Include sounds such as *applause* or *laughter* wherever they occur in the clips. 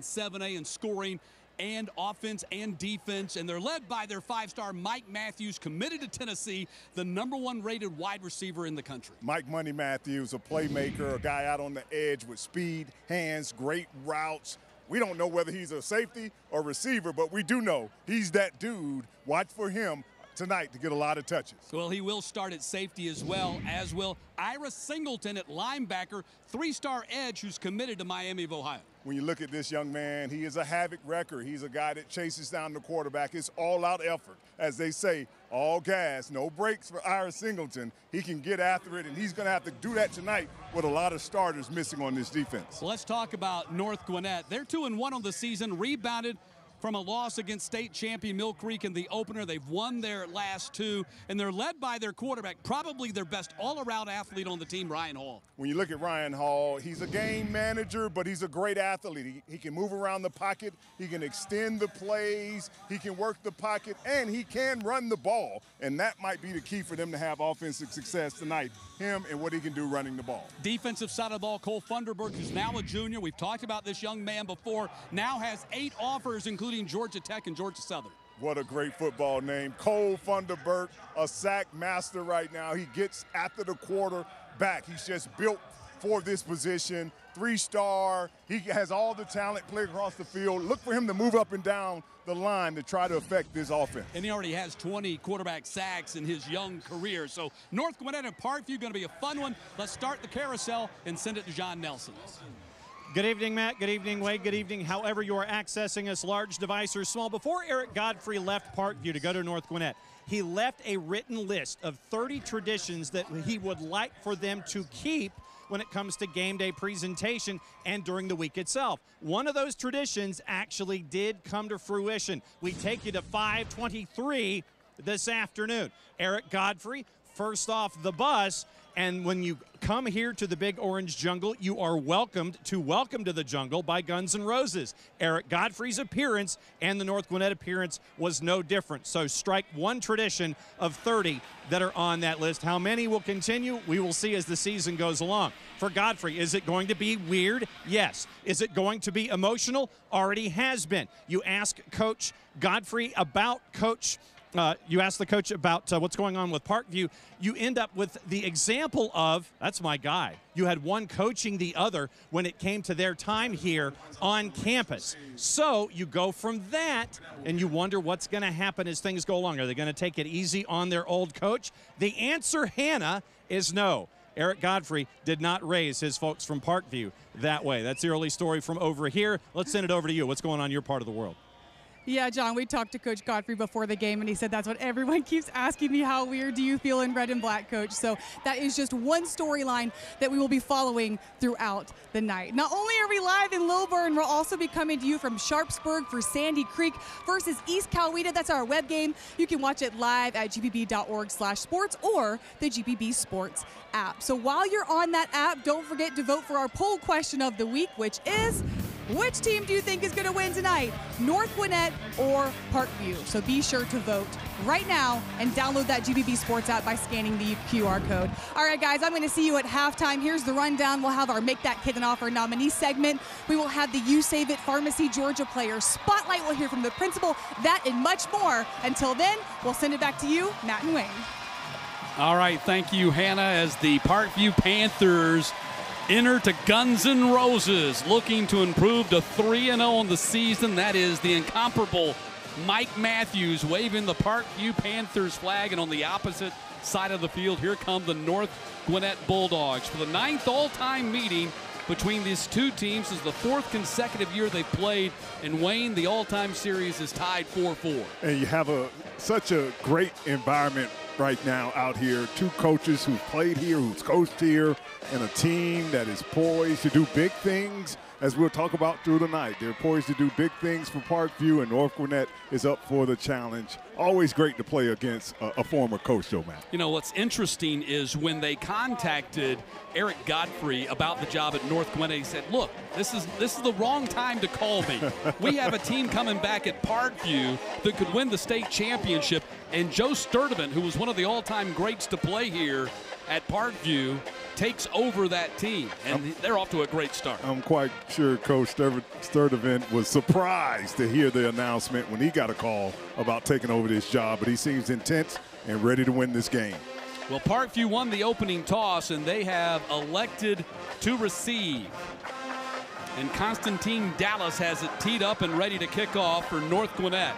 7A in scoring and offense and defense, and they're led by their five-star Mike Matthews, committed to Tennessee, the number one rated wide receiver in the country. Mike Money Matthews, a playmaker, a guy out on the edge with speed, hands, great routes. We don't know whether he's a safety or receiver, but we do know he's that dude. Watch for him tonight to get a lot of touches. Well, he will start at safety as well, as will Ira Singleton at linebacker, three-star edge who's committed to Miami of Ohio when you look at this young man, he is a havoc wrecker. He's a guy that chases down the quarterback. It's all out effort. As they say, all gas, no brakes for Ira Singleton. He can get after it, and he's going to have to do that tonight with a lot of starters missing on this defense. let's talk about North Gwinnett. They're 2 and 1 on the season, rebounded from a loss against state champion Mill Creek in the opener. They've won their last two, and they're led by their quarterback, probably their best all-around athlete on the team, Ryan Hall. When you look at Ryan Hall, he's a game manager, but he's a great athlete. He, he can move around the pocket, he can extend the plays, he can work the pocket, and he can run the ball. And that might be the key for them to have offensive success tonight, him and what he can do running the ball. Defensive side of the ball, Cole Funderburk, who's now a junior. We've talked about this young man before, now has eight offers, including including Georgia Tech and Georgia Southern. What a great football name. Cole Funderburk, a sack master right now. He gets after the quarterback. He's just built for this position. Three star. He has all the talent playing across the field. Look for him to move up and down the line to try to affect this offense. And he already has 20 quarterback sacks in his young career. So North Gwinnett and Parkview going to be a fun one. Let's start the carousel and send it to John Nelson. Good evening, Matt. Good evening, Wade. Good evening, however you are accessing us, large device or small. Before Eric Godfrey left Parkview to go to North Gwinnett, he left a written list of 30 traditions that he would like for them to keep when it comes to game day presentation and during the week itself. One of those traditions actually did come to fruition. We take you to 523 this afternoon. Eric Godfrey, first off the bus, and when you come here to the Big Orange Jungle, you are welcomed to Welcome to the Jungle by Guns N' Roses. Eric Godfrey's appearance and the North Gwinnett appearance was no different. So strike one tradition of 30 that are on that list. How many will continue? We will see as the season goes along. For Godfrey, is it going to be weird? Yes. Is it going to be emotional? Already has been. You ask Coach Godfrey about Coach uh, you ask the coach about uh, what's going on with Parkview, you end up with the example of that's my guy. You had one coaching the other when it came to their time here on campus. So you go from that and you wonder what's going to happen as things go along. Are they going to take it easy on their old coach? The answer, Hannah, is no. Eric Godfrey did not raise his folks from Parkview that way. That's the early story from over here. Let's send it over to you. What's going on in your part of the world? Yeah, John, we talked to Coach Godfrey before the game, and he said that's what everyone *laughs* keeps asking me. How weird do you feel in red and black, Coach? So that is just one storyline that we will be following throughout the night. Not only are we live in Lilburn, we'll also be coming to you from Sharpsburg for Sandy Creek versus East Coweta. That's our web game. You can watch it live at gpb.org/sports or the GPB Sports app. So while you're on that app, don't forget to vote for our poll question of the week, which is which team do you think is going to win tonight, North Gwinnett or Parkview? So be sure to vote right now and download that GPB Sports app by scanning the QR code. All right, guys, I'm going to see you at halftime. Here's the rundown. We'll have our Make That Kid an Offer nominee segment. We will have the U Save It Pharmacy Georgia player Spotlight. We'll hear from the principal, that and much more. Until then, we'll send it back to you, Matt and Wayne. All right, thank you, Hannah, as the Parkview Panthers enter to Guns N' Roses, looking to improve to 3 0 on the season. That is the incomparable Mike Matthews waving the Parkview Panthers flag. And on the opposite side of the field, here come the North Gwinnett Bulldogs for the ninth all time meeting between these two teams. Is the fourth consecutive year they've played. And Wayne, the all time series is tied 4 4. And you have a such a great environment right now out here. Two coaches who've played here, who's coached here, and a team that is poised to do big things as we'll talk about through the night. They're poised to do big things for Parkview, and North Gwinnett is up for the challenge. Always great to play against a, a former coach, Joe Matt. You know, what's interesting is when they contacted Eric Godfrey about the job at North Gwinnett, he said, look, this is this is the wrong time to call me. we have a team coming back at Parkview that could win the state championship, and Joe Sturdivant, who was one of the all-time greats to play here, at Parkview takes over that team, and they're off to a great start. I'm quite sure Coach Sturdivant was surprised to hear the announcement when he got a call about taking over this job, but he seems intense and ready to win this game. Well, Parkview won the opening toss, and they have elected to receive. And Constantine Dallas has it teed up and ready to kick off for North Gwinnett.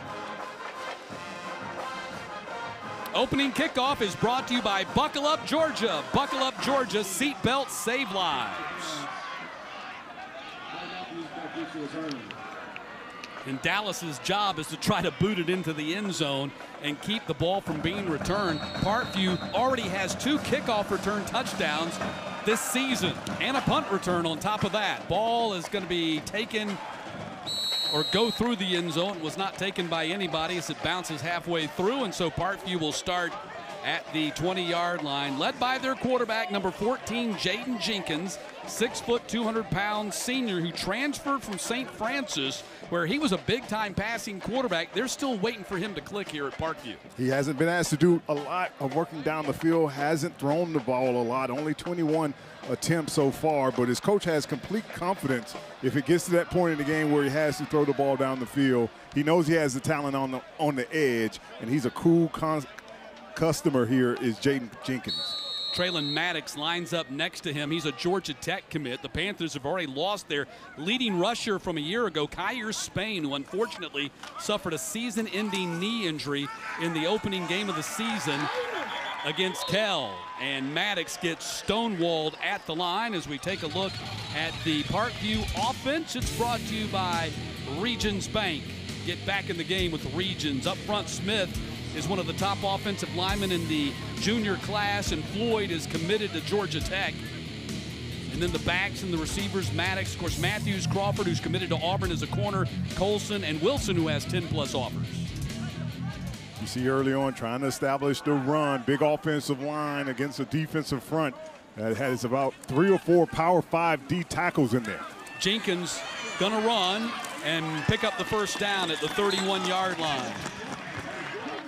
Opening kickoff is brought to you by Buckle Up Georgia. Buckle Up Georgia, seatbelts save lives. And Dallas's job is to try to boot it into the end zone and keep the ball from being returned. Parkview already has two kickoff return touchdowns this season and a punt return on top of that. Ball is going to be taken or go through the end zone. Was not taken by anybody as it bounces halfway through, and so Parkview will start at the 20-yard line, led by their quarterback, number 14, Jaden Jenkins, six foot, 200 pound senior who transferred from St. Francis, where he was a big-time passing quarterback. They're still waiting for him to click here at Parkview. He hasn't been asked to do a lot of working down the field, hasn't thrown the ball a lot, only 21 attempts so far, but his coach has complete confidence if it gets to that point in the game where he has to throw the ball down the field. He knows he has the talent on the on the edge, and he's a cool, customer here is Jaden Jenkins. Traylon Maddox lines up next to him. He's a Georgia Tech commit. The Panthers have already lost their leading rusher from a year ago, Kyer Spain, who unfortunately suffered a season ending knee injury in the opening game of the season against Kell. And Maddox gets stonewalled at the line as we take a look at the Parkview offense. It's brought to you by Regions Bank. Get back in the game with Regions. Up front, Smith is one of the top offensive linemen in the junior class, and Floyd is committed to Georgia Tech. And then the backs and the receivers, Maddox, of course, Matthews, Crawford, who's committed to Auburn as a corner, Colson, and Wilson, who has 10 plus offers. You see early on trying to establish the run, big offensive line against a defensive front that has about three or four power five D tackles in there. Jenkins gonna run and pick up the first down at the 31 yard line.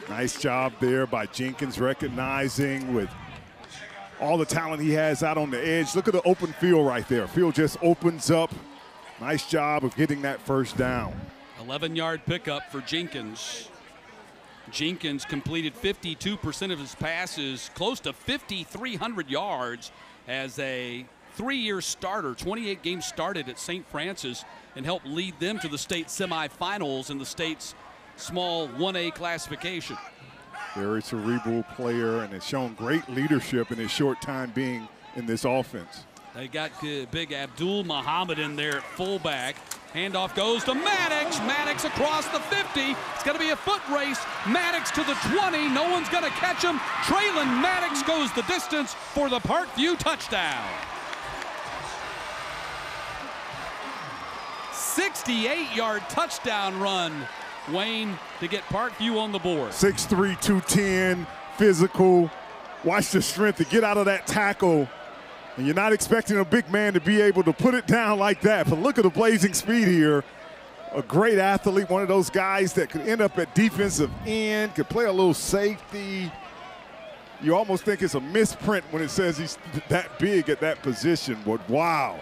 Nice job there by Jenkins recognizing with all the talent he has out on the edge. Look at the open field right there. Field just opens up. Nice job of getting that first down. 11 yard pickup for Jenkins. Jenkins completed 52% of his passes, close to 5,300 yards as a three year starter, 28 games started at St. Francis, and helped lead them to the state semifinals in the state's small 1A classification. Very cerebral player and has shown great leadership in his short time being in this offense. They got uh, big Abdul Muhammad in there at fullback. Handoff goes to Maddox. Maddox across the 50. It's going to be a foot race. Maddox to the 20. No one's going to catch him. Traylon Maddox goes the distance for the Parkview touchdown. 68 yard touchdown run Wayne to get Parkview on the board. 6'3", 210, physical. Watch the strength to get out of that tackle. And you're not expecting a big man to be able to put it down like that. But look at the blazing speed here. A great athlete, one of those guys that could end up at defensive end, could play a little safety. You almost think it's a misprint when it says he's that big at that position. But wow,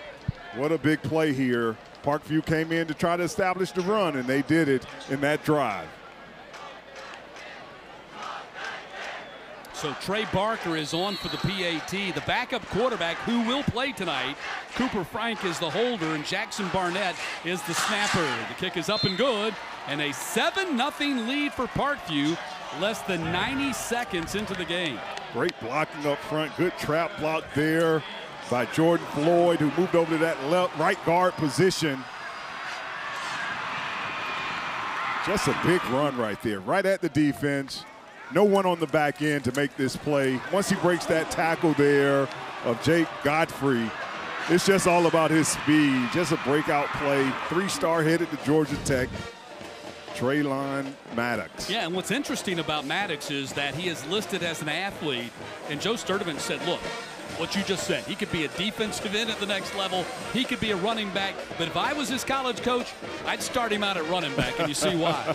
what a big play here Parkview came in to try to establish the run, and they did it in that drive. So Trey Barker is on for the PAT. The backup quarterback who will play tonight. Cooper Frank is the holder, and Jackson Barnett is the snapper. The kick is up and good, and a 7-0 lead for Parkview less than 90 seconds into the game. Great blocking up front. Good trap block there by Jordan Floyd, who moved over to that left, right guard position. Just a big run right there, right at the defense. No one on the back end to make this play. Once he breaks that tackle there of Jake Godfrey, it's just all about his speed. Just a breakout play. Three-star at the Georgia Tech. Traylon Maddox. Yeah, and what's interesting about Maddox is that he is listed as an athlete, and Joe Sturdivant said, look, what you just said. He could be a defensive end at the next level. He could be a running back. But if I was his college coach, I'd start him out at running back, and you see why.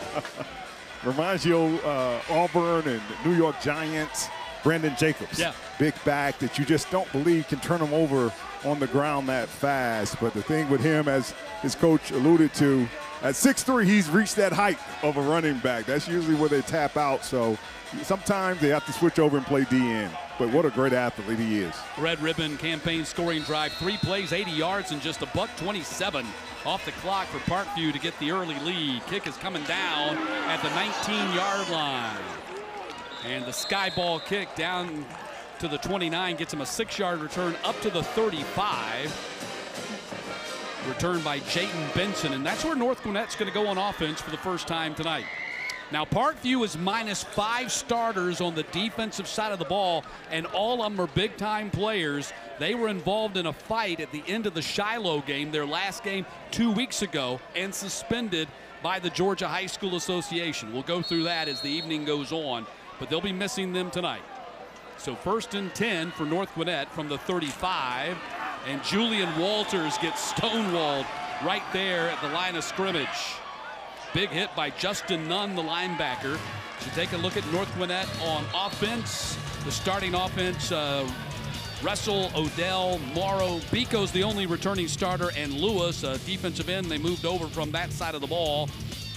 *laughs* Reminds you of uh, Auburn and New York Giants. Brandon Jacobs. Yeah. Big back that you just don't believe can turn him over on the ground that fast. But the thing with him, as his coach alluded to, at 6'3", he's reached that height of a running back. That's usually where they tap out. So sometimes they have to switch over and play DN. But what a great athlete he is. Red Ribbon campaign scoring drive. Three plays, 80 yards, and just a buck 27 off the clock for Parkview to get the early lead. Kick is coming down at the 19-yard line. And the sky ball kick down to the 29 gets him a six-yard return up to the 35. Returned by Jayton Benson, and that's where North Gwinnett's going to go on offense for the first time tonight. Now, Parkview is minus five starters on the defensive side of the ball, and all of them are big time players. They were involved in a fight at the end of the Shiloh game, their last game two weeks ago, and suspended by the Georgia High School Association. We'll go through that as the evening goes on, but they'll be missing them tonight. So, first and 10 for North Gwinnett from the 35, and Julian Walters gets stonewalled right there at the line of scrimmage. Big hit by Justin Nunn, the linebacker. So take a look at North Gwinnett on offense. The starting offense, uh, Russell, Odell, Morrow. Biko's the only returning starter, and Lewis, a defensive end. They moved over from that side of the ball.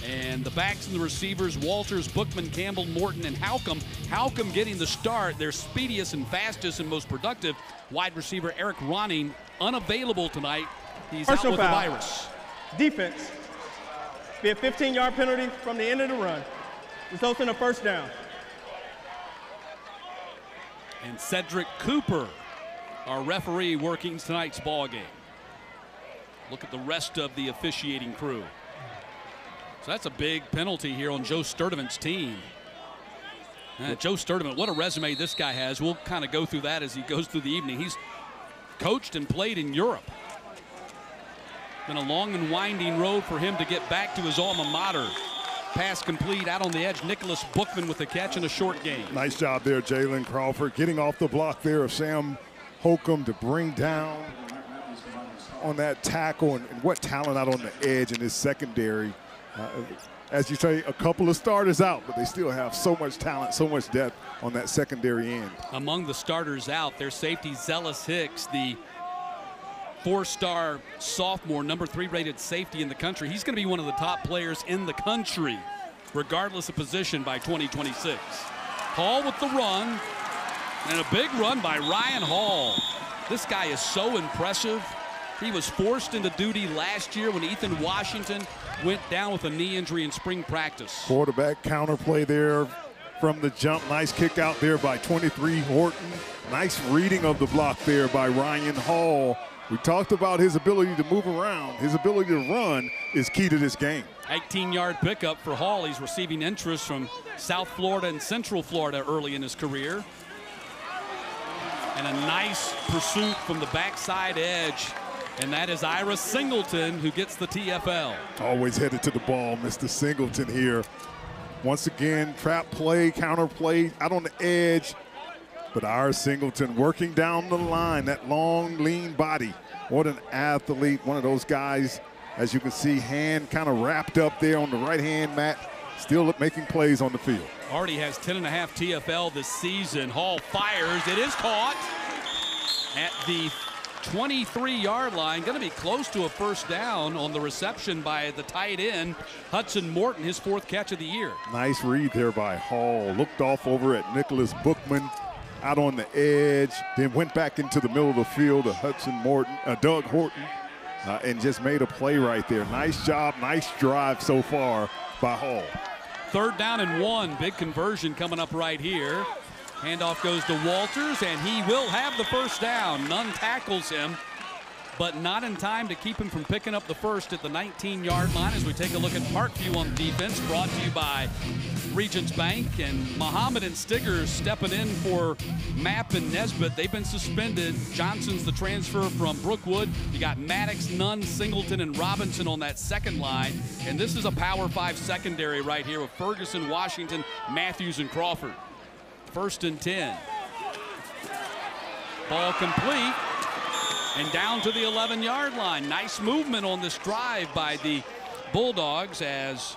And the backs and the receivers, Walters, Bookman, Campbell, Morton, and Halcomb. Halcomb getting the start. Their speediest and fastest and most productive wide receiver, Eric Ronning, unavailable tonight. He's Personal out with foul. the virus. Defense. Be a 15-yard penalty from the end of the run. Results in a first down. and Cedric Cooper, our referee working tonight's ball game. Look at the rest of the officiating crew. So that's a big penalty here on Joe Sturdivant's team. Uh, Joe Sturdivant, what a resume this guy has. We'll kind of go through that as he goes through the evening. He's coached and played in Europe. Been a long and winding road for him to get back to his alma mater. Pass complete out on the edge. Nicholas Bookman with the catch in a short game. Nice job there, Jalen Crawford, getting off the block there of Sam Holcomb to bring down on that tackle. And, and what talent out on the edge in this secondary. Uh, as you say, a couple of starters out, but they still have so much talent, so much depth on that secondary end. among the starters out, their safety Zealous Hicks, the four-star sophomore, number three rated safety in the country. He's going to be one of the top players in the country, regardless of position by 2026. Hall with the run, and a big run by Ryan Hall. This guy is so impressive. He was forced into duty last year when Ethan Washington went down with a knee injury in spring practice. Quarterback counterplay there from the jump. Nice kick out there by 23 Horton. Nice reading of the block there by Ryan Hall. We talked about his ability to move around. His ability to run is key to this game. 18 yard pickup for Hall. He's receiving interest from South Florida and Central Florida early in his career. And a nice pursuit from the backside edge. And that is Ira Singleton who gets the TFL. Always headed to the ball, Mr. Singleton here. Once again, trap play, counter play, out on the edge. But Ira Singleton working down the line, that long, lean body. What an athlete, one of those guys, as you can see, hand kind of wrapped up there on the right hand mat, still making plays on the field. Already has 10 and a half TFL this season. Hall fires. It is caught at the 23 yard line. Going to be close to a first down on the reception by the tight end, Hudson Morton, his fourth catch of the year. Nice read there by Hall. Looked off over at Nicholas Bookman out on the edge, then went back into the middle of the field to Hudson Morton, uh, Doug Horton, uh, and just made a play right there. Nice job, nice drive so far by Hall. Third down and one. Big conversion coming up right here. Handoff goes to Walters, and he will have the first down. Nunn tackles him, but not in time to keep him from picking up the first at the 19 yard line as we take a look at Parkview on defense, brought to you by Regions Bank and Muhammad and Stiggers stepping in for Mapp and Nesbitt. They've been suspended. Johnson's the transfer from Brookwood. You got Maddox, Nunn, Singleton, and Robinson on that second line. And this is a Power Five secondary right here with Ferguson, Washington, Matthews, and Crawford. First and 10. Ball complete and down to the 11 yard line. Nice movement on this drive by the Bulldogs as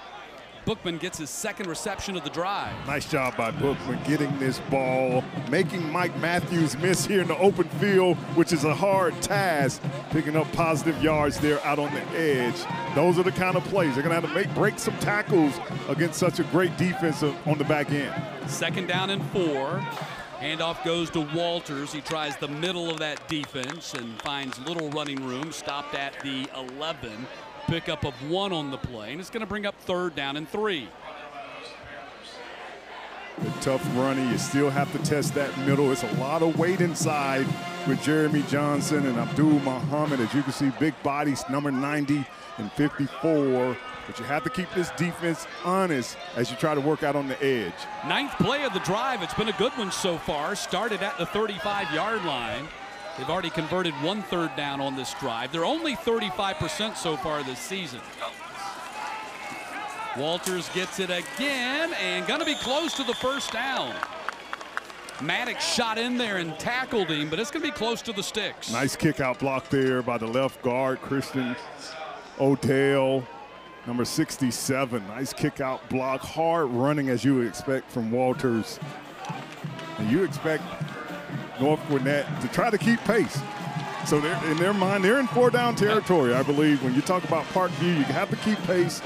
Bookman gets his second reception of the drive. Nice job by Bookman getting this ball, making Mike Matthews miss here in the open field, which is a hard task, picking up positive yards there out on the edge. Those are the kind of plays. They're going to have to make break some tackles against such a great defense on the back end. Second down and four. Handoff goes to Walters. He tries the middle of that defense and finds little running room. Stopped at the 11. Pickup of one on the play, and it's going to bring up third down and three. The tough running, you still have to test that middle. It's a lot of weight inside with Jeremy Johnson and Abdul Muhammad. As you can see, big bodies, number 90 and 54. But you have to keep this defense honest as you try to work out on the edge. Ninth play of the drive. It's been a good one so far. Started at the 35 yard line. They've already converted one third down on this drive. They're only 35% so far this season. Walters gets it again and going to be close to the first down. Maddox shot in there and tackled him, but it's going to be close to the sticks. Nice kick out block there by the left guard, Christian Odell, number 67. Nice kick out block, hard running as you would expect from Walters. And you expect North Gwinnett to try to keep pace. So in their mind, they're in four down territory, I believe. When you talk about Parkview, you have to keep pace.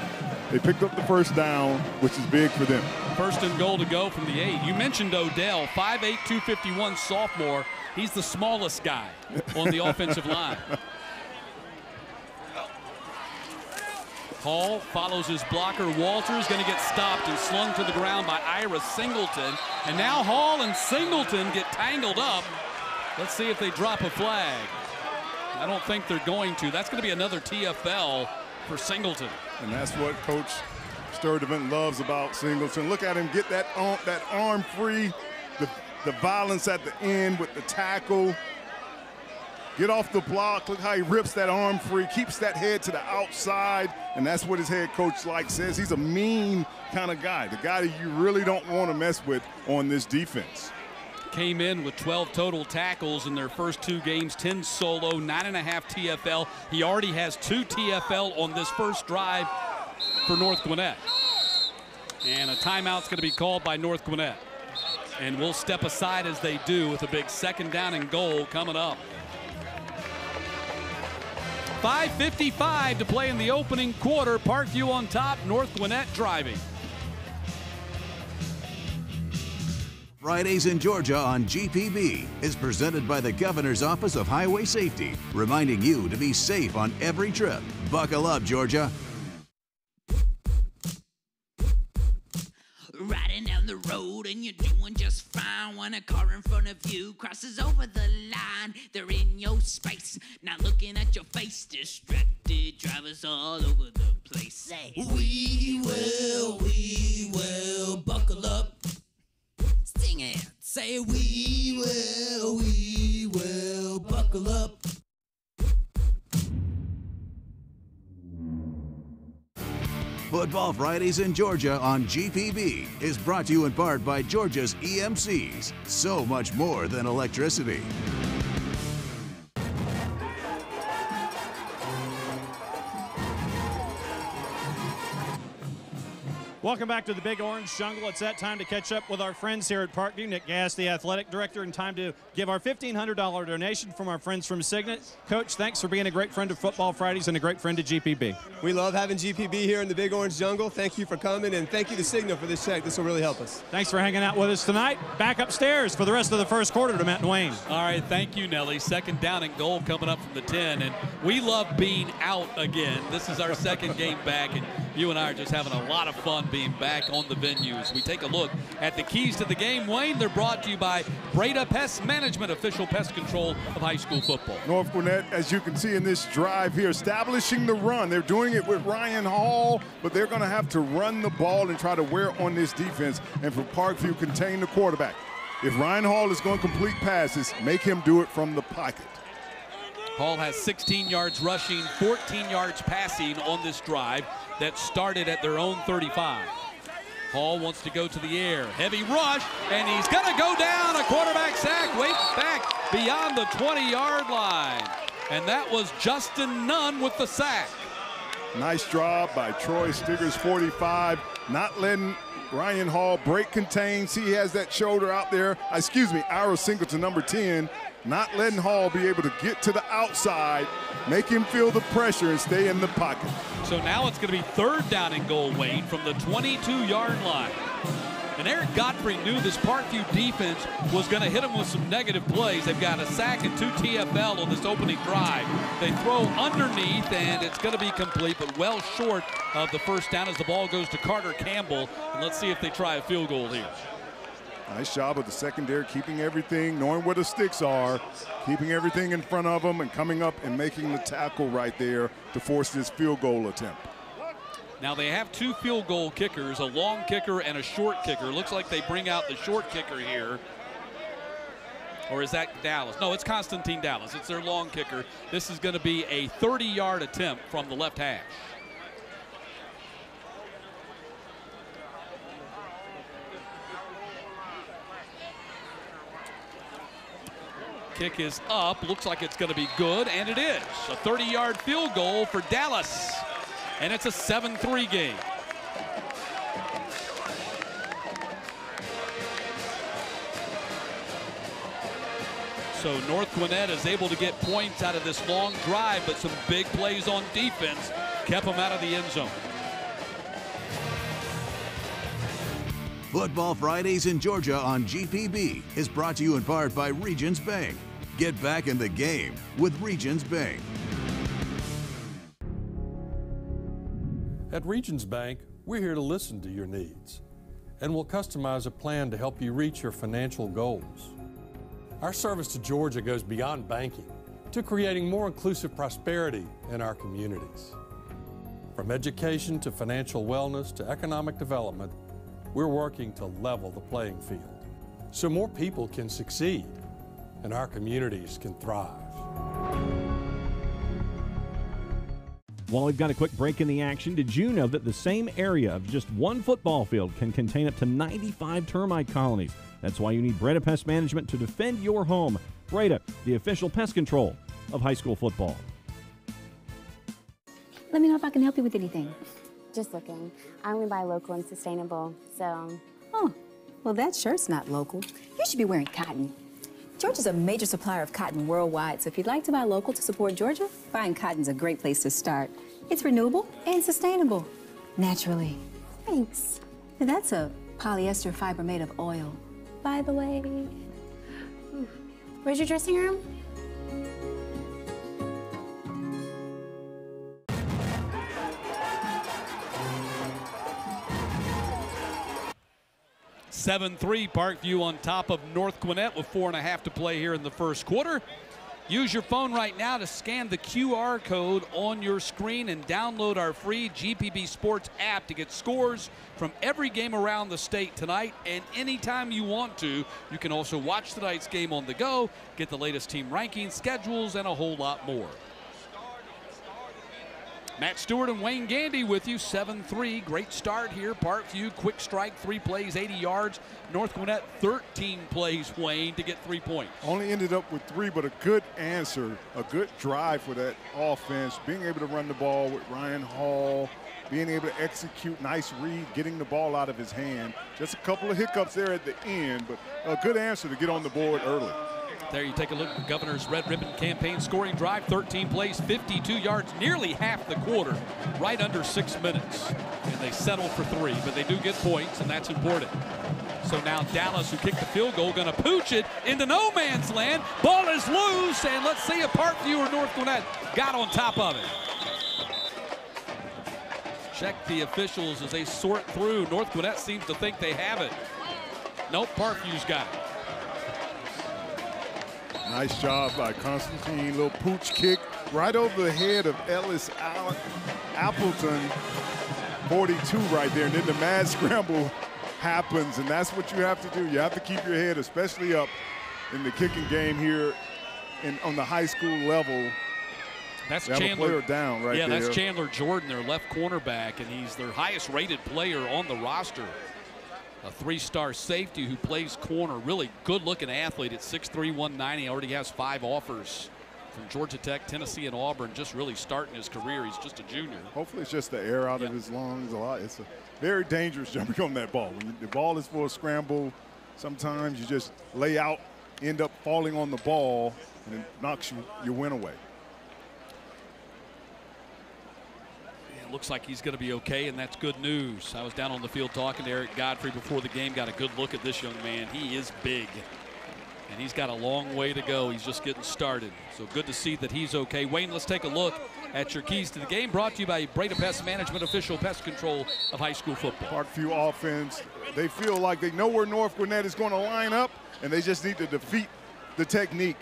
They picked up the first down, which is big for them. First and goal to go from the eight. You mentioned Odell, 5'8", 251 sophomore. He's the smallest guy on the *laughs* offensive line. Hall follows his blocker. Walters going to get stopped and slung to the ground by Ira Singleton. And now Hall and Singleton get tangled up. Let's see if they drop a flag. I don't think they're going to. That's going to be another TFL for Singleton. And that's what Coach Sturdivant loves about Singleton. Look at him get that arm, that arm free, the, the violence at the end with the tackle. Get off the block. Look how he rips that arm free, keeps that head to the outside, and that's what his head coach like says. He's a mean kind of guy, the guy that you really don't want to mess with on this defense. Came in with 12 total tackles in their first two games, 10 solo, nine and a half TFL. He already has two TFL on this first drive for North Gwinnett. And a timeout's going to be called by North Gwinnett. And we'll step aside as they do with a big second down and goal coming up. 5.55 to play in the opening quarter. Parkview on top, North Gwinnett driving. Fridays in Georgia on GPB is presented by the Governor's Office of Highway Safety, reminding you to be safe on every trip. Buckle up, Georgia. A car in front of you crosses over the line. They're in your space, not looking at your face. Distracted drivers all over the place. Say, we will, we will buckle up. Sing it. Say, we will, we will buckle up. Football Fridays in Georgia on GPB is brought to you in part by Georgia's EMCs. So much more than electricity. Welcome back to the Big Orange Jungle. It's that time to catch up with our friends here at Parkview. Nick Gass, the athletic director, and time to give our $1,500 donation from our friends from Signet. Coach, thanks for being a great friend of Football Fridays and a great friend of GPB. We love having GPB here in the Big Orange Jungle. Thank you for coming, and thank you to Signet for this check. This will really help us. Thanks for hanging out with us tonight. Back upstairs for the rest of the first quarter to Matt and Wayne. All right, thank you, Nelly. Second down and goal coming up from the 10, and we love being out again. This is our second *laughs* game back, and you and I are just having a lot of fun being back on the venues. We take a look at the keys to the game. Wayne, they're brought to you by Breda Pest Management, official pest control of high school football. North Gwinnett, as you can see in this drive here, establishing the run. They're doing it with Ryan Hall, but they're going to have to run the ball and try to wear on this defense and for Parkview contain the quarterback. If Ryan Hall is going to complete passes, make him do it from the pocket. Hall has 16 yards rushing, 14 yards passing on this drive that started at their own 35. Hall wants to go to the air. Heavy rush, and he's going to go down. A quarterback sack, way back beyond the 20-yard line. And that was Justin Nunn with the sack. Nice job by Troy Stiggers, 45, not letting Ryan Hall break contains. He has that shoulder out there. Uh, excuse me, Ira Singleton, number 10, not letting Hall be able to get to the outside, make him feel the pressure and stay in the pocket. So now it's going to be third down and goal, Wayne, from the 22-yard line. And Eric Godfrey knew this Parkview defense was going to hit him with some negative plays. They've got a sack and two TFL on this opening drive. They throw underneath, and it's going to be complete, but well short of the first down as the ball goes to Carter Campbell. And let's see if they try a field goal here. Nice job of the secondary, keeping everything, knowing where the sticks are, keeping everything in front of them, and coming up and making the tackle right there to force this field goal attempt. Now they have two field goal kickers, a long kicker and a short kicker. Looks like they bring out the short kicker here. Or is that Dallas? No, it's Constantine Dallas. It's their long kicker. This is going to be a 30-yard attempt from the left hash. Kick is up. Looks like it's going to be good, and it is. A 30-yard field goal for Dallas and it's a 7-3 game. So North Gwinnett is able to get points out of this long drive, but some big plays on defense kept them out of the end zone. Football Fridays in Georgia on GPB is brought to you in part by Regions Bank. Get back in the game with Regions Bank. At Regions Bank, we're here to listen to your needs and we'll customize a plan to help you reach your financial goals. Our service to Georgia goes beyond banking to creating more inclusive prosperity in our communities. From education to financial wellness to economic development, we're working to level the playing field so more people can succeed and our communities can thrive. While we've got a quick break in the action, did you know that the same area of just one football field can contain up to 95 termite colonies? That's why you need Breda Pest Management to defend your home. Breda, the official pest control of high school football. Let me know if I can help you with anything. Just looking. I only buy local and sustainable, so. Oh, well, that shirt's not local. You should be wearing cotton. Georgia's a major supplier of cotton worldwide, so if you'd like to buy local to support Georgia, buying cotton's a great place to start. It's renewable and sustainable, naturally. Thanks. And that's a polyester fiber made of oil, by the way. Where's your dressing room? 7-3 Parkview on top of North Gwinnett with four and a half to play here in the first quarter. Use your phone right now to scan the QR code on your screen and download our free GPB Sports app to get scores from every game around the state tonight and anytime you want to. You can also watch tonight's game on the go, get the latest team rankings, schedules, and a whole lot more. Matt Stewart and Wayne Gandy with you, 7-3. Great start here. Parkview, quick strike, three plays, 80 yards. North Gwinnett, 13 plays, Wayne, to get three points. Only ended up with three, but a good answer, a good drive for that offense. Being able to run the ball with Ryan Hall, being able to execute, nice read, getting the ball out of his hand. Just a couple of hiccups there at the end, but a good answer to get on the board early. There you take a look at the governor's red ribbon campaign scoring drive. 13 plays 52 yards nearly half the quarter right under six minutes. And they settle for three but they do get points and that's important. So now Dallas who kicked the field goal going to pooch it into no man's land. Ball is loose and let's see if Parkview or North Gwinnett got on top of it. Check the officials as they sort through. North Gwinnett seems to think they have it. Nope Parkview's got it Nice job by Constantine. Little pooch kick right over the head of Ellis Appleton. 42 right there. And then the mad *laughs* scramble happens. And that's what you have to do. You have to keep your head, especially up in the kicking game here in, on the high school level. That's Chandler down right yeah, there. that's Chandler Jordan, their left cornerback, and he's their highest rated player on the roster a three-star safety who plays corner. Really good-looking athlete at 6'3", 190. Already has five offers from Georgia Tech, Tennessee, and Auburn, just really starting his career. He's just a junior. Hopefully, it's just the air out of his lungs. A lot. It's a very dangerous *laughs* jumping on that ball. When the ball is for a scramble, sometimes you just lay out, end up falling on the ball, and it knocks you, your win away. Looks like he's going to be okay, and that's good news. I was down on the field talking to Eric Godfrey before the game, got a good look at this young man. He is big, and he's got a long way to go. He's just getting started. So good to see that he's okay. Wayne, let's take a look at your keys to the game, brought to you by Breda Pest Management, official pest control of high school football. Parkview offense, they feel like they know where North Gwinnett is going to line up, and they just need to defeat the technique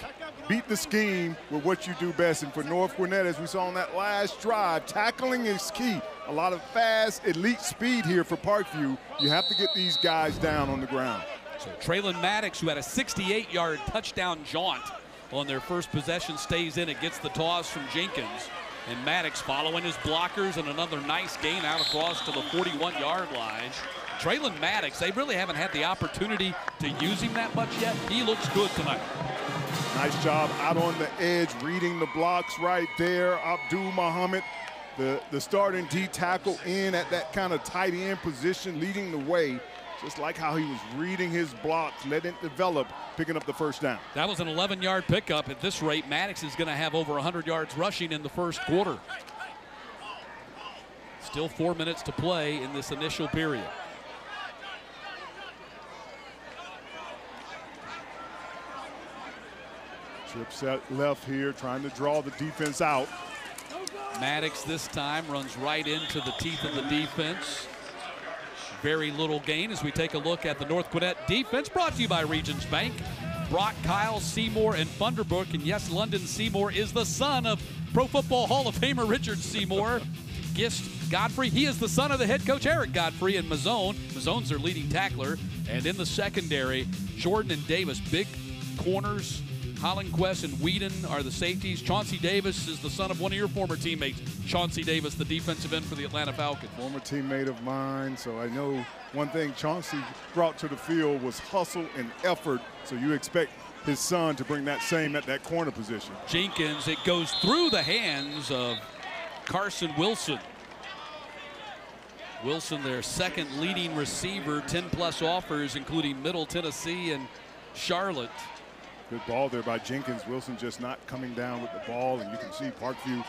beat the scheme with what you do best. And for North Gwinnett, as we saw on that last drive, tackling is key. A lot of fast, elite speed here for Parkview. You have to get these guys down on the ground. So Traylon Maddox, who had a 68-yard touchdown jaunt on their first possession, stays in. It gets the toss from Jenkins. And Maddox following his blockers and another nice gain out across to the 41-yard line. Traylon Maddox, they really haven't had the opportunity to use him that much yet. He looks good tonight. Nice job out on the edge, reading the blocks right there. Abdul Muhammad, the, the starting D tackle in at that kind of tight end position, leading the way. Just like how he was reading his blocks, letting it develop, picking up the first down. That was an 11-yard pickup. At this rate, Maddox is going to have over 100 yards rushing in the first quarter. Still four minutes to play in this initial period. Trip set left here, trying to draw the defense out. Maddox this time runs right into the teeth of the defense. Very little gain as we take a look at the North Gwinnett defense brought to you by Regions Bank. Brock, Kyle, Seymour, and Funderburk. And yes, London Seymour is the son of Pro Football Hall of Famer Richard Seymour. *laughs* Gist Godfrey, he is the son of the head coach Eric Godfrey and Mazzone. Mazzone's their leading tackler. And in the secondary, Jordan and Davis, big corners, Hollenquest and Whedon are the safeties. Chauncey Davis is the son of one of your former teammates, Chauncey Davis, the defensive end for the Atlanta Falcons. Former teammate of mine, so I know one thing Chauncey brought to the field was hustle and effort. So you expect his son to bring that same at that corner position. Jenkins, it goes through the hands of Carson Wilson. Wilson, their second leading receiver, 10 plus offers, including Middle Tennessee and Charlotte. Good ball there by Jenkins. Wilson just not coming down with the ball, and you can see Parkview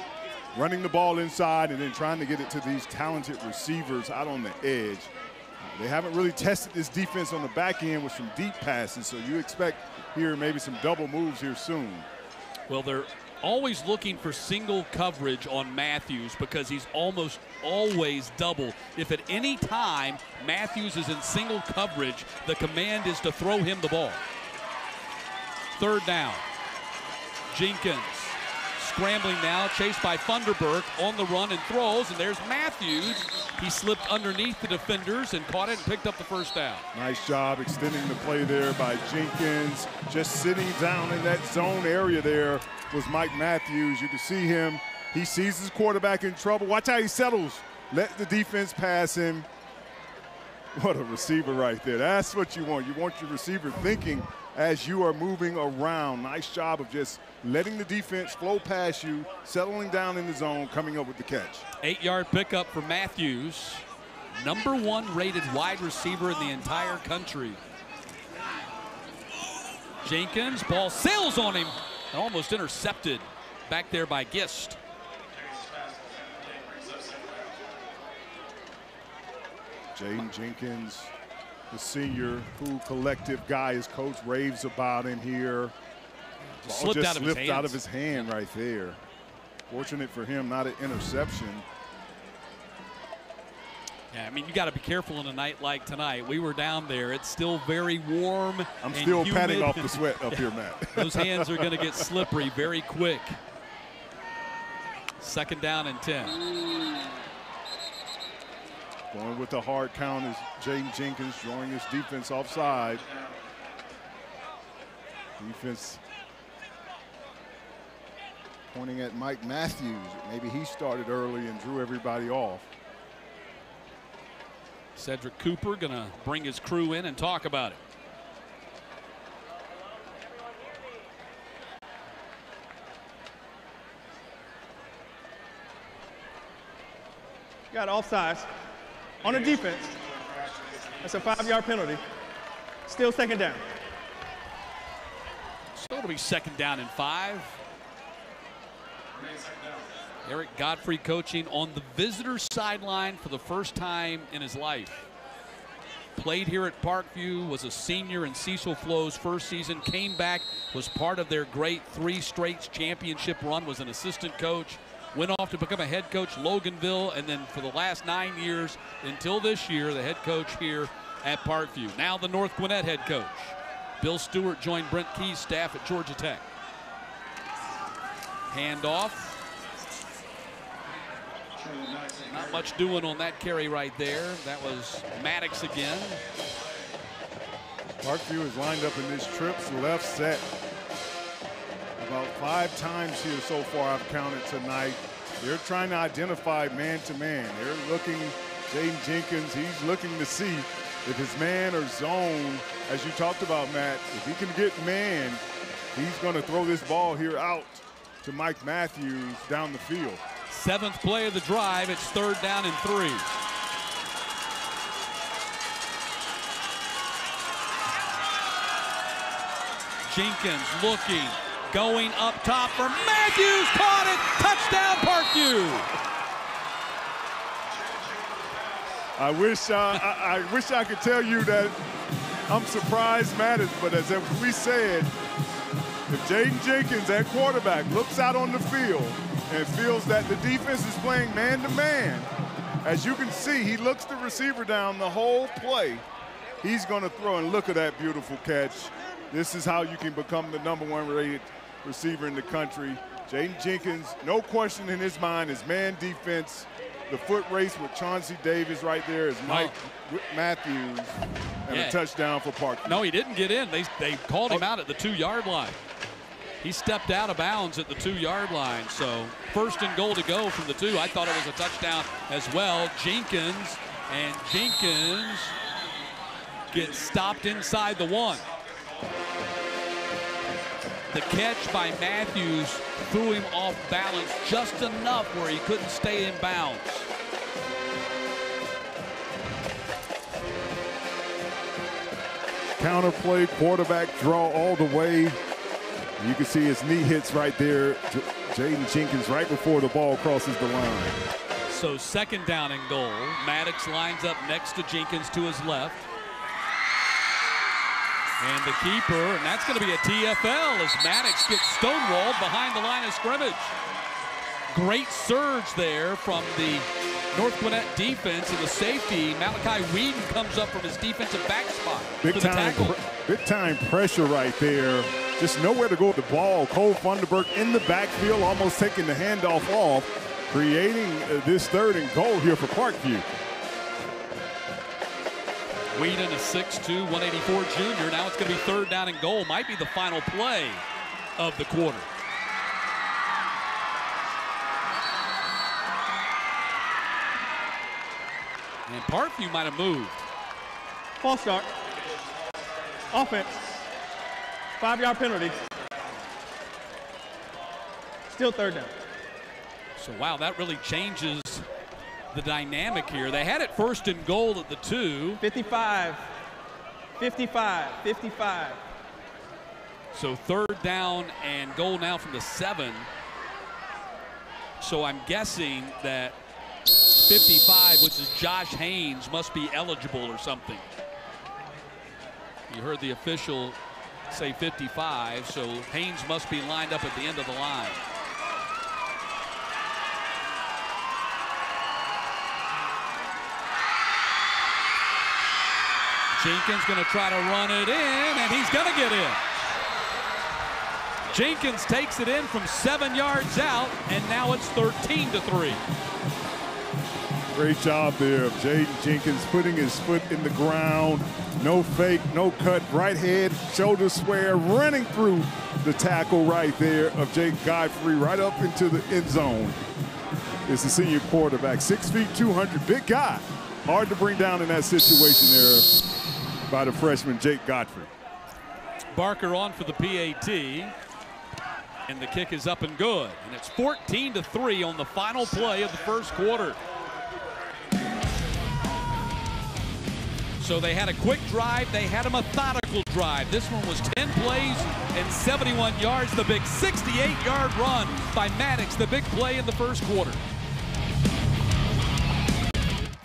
running the ball inside and then trying to get it to these talented receivers out on the edge. They haven't really tested this defense on the back end with some deep passes, so you expect here maybe some double moves here soon. Well, they're always looking for single coverage on Matthews because he's almost always double. If at any time Matthews is in single coverage, the command is to throw him the ball. Third down. Jenkins scrambling now, chased by Funderburk on the run and throws, and there's Matthews. He slipped underneath the defenders and caught it and picked up the first down. Nice job extending the play there by Jenkins. Just sitting down in that zone area there was Mike Matthews. You can see him. He sees his quarterback in trouble. Watch how he settles. Let the defense pass him. What a receiver right there. That's what you want. You want your receiver thinking as you are moving around. Nice job of just letting the defense flow past you, settling down in the zone, coming up with the catch. Eight yard pickup for Matthews. Number one rated wide receiver in the entire country. Jenkins, ball sails on him, almost intercepted back there by Gist. Jaden Jenkins, the senior, who collective guy his coach raves about in here. Ball slipped just out of slipped out of his hand right there. Fortunate for him, not an interception. Yeah, I mean, you got to be careful in a night like tonight. We were down there. It's still very warm. I'm still humid. patting off the *laughs* sweat up here, Matt. *laughs* Those hands are going to get slippery very quick. Second down and 10. Going with the hard count is Jaden Jenkins drawing his defense offside. Defense pointing at Mike Matthews. Maybe he started early and drew everybody off. Cedric Cooper going to bring his crew in and talk about it. Got offsides. On the defense, that's a five-yard penalty. Still second down. So it'll be second down and five. Eric Godfrey coaching on the visitor sideline for the first time in his life. Played here at Parkview, was a senior in Cecil Flowe's first season, came back, was part of their great three straight championship run, was an assistant coach, went off to become a head coach Loganville, and then for the last nine years until this year, the head coach here at Parkview. Now the North Gwinnett head coach. Bill Stewart joined Brent Key's staff at Georgia Tech. Handoff. Not much doing on that carry right there. That was Maddox again. Parkview is lined up in this trips left set about five times here so far I've counted tonight. They're trying to identify man-to-man. -man. They're looking, Jaden Jenkins, he's looking to see if his man or zone, as you talked about, Matt, if he can get man, he's going to throw this ball here out to Mike Matthews down the field. Seventh play of the drive. It's third down and three. Jenkins looking, going up top for Matthews. Caught it. Touchdown, Parkview. I wish uh, I, I, wish I could tell you that I'm surprised, Mattis, but as we said, if Jaden Jenkins at quarterback looks out on the field and feels that the defense is playing man-to-man, -man, as you can see, he looks the receiver down the whole play. He's going to throw, and look at that beautiful catch. This is how you can become the number one rated receiver in the country. Jaden Jenkins, no question in his mind, is man defense. The foot race with Chauncey Davis right there is Mike oh. Matthews and yeah. a touchdown for Park. No, he didn't get in. They, they called him oh. out at the two-yard line. He stepped out of bounds at the two-yard line. So first and goal to go from the two. I thought it was a touchdown as well. Jenkins and Jenkins gets stopped inside the one. The catch by Matthews threw him off balance just enough where he couldn't stay in bounds. Counter play, quarterback draw all the way. You can see his knee hits right there. Jaden Jenkins right before the ball crosses the line. So second down and goal. Maddox lines up next to Jenkins to his left. And the keeper, and that's going to be a TFL as Maddox gets stonewalled behind the line of scrimmage. Great surge there from the North Gwinnett defense and the safety. Malachi Whedon comes up from his defensive back spot. Big time, big time pressure right there just nowhere to go with the ball. Cole Funderburk in the backfield, almost taking the handoff off, creating uh, this third and goal here for Parkview. Whedon, a 6'2", 184 junior. Now it's going to be third down and goal. Might be the final play of the quarter. And Parkview might have moved. False start. Offense. Five-yard penalty. Still third down. So, wow, that really changes the dynamic here. They had it first and goal at the two. 55, 55, 55. So third down and goal now from the seven. So I'm guessing that 55, which is Josh Haynes, must be eligible or something. You heard the official say 55, so Haynes must be lined up at the end of the line. Jenkins going to try to run it in, and he's going to get in. Jenkins takes it in from seven yards out, and now it's 13 to 3. Great job there of Jaden Jenkins putting his foot in the ground. No fake, no cut, right head, shoulder square, running through the tackle right there of Jake Godfrey right up into the end zone. It's the senior quarterback, six feet, 200, big guy. Hard to bring down in that situation there by the freshman Jake Godfrey. Barker on for the PAT. And the kick is up and good. And it's 14 to 3 on the final play of the first quarter. So they had a quick drive, they had a methodical drive. This one was 10 plays and 71 yards, the big 68 yard run by Maddox, the big play in the first quarter.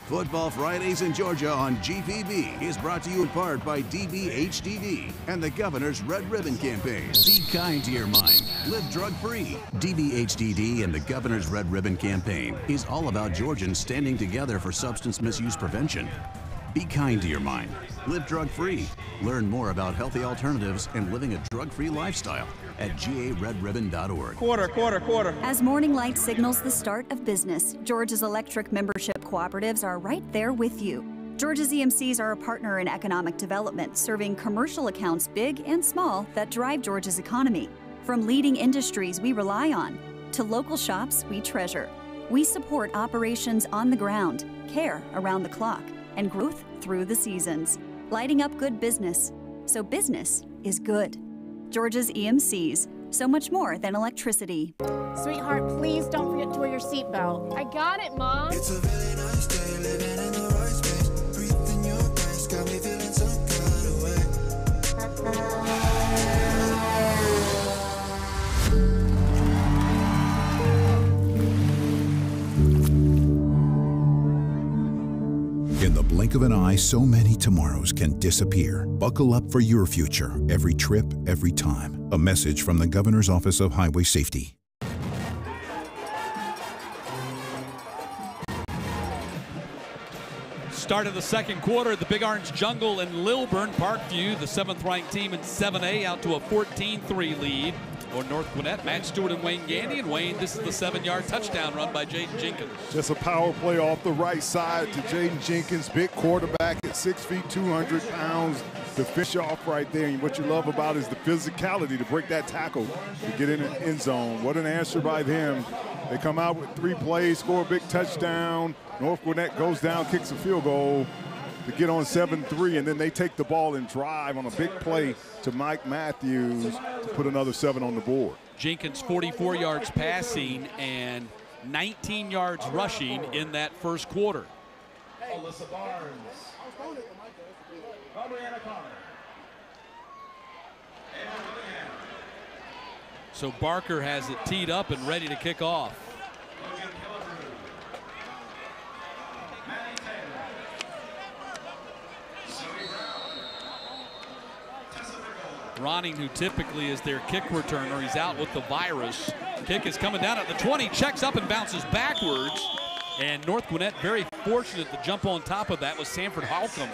Football Fridays in Georgia on GPB is brought to you in part by DBHDD and the Governor's Red Ribbon Campaign. Be kind to your mind. Live drug free. DBHDD and the Governor's Red Ribbon Campaign is all about Georgians standing together for substance misuse prevention. Be kind to your mind. Live drug free. Learn more about healthy alternatives and living a drug free lifestyle at garedribbon.org. Quarter, quarter, quarter. As morning light signals the start of business, Georgia's electric membership cooperatives are right there with you. Georgia's EMCs are a partner in economic development, serving commercial accounts big and small that drive Georgia's economy. From leading industries we rely on to local shops we treasure, we support operations on the ground, care around the clock, and growth through the seasons, lighting up good business. So business is good. Georgia's EMCs, so much more than electricity. Sweetheart, please don't forget to wear your seatbelt. I got it, Mom. It's a really nice day, living in the right space. Breathing your grace, got me feeling some kind of way. In the blink of an eye, so many tomorrows can disappear. Buckle up for your future, every trip, every time. A message from the Governor's Office of Highway Safety. Start of the second quarter, the Big Orange Jungle and Lilburn Parkview, the seventh ranked team in 7A, out to a 14 3 lead. Or North Gwinnett, Matt Stewart and Wayne Gandy. And Wayne, this is the seven yard touchdown run by Jaden Jenkins. Just a power play off the right side to Jaden Jenkins, big quarterback at six feet, 200 pounds to fish off right there. And what you love about is the physicality to break that tackle to get in the end zone. What an answer by them. They come out with three plays, score a big touchdown. North Gwinnett goes down, kicks a field goal to get on 7-3, and then they take the ball and drive on a big play to Mike Matthews to put another seven on the board. Jenkins 44 yards passing and 19 yards rushing in that first quarter. Alyssa Barnes. So Barker has it teed up and ready to kick off. Ronning, who typically is their kick returner, he's out with the virus. Kick is coming down at the 20, checks up and bounces backwards. And North Gwinnett very fortunate to jump on top of that was Sanford Holcomb,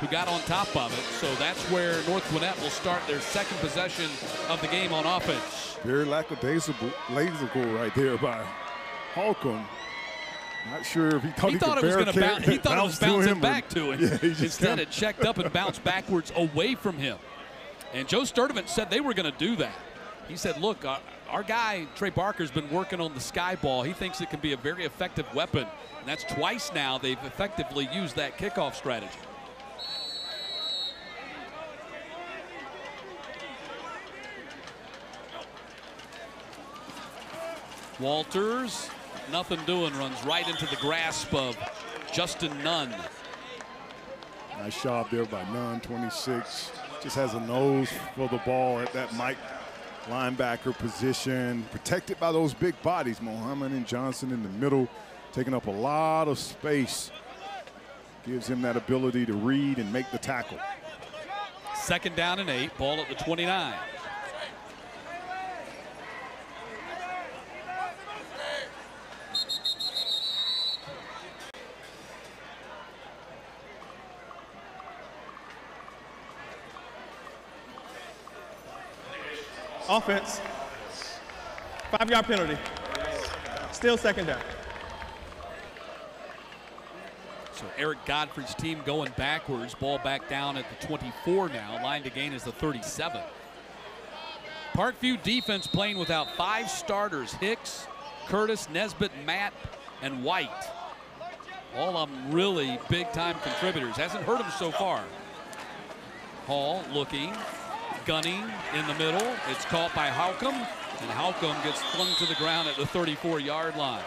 who got on top of it. So that's where North Gwinnett will start their second possession of the game on offense. Very lackadaisical right there by Holcomb. Not sure if he thought he, he thought could it was going to bounce. He thought it *laughs* was bouncing back to him. *laughs* Yeah, Instead, it checked up and bounced backwards away from him. And Joe Sturdivant said they were going to do that. He said, "Look, our, our guy Trey Barker's been working on the sky ball. He thinks it can be a very effective weapon, and that's twice now they've effectively used that kickoff strategy." Walters, nothing doing, runs right into the grasp of Justin Nunn. Nice job there by Nunn, 26. Just has a nose for the ball at that Mike linebacker position. Protected by those big bodies, Mohammed and Johnson in the middle, taking up a lot of space. Gives him that ability to read and make the tackle. Second down and eight, ball at the 29. Offense. Five yard penalty. Still second down. So Eric Godfrey's team going backwards. Ball back down at the 24 now. Line to gain is the 37. Parkview defense playing without five starters. Hicks, Curtis, Nesbitt, Matt, and White. All of them really big time contributors. Hasn't hurt them so far. Hall looking, gunning in the middle. It's caught by Halcomb, and Halcomb gets flung to the ground at the 34 yard line.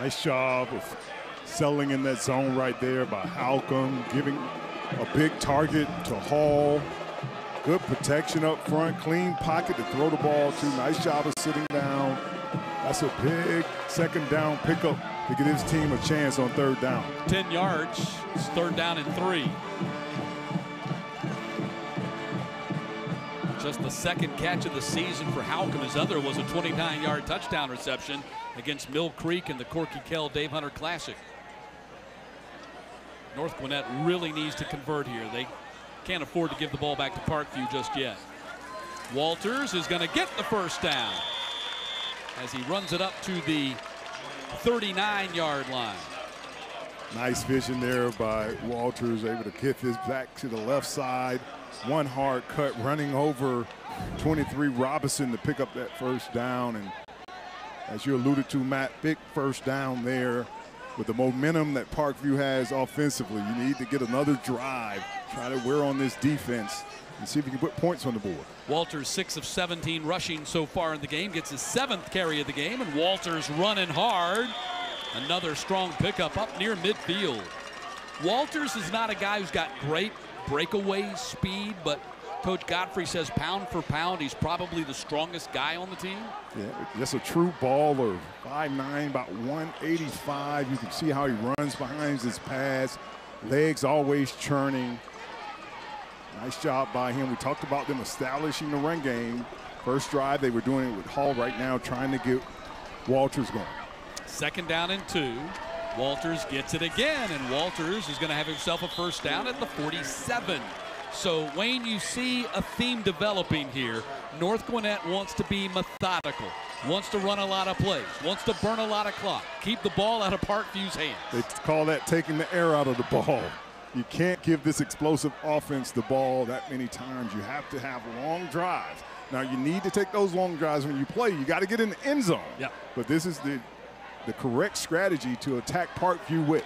Nice job of settling in that zone right there by Halcomb, giving a big target to Hall. Good protection up front, clean pocket to throw the ball to. Nice job of sitting down. That's a big second down pickup to give his team a chance on third down. 10 yards. It's third down and three. Just the second catch of the season for Halcomb. His other was a 29-yard touchdown reception against Mill Creek in the Corky Kell Dave Hunter Classic. North Gwinnett really needs to convert here. They can't afford to give the ball back to Parkview just yet. Walters is going to get the first down as he runs it up to the 39-yard line. Nice vision there by Walters, able to get his back to the left side. One hard cut running over 23 Robinson to pick up that first down. And as you alluded to, Matt, big first down there with the momentum that Parkview has offensively. You need to get another drive, try to wear on this defense and see if you can put points on the board. Walters, 6 of 17 rushing so far in the game, gets his seventh carry of the game, and Walters running hard. Another strong pickup up near midfield. Walters is not a guy who's got great breakaway speed, but Coach Godfrey says pound for pound, he's probably the strongest guy on the team. Yeah, just a true baller. 5'9", about 185. You can see how he runs behind his pass. Legs always churning. Nice job by him. We talked about them establishing the run game. First drive, they were doing it with Hall right now, trying to get Walters going. Second down and two. Walters gets it again, and Walters is going to have himself a first down at the 47. So, Wayne, you see a theme developing here. North Gwinnett wants to be methodical, wants to run a lot of plays, wants to burn a lot of clock, keep the ball out of Parkview's hands. They call that taking the air out of the ball. You can't give this explosive offense the ball that many times. You have to have long drives. Now, you need to take those long drives when you play. You got to get in the end zone. Yeah. But this is the the correct strategy to attack Parkview with.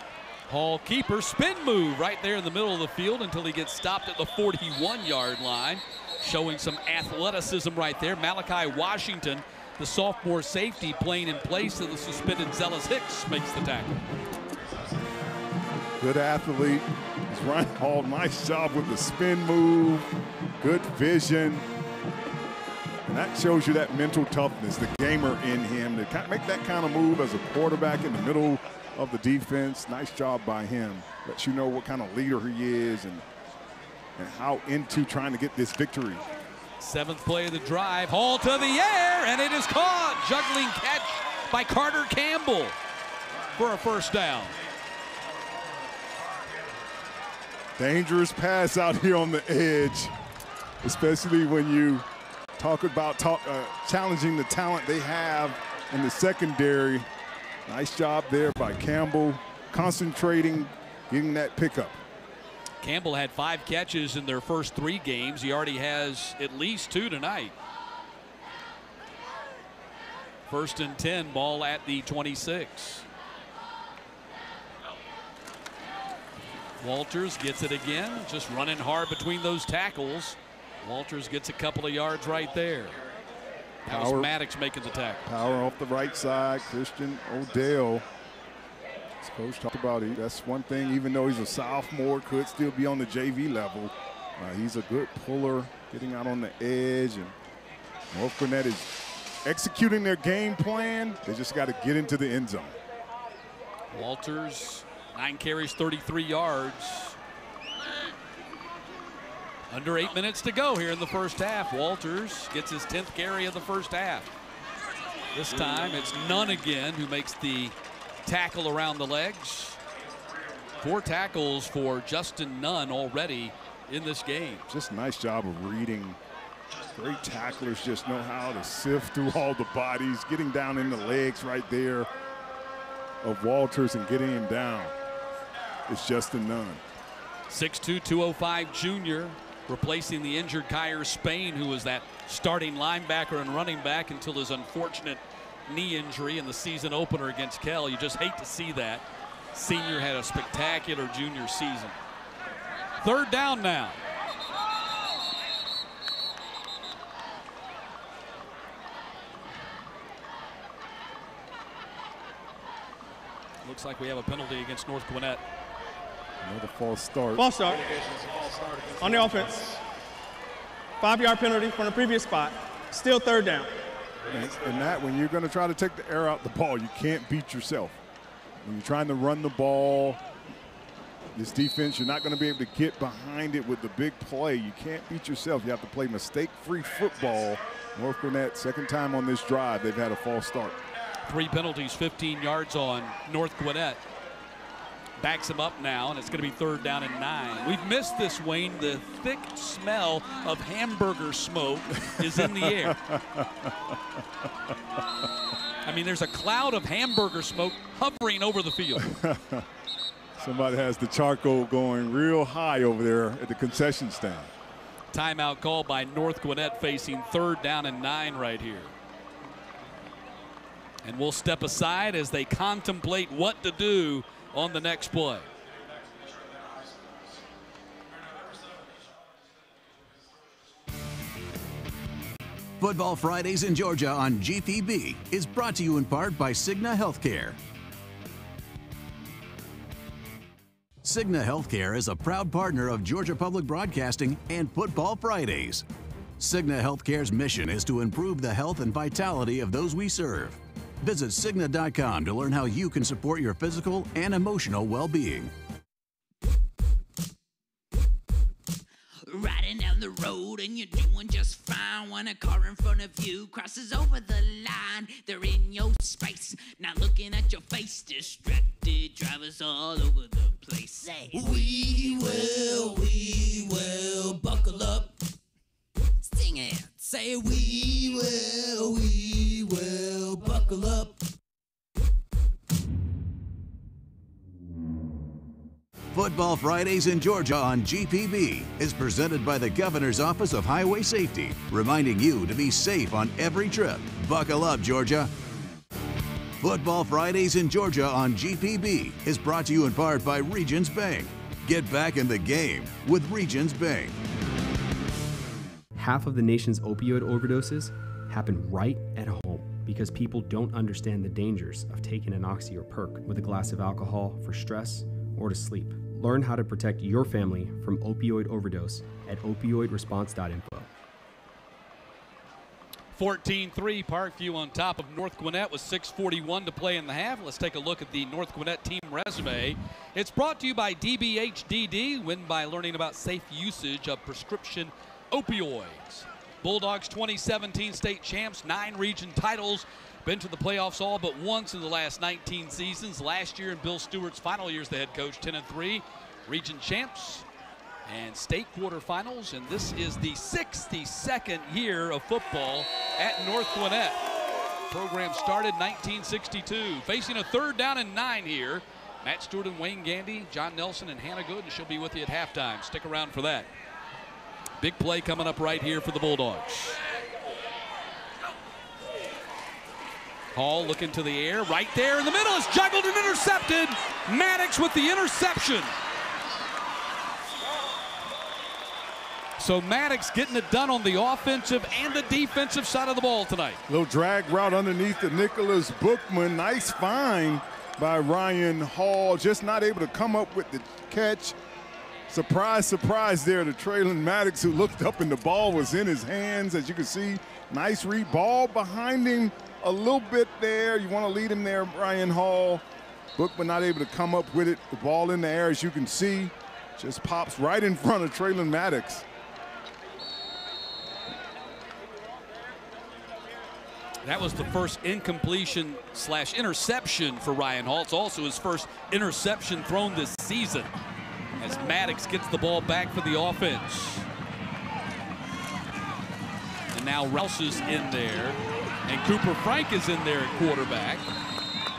Hall keeper spin move right there in the middle of the field until he gets stopped at the 41 yard line. Showing some athleticism right there. Malachi Washington, the sophomore safety, playing in place of the suspended Zealous Hicks, makes the tackle. Good athlete. He's Ryan Hall, nice job with the spin move. Good vision. And that shows you that mental toughness, the gamer in him to make that kind of move as a quarterback in the middle of the defense. Nice job by him. Lets you know what kind of leader he is and, and how into trying to get this victory. Seventh play of the drive. Hall to the air, and it is caught. Juggling catch by Carter Campbell for a first down. Dangerous pass out here on the edge, especially when you talk about talk, uh, challenging the talent they have in the secondary. Nice job there by Campbell, concentrating, getting that pickup. Campbell had five catches in their first three games. He already has at least two tonight. First and 10, ball at the 26. Walters gets it again, just running hard between those tackles. Walters gets a couple of yards right there. That Power. was Maddox making the tackle. Power off the right side, Christian Odell. As coach talked about it, that's one thing, even though he's a sophomore, could still be on the JV level. Uh, he's a good puller, getting out on the edge. And North Gwinnett is executing their game plan. They just got to get into the end zone. Walters, nine carries, 33 yards. Under eight minutes to go here in the first half. Walters gets his 10th carry of the first half. This time it's Nunn again who makes the tackle around the legs. Four tackles for Justin Nunn already in this game. Just a nice job of reading. Great tacklers just know how to sift through all the bodies, getting down in the legs right there of Walters and getting him down. It's Justin Nunn. 6'2", 205 junior, replacing the injured Kyer Spain, who was that starting linebacker and running back until his unfortunate knee injury in the season opener against Kell. You just hate to see that. Senior had a spectacular junior season. Third down now. Looks like we have a penalty against North Gwinnett. Another false start. False start. On the offense. Five yard penalty from the previous spot. Still third down. And, and that, when you're going to try to take the air out the ball, you can't beat yourself. When you're trying to run the ball, this defense, you're not going to be able to get behind it with the big play. You can't beat yourself. You have to play mistake-free football. North Gwinnett, second time on this drive, they've had a false start. Three penalties, 15 yards on North Gwinnett. Backs him up now, and it's going to be third down and nine. We've missed this, Wayne. The thick smell of hamburger smoke is in the air. I mean, there's a cloud of hamburger smoke hovering over the field. *laughs* Somebody has the charcoal going real high over there at the concession stand. Timeout call by North Gwinnett facing third down and nine right here. And we'll step aside as they contemplate what to do on the next play. Football Fridays in Georgia on GPB is brought to you in part by Cigna Healthcare. Cigna Healthcare is a proud partner of Georgia Public Broadcasting and Football Fridays. Cigna Healthcare's mission is to improve the health and vitality of those we serve. Visit Cigna.com to learn how you can support your physical and emotional well being. Riding down the road and you're doing just fine when a car in front of you crosses over the line. They're in your space, not looking at your face. Distracted drivers all over the place. Say, we will, Fridays in Georgia on GPB is presented by the Governor's Office of Highway Safety, reminding you to be safe on every trip. Buckle up, Georgia. Football Fridays in Georgia on GPB is brought to you in part by Regions Bank. Get back in the game with Regions Bank. Half of the nation's opioid overdoses happen right at home because people don't understand the dangers of taking an oxy or perk with a glass of alcohol for stress or to sleep. Learn how to protect your family from opioid overdose at opioidresponse.info. 14-3 Parkview on top of North Gwinnett with 641 to play in the half. Let's take a look at the North Gwinnett team resume. It's brought to you by DBHDD. Win by learning about safe usage of prescription opioids. Bulldogs 2017 state champs, nine region titles. Been to the playoffs all but once in the last 19 seasons. Last year in Bill Stewart's final year as the head coach, 10 and 3. Region champs and state quarterfinals. And this is the 62nd year of football at North Gwinnett. Program started 1962. Facing a third down and nine here. Matt Stewart and Wayne Gandy, John Nelson and Hannah Good, and she'll be with you at halftime. Stick around for that. Big play coming up right here for the Bulldogs. Hall looking to the air, right there in the middle, is juggled and intercepted. Maddox with the interception. So Maddox getting it done on the offensive and the defensive side of the ball tonight. Little drag route underneath the Nicholas Bookman. Nice find by Ryan Hall. Just not able to come up with the catch. Surprise, surprise there to Traylon Maddox, who looked up and the ball was in his hands. As you can see, nice read. Ball behind him a little bit there. You want to lead him there, Ryan Hall. Bookman not able to come up with it. The ball in the air, as you can see, just pops right in front of Traylon Maddox. That was the first incompletion slash interception for Ryan Hall. It's also his first interception thrown this season as Maddox gets the ball back for the offense. And now Rouse is in there. And Cooper Frank is in there at quarterback.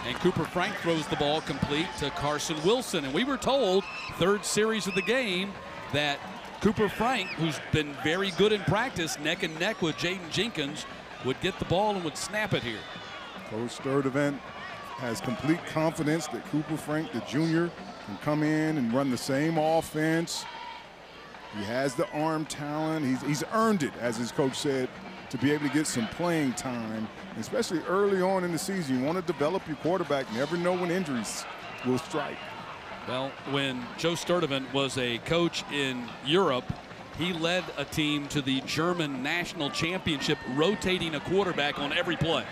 And Cooper Frank throws the ball complete to Carson Wilson. And we were told, third series of the game, that Cooper Frank, who's been very good in practice, neck and neck with Jaden Jenkins, would get the ball and would snap it here. Coach Sturdivant has complete confidence that Cooper Frank, the junior, can come in and run the same offense. He has the arm talent. He's, he's earned it, as his coach said, to be able to get some playing time, especially early on in the season. You want to develop your quarterback. Never know when injuries will strike. Well, when Joe Sturdivant was a coach in Europe, he led a team to the German national championship, rotating a quarterback on every play,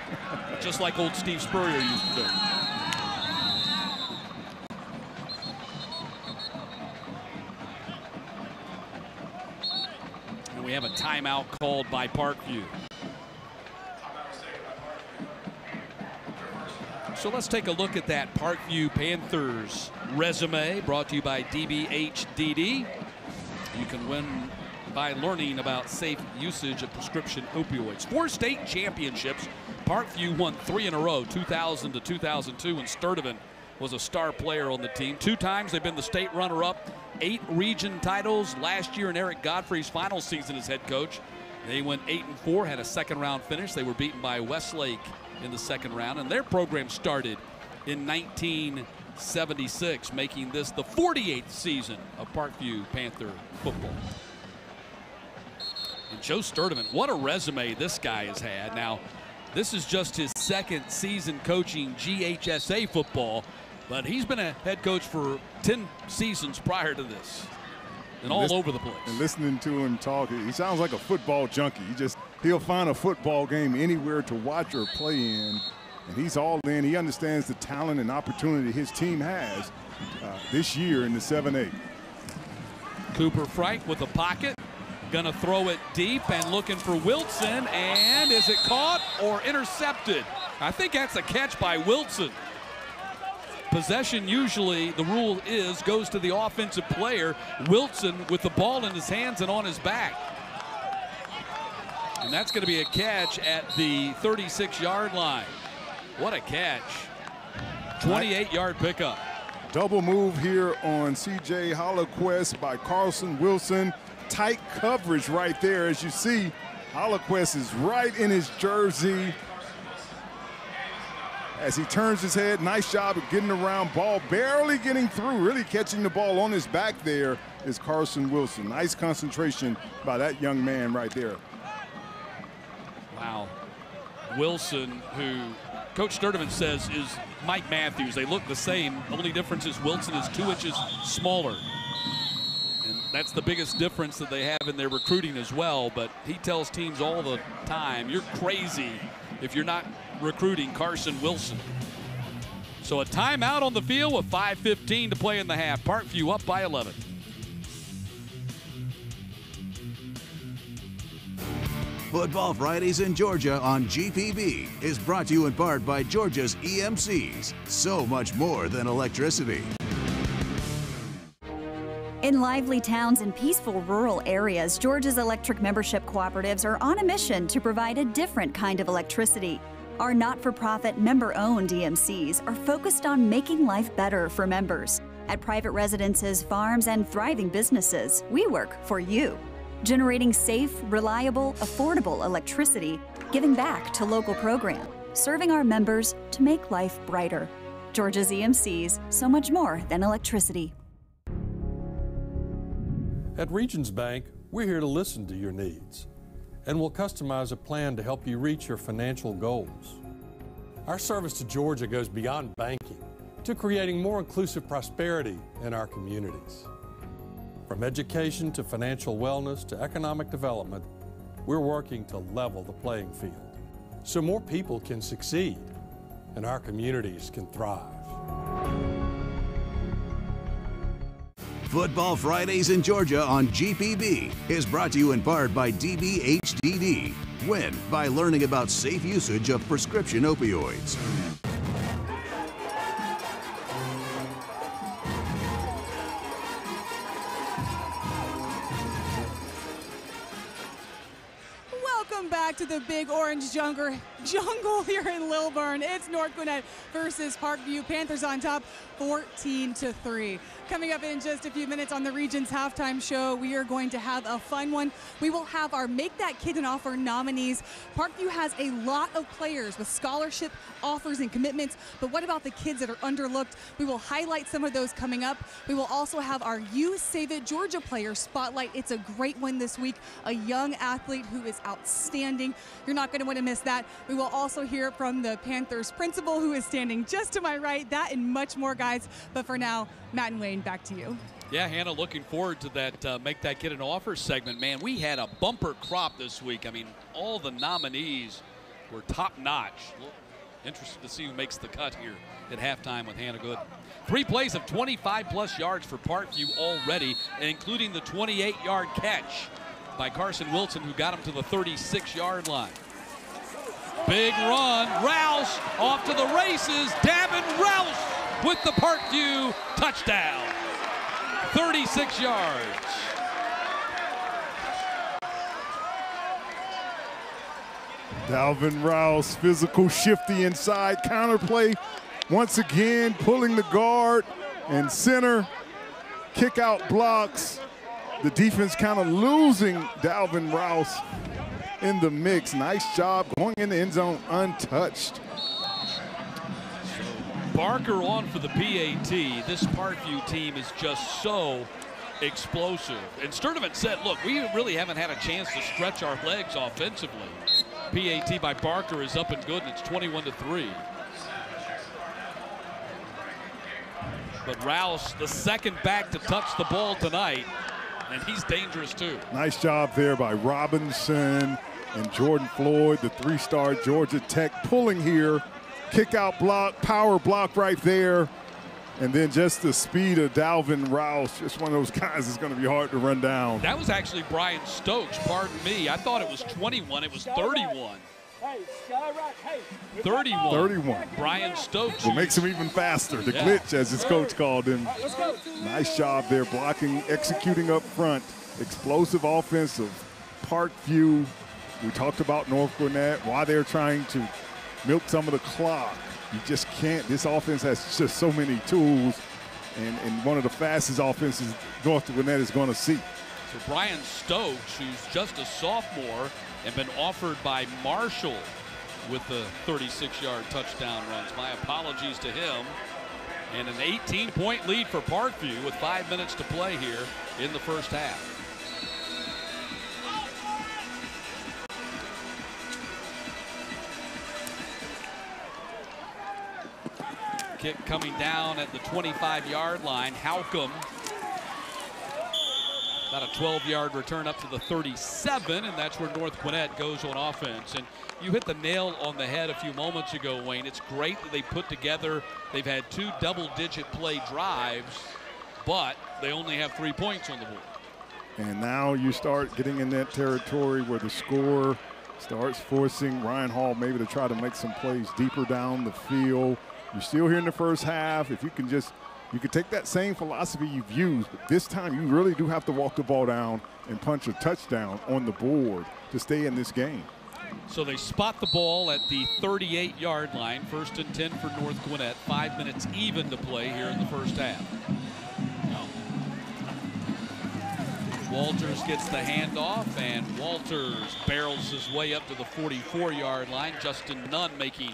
just like old Steve Spurrier used to do. We have a timeout called by Parkview. So let's take a look at that Parkview Panthers resume brought to you by DBHDD. You can win by learning about safe usage of prescription opioids. Four state championships. Parkview won three in a row, 2000 to 2002, and Sturdivant was a star player on the team. Two times they've been the state runner-up, eight region titles last year in Eric Godfrey's final season as head coach. They went eight and four, had a second round finish. They were beaten by Westlake in the second round, and their program started in 1976, making this the 48th season of Parkview Panther football. And Joe Sturdivant, what a resume this guy has had. Now, this is just his second season coaching GHSA football, but he's been a head coach for 10 seasons prior to this and all lis- over the place. And listening to him talk, he sounds like a football junkie. He just he'll find a football game anywhere to watch or play in, and he's all in. He understands the talent and opportunity his team has uh, this year in the 7-8. Cooper Fright with the pocket. Gonna throw it deep and looking for Wilson. And is it caught or intercepted? I think that's a catch by Wilson. Possession usually, the rule is, goes to the offensive player. Wilson with the ball in his hands and on his back. And that's going to be a catch at the 36 yard line. What a catch. 28 yard pickup. Double move here on CJ Holoquest by Carson Wilson. Tight coverage right there. As you see, Holoquest is right in his jersey. As he turns his head, nice job of getting around, ball barely getting through, really catching the ball on his back there is Carson Wilson. Nice concentration by that young man right there. Wow. Wilson, who Coach Sturdivant says is Mike Matthews. They look the same. Only difference is Wilson is two inches smaller. And that's the biggest difference that they have in their recruiting as well. But he tells teams all the time, you're crazy if you're not recruiting Carson Wilson. So a timeout on the field with 5.15 to play in the half. Parkview up by 11. Football Fridays in Georgia on GPB is brought to you in part by Georgia's EMCs. So much more than electricity. In lively towns and peaceful rural areas, Georgia's electric membership cooperatives are on a mission to provide a different kind of electricity. Our not for profit, member owned EMCs are focused on making life better for members. At private residences, farms, and thriving businesses, we work for you. Generating safe, reliable, affordable electricity, giving back to local programs, serving our members to make life brighter. Georgia's EMCs, so much more than electricity. At Regions Bank, we're here to listen to your needs, and we'll customize a plan to help you reach your financial goals. Our service to Georgia goes beyond banking to creating more inclusive prosperity in our communities. From education to financial wellness to economic development, we're working to level the playing field so more people can succeed and our communities can thrive. Football Fridays in Georgia on GPB is brought to you in part by DBHDD. Win by learning about safe usage of prescription opioids. Welcome back to the big orange jungle, jungle *laughs* here in Lilburn. It's North Gwinnett versus Parkview. Panthers on top 14 to 3. Coming up in just a few minutes on the Regions halftime show, we are going to have a fun one. We will have our Make That Kid an Offer nominees. Parkview has a lot of players with scholarship offers and commitments, but what about the kids that are underlooked? We will highlight some of those coming up. We will also have our U Save It Georgia player spotlight. It's a great one this week. A young athlete who is outstanding. You're not going to want to miss that. We will also hear from the Panthers principal, who is standing just to my right. That and much more, guys. But for now, Matt and Wayne, back to you. Yeah, Hannah, looking forward to that uh, Make That Kid an Offer segment. Man, we had a bumper crop this week. I mean, all the nominees were top notch. Interested to see who makes the cut here at halftime with Hannah Good. Three plays of 25 plus yards for Parkview already, including the 28 yard catch by Carson Wilson, who got him to the 36 yard line. Big run. Rouse off to the races. Dalvin Rouse with the Parkview touchdown. 36 yards. Dalvin Rouse, physical, shifty inside, counterplay. Once again, pulling the guard and center. Kick out blocks. The defense kind of losing Dalvin Rouse in the mix. Nice job going in the end zone untouched. Barker on for the PAT. This Parkview team is just so explosive. And Sturdivant said, look, we really haven't had a chance to stretch our legs offensively. PAT by Barker is up and good, and it's 21 to 3. But Rouse, the second back to touch the ball tonight, and he's dangerous too. Nice job there by Robinson and Jordan Floyd, the three-star Georgia Tech pulling here. Kick out block, power block right there. And then just the speed of Dalvin Rouse, just one of those *laughs* guys that's going to be hard to run down. That was actually Brian Stokes, pardon me. I thought it was 21, it was 31. 31. 31. Brian Stokes. What makes him even faster, the Yeah. glitch, as his coach called him. Nice job there, blocking, executing up front. Explosive offense of Parkview. We talked about North Gwinnett, why they're trying to milk some of the clock. You just can't. This offense has just so many tools, and, and one of the fastest offenses North Gwinnett is going to see. So Brian Stokes, who's just a sophomore and been offered by Marshall with the 36-yard touchdown runs. My apologies to him. And an 18-point lead for Parkview with five minutes to play here in the first half. Kick coming down at the 25-yard line. Halcomb about a 12-yard return up to the 37, and that's where North Gwinnett goes on offense. And you hit the nail on the head a few moments ago, Wayne. It's great that they put together, they've had two double-digit play drives, but they only have three points on the board. And now you start getting in that territory where the score starts forcing Ryan Hall maybe to try to make some plays deeper down the field. You're still here in the first half. If you can just, you can take that same philosophy you've used, but this time you really do have to walk the ball down and punch a touchdown on the board to stay in this game. So they spot the ball at the 38-yard line, first and 10 for North Gwinnett. Five minutes even to play here in the first half. Walters gets the handoff, and Walters barrels his way up to the 44-yard line. Justin Nunn making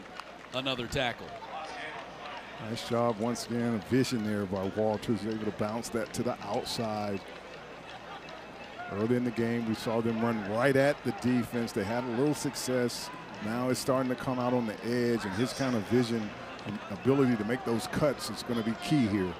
another tackle. Nice job once again, vision there by Walters, able to bounce that to the outside. Early in the game, we saw them run right at the defense. They had a little success. Now it's starting to come out on the edge, and his kind of vision and ability to make those cuts is going to be key here.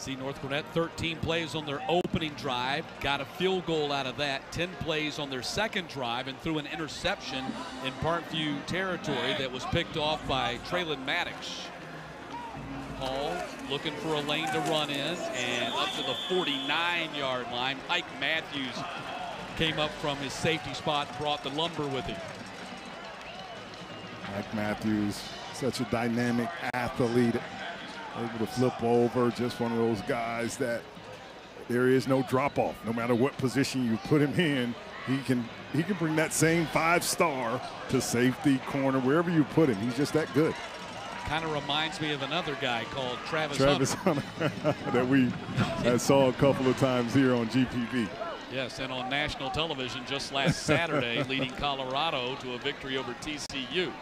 See North Gwinnett 13 plays on their opening drive, got a field goal out of that, 10 plays on their second drive, and threw an interception in Parkview territory that was picked off by Traylon Maddox. Hall looking for a lane to run in, and up to the 49-yard line. Mike Matthews came up from his safety spot, and brought the lumber with him. Mike Matthews, such a dynamic athlete, able to flip over, just one of those guys that there is no drop off. No matter what position you put him in, he can he can bring that same five star to safety, corner, wherever you put him. He's just that good. Kind of reminds me of another guy called Travis, Travis Hunter. Hunter *laughs* that we had saw a couple of times here on GPB. Yes, and on national television just last Saturday, *laughs* leading Colorado to a victory over TCU.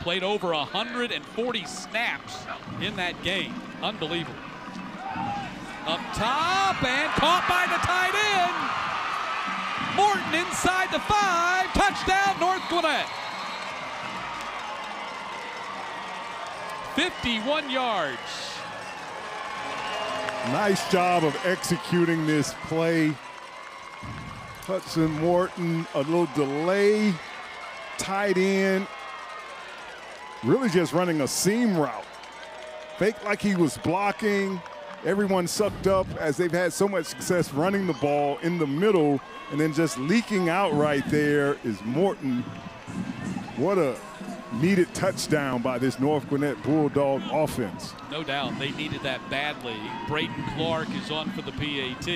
Played over 140 snaps in that game. Unbelievable. Up top and caught by the tight end. Morton inside the five. Touchdown, North Gwinnett. 51 yards. Nice job of executing this play. Hudson Morton, a little delay, tight end, really just running a seam route. Fake like he was blocking. Everyone sucked up as they've had so much success running the ball in the middle and then just leaking out right there is Morton. What a needed touchdown by this North Gwinnett Bulldog offense. No doubt they needed that badly. Brayton Clark is on for the PAT.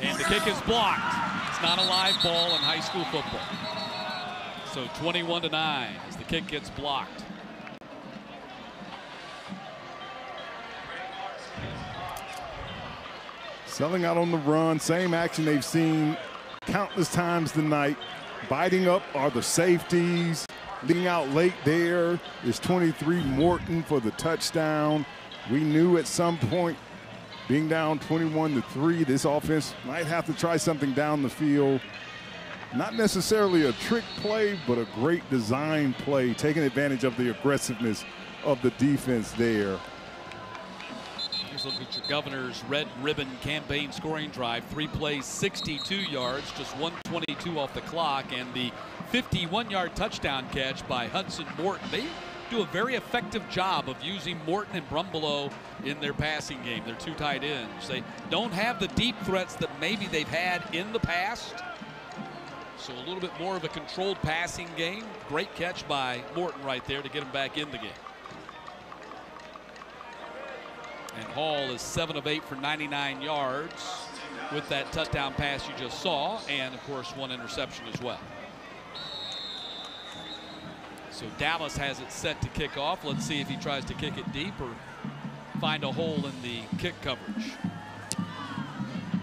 And the kick is blocked. It's not a live ball in high school football. So 21 to 9 as the kick gets blocked. Selling out on the run, same action they've seen countless times tonight. Biting up are the safeties. Leading out late there is 23 Morton for the touchdown. We knew at some point, being down 21 to 3, this offense might have to try something down the field. Not necessarily a trick play, but a great design play, taking advantage of the aggressiveness of the defense there. Here's a look at your governor's red ribbon campaign scoring drive. Three plays, 62 yards, just 122 off the clock, and the 51-yard touchdown catch by Hudson Morton. They do a very effective job of using Morton and Brumbelow in their passing game. They're two tight ends. They don't have the deep threats that maybe they've had in the past. So a little bit more of a controlled passing game. Great catch by Morton right there to get him back in the game. And Hall is 7 of 8 for 99 yards with that touchdown pass you just saw, and of course, one interception as well. So Dallas has it set to kick off. Let's see if he tries to kick it deep or find a hole in the kick coverage.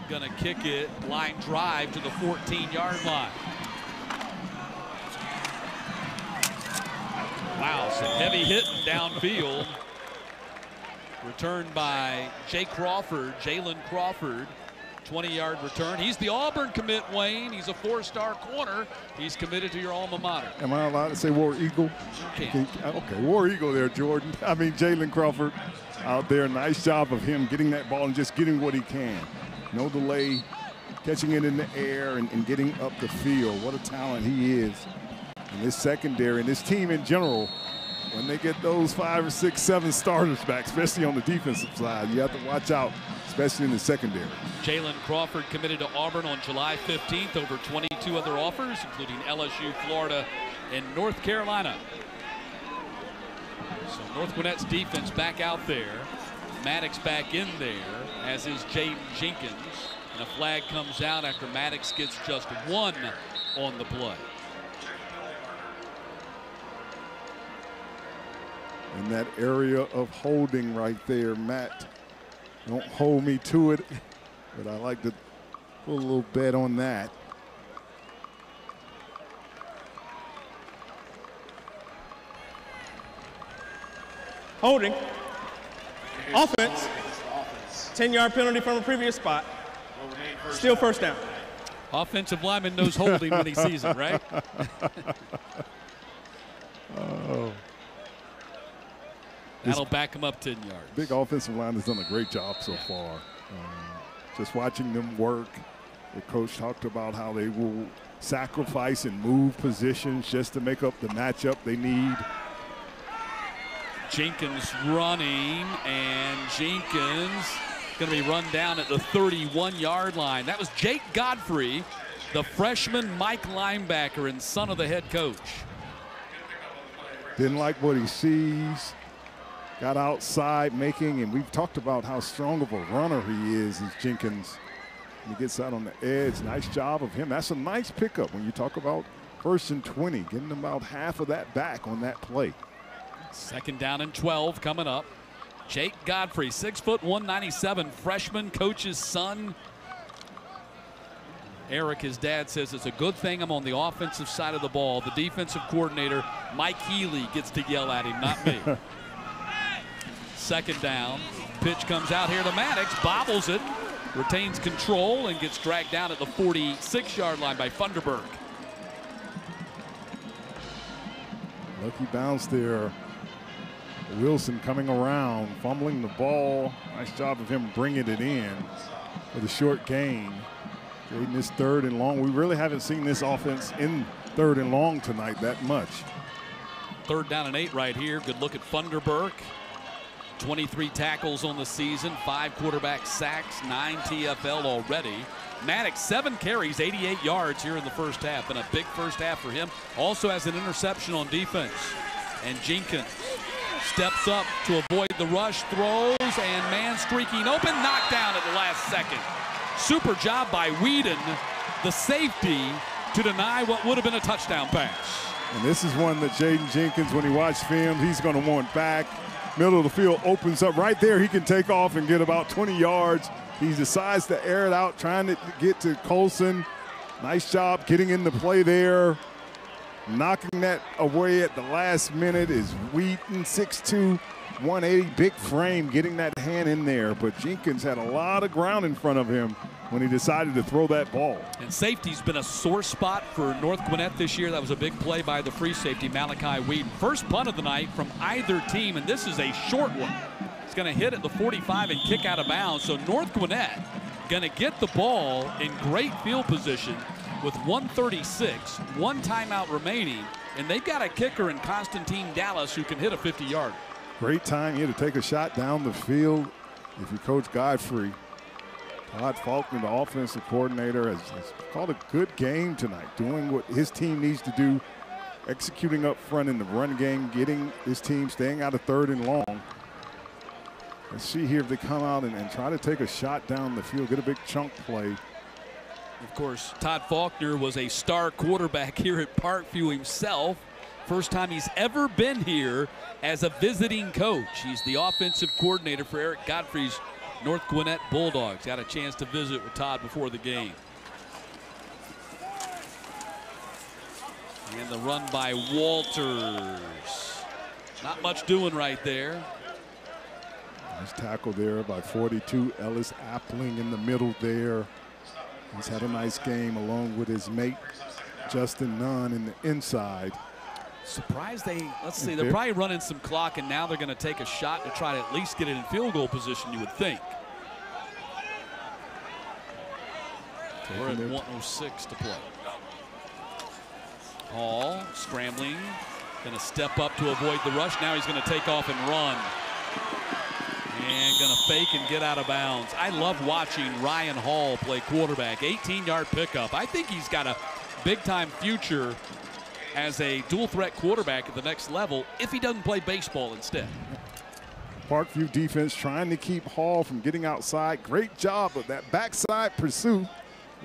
Gonna kick it line drive to the 14 yard line. Wow, some heavy hitting downfield. Returned by Jay Crawford, Jalen Crawford. 20 yard return. He's the Auburn commit, Wayne. He's a four star corner. He's committed to your alma mater. Am I allowed to say War Eagle? can. Okay, War Eagle there, Jordan. *laughs* I mean, Jalen Crawford out there. Nice job of him getting that ball and just getting what he can. No delay, catching it in the air and, and getting up the field. What a talent he is. And this secondary and this team in general, when they get those five or six, seven starters back, especially on the defensive side, you have to watch out, especially in the secondary. Jalen Crawford committed to Auburn on July 15th over 22 other offers, including LSU, Florida, and North Carolina. So North Gwinnett's defense back out there. Maddox back in there, as is Jaden Jenkins. And a flag comes out after Maddox gets just one on the play. In that area of holding right there, Matt. Don't hold me to it, *laughs* but I like to put a little bet on that. Holding. Offense. 10 yard penalty from a previous spot. Still first down. Offensive lineman knows holding when he sees it, right? *laughs* *laughs* oh. That'll back him up 10 yards. Big offensive line has done a great job so far. Um, just watching them work. The coach talked about how they will sacrifice and move positions just to make up the matchup they need. Jenkins running, and Jenkins going to be run down at the 31 yard line. That was Jake Godfrey, the freshman Mike linebacker and son of the head coach. Didn't like what he sees. Got outside making, and we've talked about how strong of a runner he is, is Jenkins. He gets out on the edge. Nice job of him. That's a nice pickup when you talk about first and 20, getting about half of that back on that play. Second down and 12 coming up. Jake Godfrey, six foot 197, freshman, coach's son. Eric, his dad, says it's a good thing I'm on the offensive side of the ball. The defensive coordinator, Mike Healy, gets to yell at him, not me. *laughs* Second down. Pitch comes out here to Maddox, bobbles it, retains control, and gets dragged down at the 46 yard line by Funderburk. Lucky bounce there. Wilson coming around, fumbling the ball. Nice job of him bringing it in for the short gain. Creating this third and long. We really haven't seen this offense in third and long tonight that much. Third down and eight right here. Good look at Funderburk. 23 tackles on the season, five quarterback sacks, nine TFL already. Maddox, seven carries, 88 yards here in the first half, and a big first half for him. Also has an interception on defense. And Jenkins steps up to avoid the rush, throws, and man streaking open, knocked down at the last second. Super job by Whedon, the safety, to deny what would have been a touchdown pass. And this is one that Jaden Jenkins, when he watched film, he's going to want back. Middle of the field opens up right there. He can take off and get about 20 yards. He decides to air it out, trying to get to Colson. Nice job getting in the play there. Knocking that away at the last minute is Wheaton, 6'2", 180, big frame, getting that hand in there. But Jenkins had a lot of ground in front of him when he decided to throw that ball. And safety's been a sore spot for North Gwinnett this year. That was a big play by the free safety, Malachi Whedon. First punt of the night from either team, and this is a short one. It's going to hit at the 45 and kick out of bounds. So North Gwinnett going to get the ball in great field position with 136, one timeout remaining, and they've got a kicker in Constantine Dallas who can hit a 50-yard. Great time here to take a shot down the field. If you coach Godfrey, Todd Faulkner, the offensive coordinator, has, has called a good game tonight, doing what his team needs to do, executing up front in the run game, getting his team staying out of third and long. Let's see here if they come out and, and try to take a shot down the field, get a big chunk play. Of course, Todd Faulkner was a star quarterback *laughs* here at Parkview himself. First time he's ever been here as a visiting coach. He's the offensive coordinator for Eric Godfrey's North Gwinnett Bulldogs. Got a chance to visit with Todd before the game. And the run by Walters. Not much doing right there. Nice tackle there by 42. Ellis Appling in the middle there. He's had a nice game along with his mate, Justin Nunn, in the inside. Surprised they, let's see, they're probably running some clock, and now they're going to take a shot to try to at least get it in field goal position, you would think. We're at 106 to play. Hall scrambling, going to step up to avoid the rush. Now he's going to take off and run. And going to fake and get out of bounds. I love watching Ryan Hall play quarterback. 18-yard pickup. I think he's got a big-time future as a dual threat quarterback at the next level if he doesn't play baseball instead. Parkview defense trying to keep Hall from getting outside. Great job of that backside pursuit.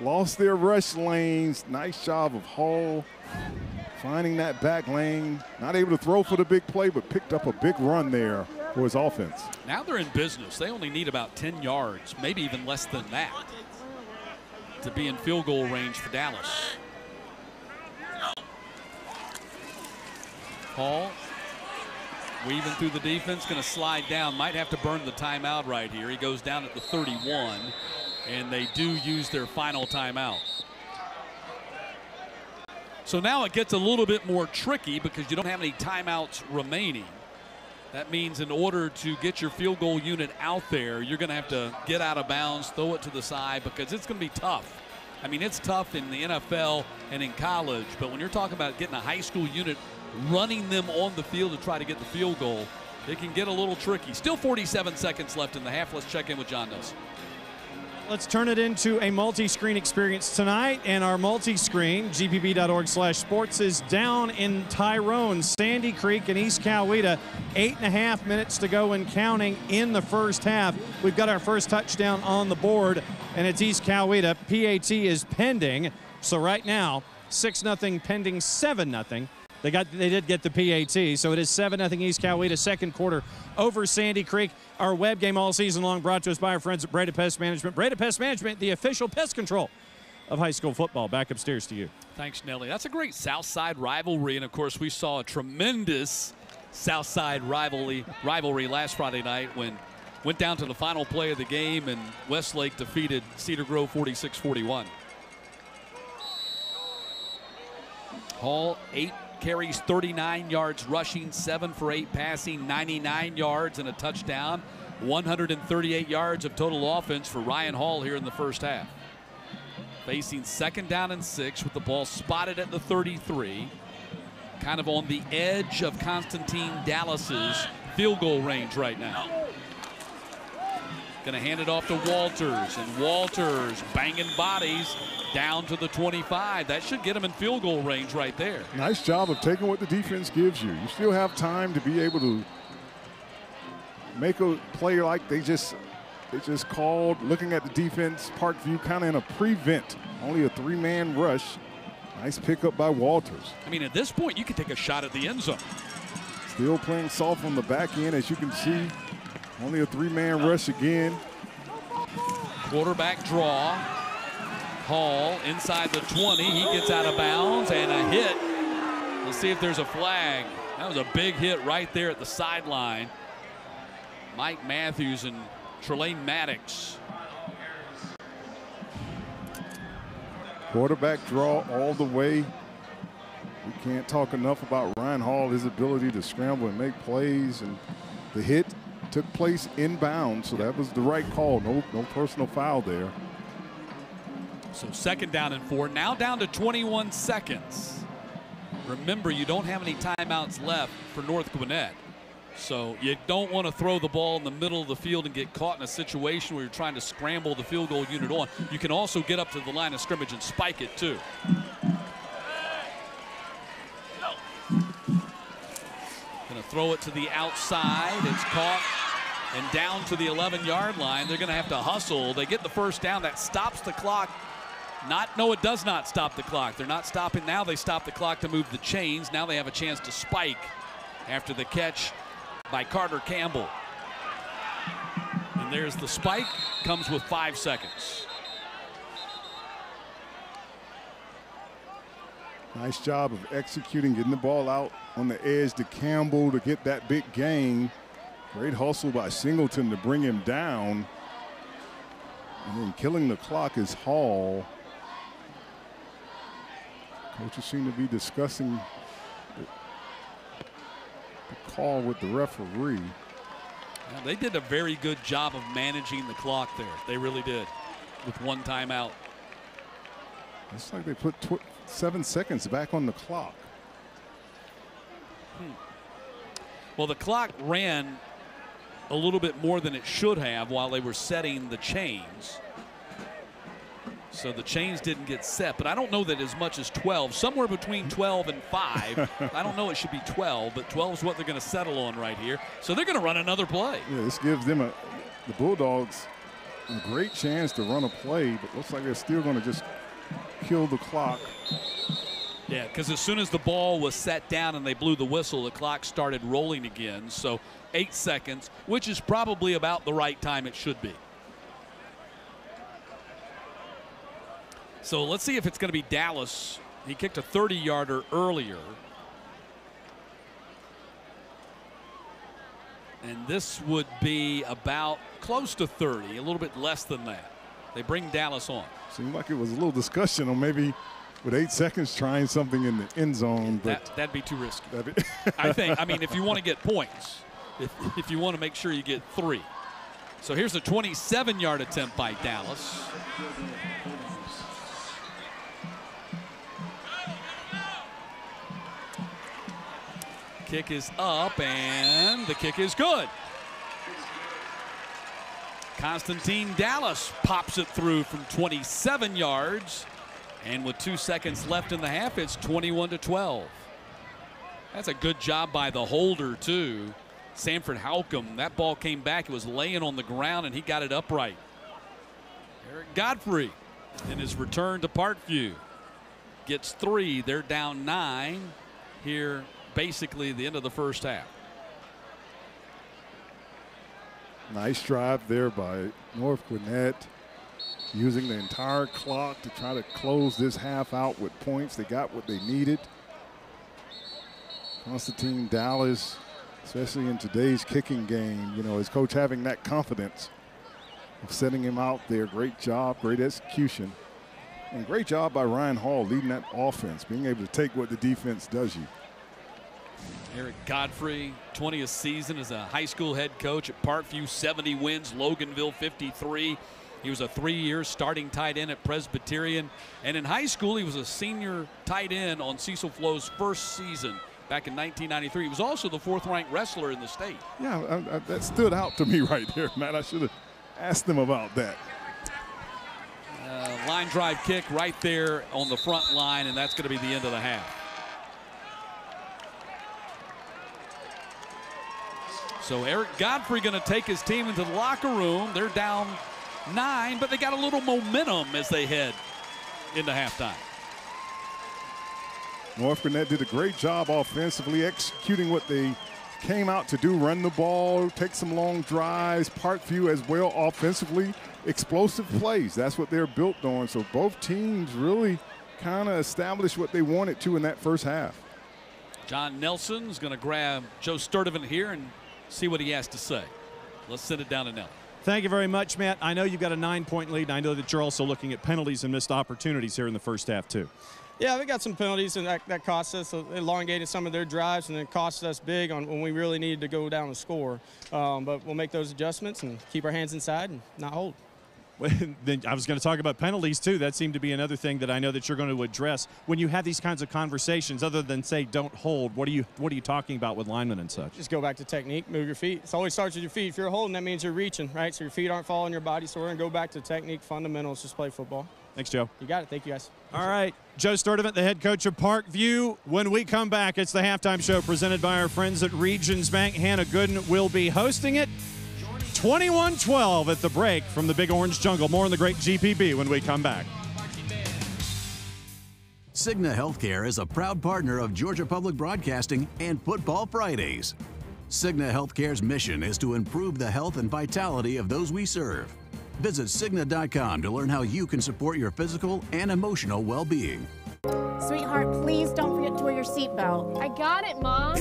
Lost their rush lanes. Nice job of Hall finding that back lane. Not able to throw for the big play, but picked up a big run there for his offense. Now they're in business. They only need about 10 yards, maybe even less than that, to be in field goal range for Dallas. Hall weaving through the defense, going to slide down. Might have to burn the timeout right here. He goes down at the 31, and they do use their final timeout. So now it gets a little bit more tricky because you don't have any timeouts remaining. That means in order to get your field goal unit out there, you're going to have to get out of bounds, throw it to the side because it's going to be tough. I mean, it's tough in the NFL and in college, but when you're talking about getting a high school unit running them on the field to try to get the field goal, it can get a little tricky. Still 47 seconds left in the half. Let's check in with John Nelson. Let's turn it into a multi-screen experience tonight. And our multi-screen, gpb.org slash sports, is down in Tyrone, Sandy Creek, and East Coweta. Eight and a half minutes to go and counting in the first half. We've got our first touchdown on the board, and it's East Coweta. PAT is pending. So right now, 6-0 pending 7-0. They got they did get the PAT, so it is 7-0 East Coweta second quarter over Sandy Creek. Our web game all season long brought to us by our friends at Breda Pest Management. Breda Pest Management, the official pest control of high school football. Back upstairs to you. Thanks, Nelly. That's a great South Side rivalry, and of course we saw a tremendous South Side rivalry rivalry last Friday night when went down to the final play of the game and Westlake defeated Cedar Grove 46-41. Hall eight carries, 39 yards rushing, 7 for 8 passing, 99 yards and a touchdown, 138 yards of total offense for Ryan Hall here in the first half. Facing second down and six with the ball spotted at the 33, kind of on the edge of Constantine Dallas's field goal range right now. Going to hand it off to Walters, and Walters banging bodies down to the 25. That should get him in field goal range right there. Nice job of taking what the defense gives you. You still have time to be able to make a play like they just they just called. Looking at the defense, Parkview kind of in a prevent. Only a three-man rush. Nice pickup by Walters. I mean, at this point, you could take a shot at the end zone. Still playing soft on the back end, as you can see. Only a three-man rush again. Quarterback draw. Hall inside the 20. He gets out of bounds and a hit. We'll see if there's a flag. That was a big hit right there at the sideline. Mike Matthews and Trelane Maddox. Quarterback draw all the way. We can't talk enough about Ryan Hall, his ability to scramble and make plays. And the hit took place inbound, so that was the right call. No, no personal foul there. So second down and four. Now down to 21 seconds. Remember, you don't have any timeouts left for North Gwinnett. So you don't want to throw the ball in the middle of the field and get caught in a situation where you're trying to scramble the field goal unit on. You can also get up to the line of scrimmage and spike it too. Going to throw it to the outside. It's caught and down to the 11 yard line. They're going to have to hustle. They get the first down. That stops the clock. Not, no, it does not stop the clock. They're not stopping now. They stop the clock to move the chains. Now they have a chance to spike after the catch by Carter Campbell. And there's the spike, comes with five seconds. Nice job of executing, getting the ball out on the edge to Campbell to get that big gain. Great hustle by Singleton to bring him down. And then killing the clock is Hall. Coaches seem to be discussing the, call with the referee. They did a very good job of managing the clock there. They really did with one timeout. It's like they put seven seconds back on the clock. Hmm. Well, the clock ran a little bit more than it should have while they were setting the chains. So the chains didn't get set, but I don't know that as much as 12. Somewhere between 12 and 5. *laughs* I don't know it should be 12, but 12 is what they're going to settle on right here. So they're going to run another play. Yeah, this gives them a the Bulldogs a great chance to run a play, but looks like they're still going to just kill the clock. Yeah, because as soon as the ball was set down and they blew the whistle, the clock started rolling again. So eight seconds, which is probably about the right time it should be. So let's see if it's going to be Dallas. He kicked a 30 yarder earlier. And this would be about close to 30, a little bit less than that. They bring Dallas on. Seemed like it was a little discussion on maybe with eight seconds trying something in the end zone, but that, that'd be too risky. Be *laughs* I think. I mean, if you want to *laughs* get points, if, if you want to make sure you get three. So here's a 27 yard attempt by Dallas. Kick is up, and the kick is good. Constantine Dallas pops it through from 27 yards. And with two seconds left in the half, it's 21 to 12. That's a good job by the holder, too. Sanford Halcomb, that ball came back. It was laying on the ground, and he got it upright. Eric Godfrey in his return to Parkview gets three. They're down nine here, basically the end of the first half. Nice drive there by North Gwinnett, using the entire clock to try to close this half out with points. They got what they needed. Constantine Dallas, especially in today's kicking game, you know, his coach having that confidence of setting him out there. Great job, great execution. And great job by Ryan Hall leading that offense, being able to take what the defense does you. Eric Godfrey, 20th season as a high school head coach at Parkview, 70 wins, Loganville 53. He was a three-year starting tight end at Presbyterian. And in high school, he was a senior tight end on Cecil Flowe's first season back in 1993. He was also the fourth-ranked wrestler in the state. Yeah, I, I, that stood out to me *laughs* right there, Matt. I should have asked them about that. Uh, line drive kick right there on the front line, and that's going to be the end of the half. So Eric Godfrey going to take his team into the locker room. They're down nine, but they got a little momentum as they head into halftime. North Gwinnett did a great job offensively executing what they came out to do, run the ball, take some long drives, Parkview as well offensively, explosive plays. That's what they're built on. So both teams really kind of established what they wanted to in that first half. John Nelson's going to grab Joe Sturdivant here and see what he has to say. Let's send it down to Nelson. Thank you very much, Matt. I know you've got a nine-point lead, and I know that you're also looking at penalties and missed opportunities here in the first half, too. Yeah, we got some penalties, and that, that cost us, uh, elongated some of their drives, and it cost us big on when we really needed to go down and score. Um, but we'll make those adjustments and keep our hands inside and not hold. *laughs* then I was going to talk about penalties too. That seemed to be another thing that I know that you're going to address when you have these kinds of conversations. Other than say, don't hold. What are you What are you talking about with linemen and such? Just go back to technique, move your feet. It always starts with your feet. If you're holding, that means you're reaching, right? So your feet aren't following your body. So we're going to go back to technique, fundamentals. Just play football. Thanks, Joe. You got it. Thank you, guys. All right, Joe Sturdivant, the head coach of Parkview. When we come back, it's the halftime show presented by our friends at Regions Bank. Hannah Gooden will be hosting it. 21 12 at the break from the Big Orange Jungle. More on the great GPB when we come back. Cigna Healthcare is a proud partner of Georgia Public Broadcasting and Football Fridays. Cigna Healthcare's mission is to improve the health and vitality of those we serve. Visit Cigna.com to learn how you can support your physical and emotional well being. Sweetheart, please don't forget to wear your seatbelt. I got it, Mom.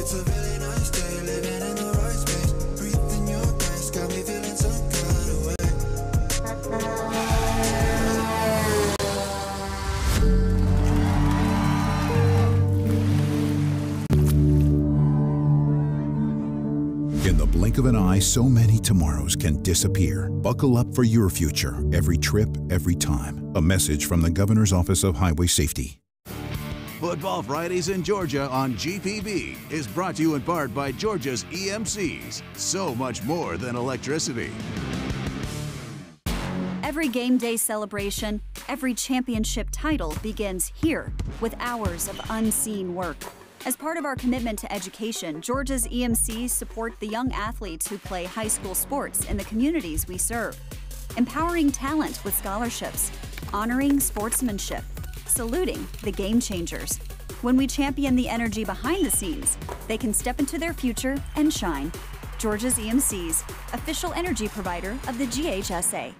Blink of an eye, so many tomorrows can disappear. Buckle up for your future, every trip, every time. A message from the Governor's Office of Highway Safety. Football Fridays in Georgia on GPB is brought to you in part by Georgia's EMCs. So much more than electricity. Every game day celebration, every championship title begins here with hours of unseen work. As part of our commitment to education, Georgia's EMCs support the young athletes who play high school sports in the communities we serve, empowering talent with scholarships, honoring sportsmanship, saluting the game changers. When we champion the energy behind the scenes, they can step into their future and shine. Georgia's EMCs, official energy provider of the GHSA.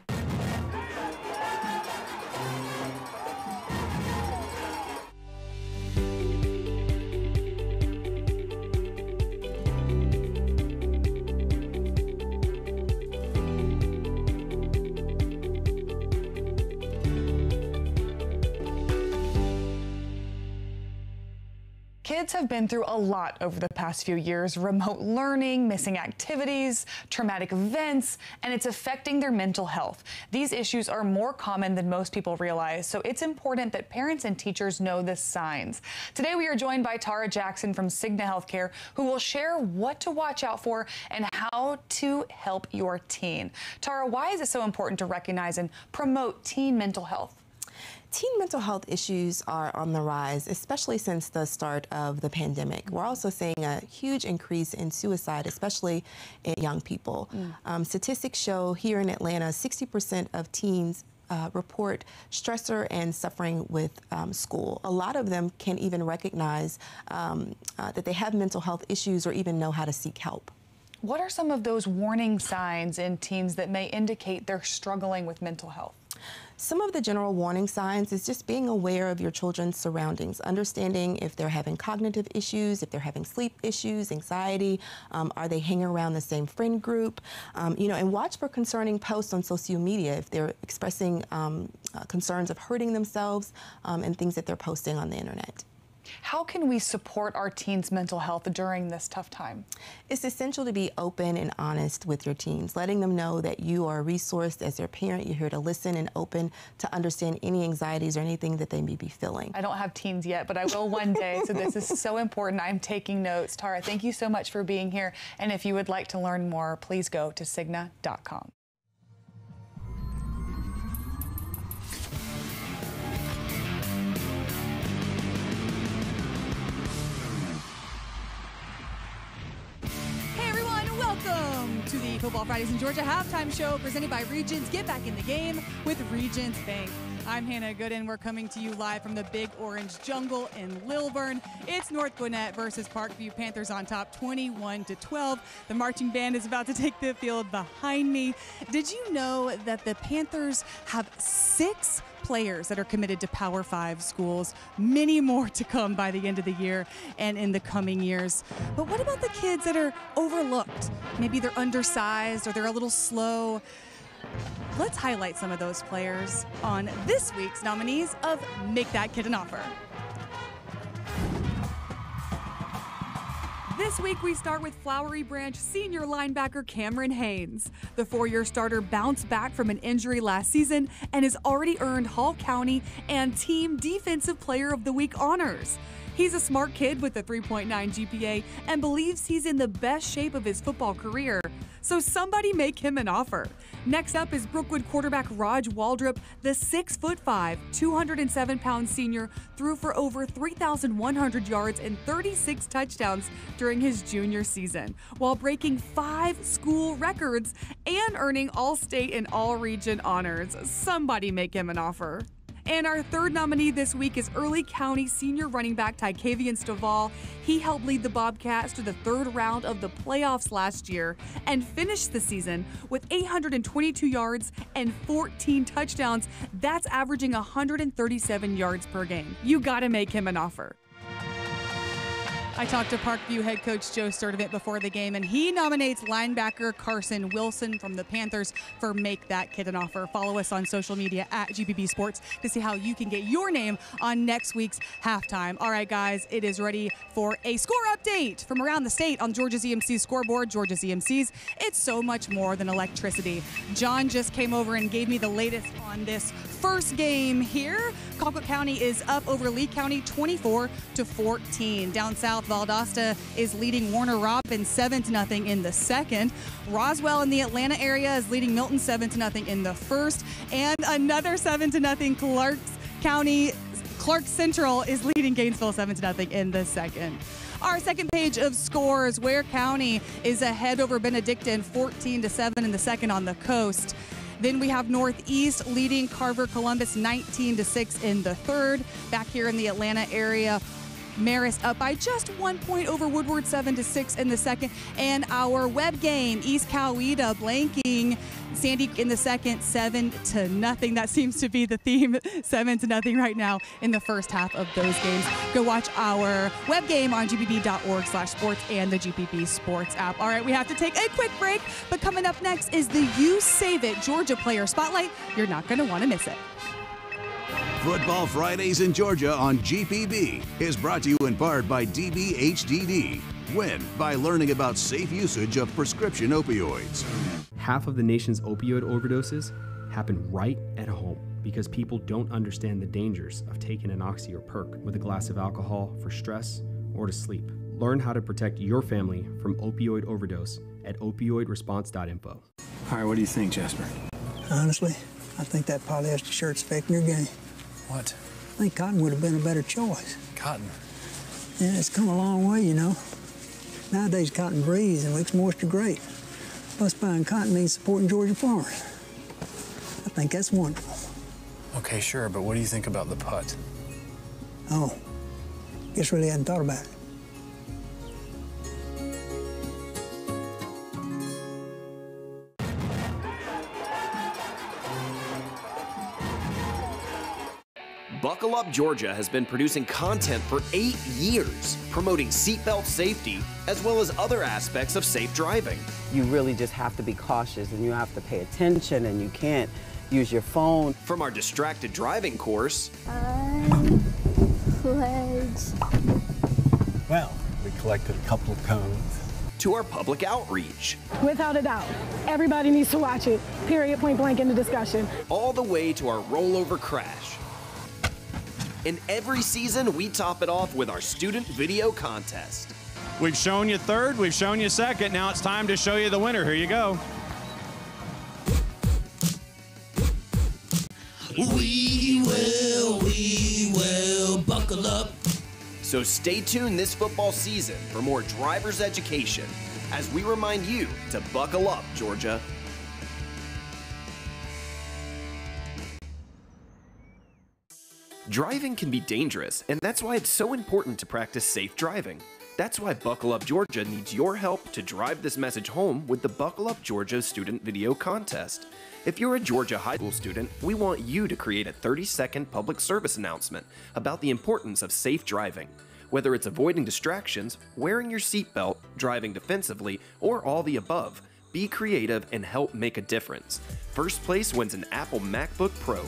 Kids have been through a lot over the past few years remote learning, missing activities, traumatic events, and it's affecting their mental health. These issues are more common than most people realize, so it's important that parents and teachers know the signs. Today, we are joined by Tara Jackson from Cigna Healthcare, who will share what to watch out for and how to help your teen. Tara, why is it so important to recognize and promote teen mental health? Teen mental health issues are on the rise, especially since the start of the pandemic. We're also seeing a huge increase in suicide, especially in young people. Um, statistics show here in Atlanta, 60% of teens uh, report stressor and suffering with um, school. A lot of them can even recognize um, uh, that they have mental health issues or even know how to seek help. What are some of those warning signs in teens that may indicate they're struggling with mental health? Some of the general warning signs is just being aware of your children's surroundings, understanding if they're having cognitive issues, if they're having sleep issues, anxiety, um, are they hanging around the same friend group, um, you know, and watch for concerning posts on social media if they're expressing um, uh, concerns of hurting themselves um, and things that they're posting on the internet. How can we support our teens' mental health during this tough time? It's essential to be open and honest with your teens, letting them know that you are a resource as their parent. You're here to listen and open to understand any anxieties or anything that they may be feeling. I don't have teens yet, but I will one day. So this is so important. I'm taking notes. Tara, thank you so much for being here. And if you would like to learn more, please go to Cigna.com. welcome to the Football Fridays in Georgia halftime show presented by Regions. Get back in the game with Regions Bank. I'm Hannah Gooden. We're coming to you live from the Big Orange Jungle in Lilburn. It's North Gwinnett versus Parkview Panthers on top 21 to 12. The marching band is about to take the field behind me. Did you know that the Panthers have six players that are committed to Power Five schools, many more to come by the end of the year and in the coming years. But what about the kids that are overlooked? Maybe they're undersized or they're a little slow. Let's highlight some of those players on this week's nominees of Make That Kid an Offer. This week, we start with Flowery Branch senior linebacker Cameron Haynes. The four year starter bounced back from an injury last season and has already earned Hall County and Team Defensive Player of the Week honors. He's a smart kid with a 3.9 GPA and believes he's in the best shape of his football career. So somebody make him an offer. Next up is Brookwood quarterback Raj Waldrop, the 6'5, 207 pound senior, threw for over 3,100 yards and 36 touchdowns during his junior season, while breaking five school records and earning all state and all region honors. Somebody make him an offer. And our third nominee this week is Early County senior running back Tykavian Stovall. He helped lead the Bobcats to the third round of the playoffs last year and finished the season with 822 yards and 14 touchdowns. That's averaging 137 yards per game. You gotta make him an offer. I talked to Parkview head coach Joe Sturdivant before the game, and he nominates linebacker Carson Wilson from the Panthers for Make That Kid an Offer. Follow us on social media at GPB Sports to see how you can get your name on next week's halftime. All right, guys, it is ready for a score update from around the state on Georgia's EMC scoreboard. Georgia's EMC's, it's so much more than electricity. John just came over and gave me the latest on this first game here. Colquitt County is up over Lee County 24 to 14. Down south, Valdosta is leading Warner Robin 7 to nothing in the second. Roswell in the Atlanta area is leading Milton 7 to nothing in the first. And another 7 to nothing Clarks County Clarke Central is leading Gainesville 7 to nothing in the second. Our second page of scores, Ware County is ahead over Benedictine 14 to 7 in the second on the coast. Then we have Northeast leading Carver Columbus 19 to 6 in the third. Back here in the Atlanta area, Marist up by just one point over Woodward 7 to 6 in the second. And our web game, East Coweta blanking Sandy in the second, 7 to nothing. That seems to be the theme, *laughs* 7 to nothing right now in the first half of those games. Go watch our web game on gpb.org slash sports and the GPB Sports app. All right, we have to take a quick break, but coming up next is the U Save It Georgia Player Spotlight. You're not going to want to miss it. Football Fridays in Georgia on GPB is brought to you in part by DBHDD. Win by learning about safe usage of prescription opioids. Half of the nation's opioid overdoses happen right at home because people don't understand the dangers of taking an oxy or perk with a glass of alcohol for stress or to sleep. Learn how to protect your family from opioid overdose at opioidresponse.info. All right, what do you think, Jasper? Honestly, I think that polyester shirt's affecting your game. What? I think cotton would have been a better choice. Cotton. Yeah, it's come a long way, you know. Nowadays, cotton breathes and makes moisture great. Plus, buying cotton means supporting Georgia farmers. I think that's wonderful. Okay, sure, but what do you think about the putt? Oh, guess really hadn't thought about it. Buckle Up Georgia has been producing content for eight years, promoting seatbelt safety as well as other aspects of safe driving. You really just have to be cautious and you have to pay attention and you can't use your phone. From our distracted driving course Pledge Well, we collected a couple of cones. To our public outreach. Without a doubt. Everybody needs to watch it. Period, point blank in the discussion. All the way to our rollover crash. And every season, we top it off with our student video contest. We've shown you third, we've shown you second. Now it's time to show you the winner. Here you go. We will, we will buckle up. So stay tuned this football season for more driver's education as we remind you to buckle up, Georgia. Driving can be dangerous, and that's why it's so important to practice safe driving. That's why Buckle Up Georgia needs your help to drive this message home with the Buckle Up Georgia Student Video Contest. If you're a Georgia high school student, we want you to create a 30 second public service announcement about the importance of safe driving. Whether it's avoiding distractions, wearing your seatbelt, driving defensively, or all the above, be creative and help make a difference. First place wins an Apple MacBook Pro.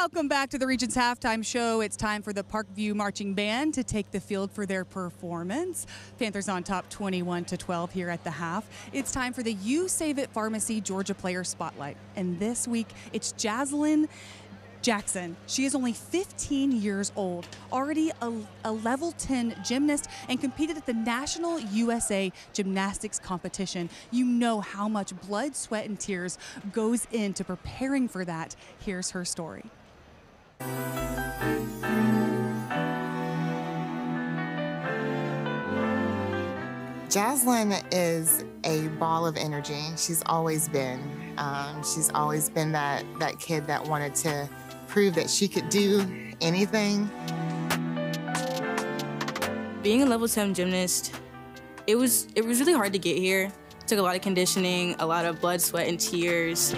Welcome back to the Regions Halftime Show. It's time for the Parkview Marching Band to take the field for their performance. Panthers on top 21 to 12 here at the half. It's time for the U Save It Pharmacy Georgia Player Spotlight. And this week, it's Jaslyn Jackson. She is only 15 years old, already a, a, level 10 gymnast, and competed at the National USA Gymnastics Competition. You know how much blood, sweat, and tears goes into preparing for that. Here's her story. Jaslyn is a ball of energy. She's always been. Um, she's always been that that kid that wanted to prove that she could do anything. Being a level 10 gymnast, it was it was really hard to get here. It took a lot of conditioning, a lot of blood, sweat, and tears.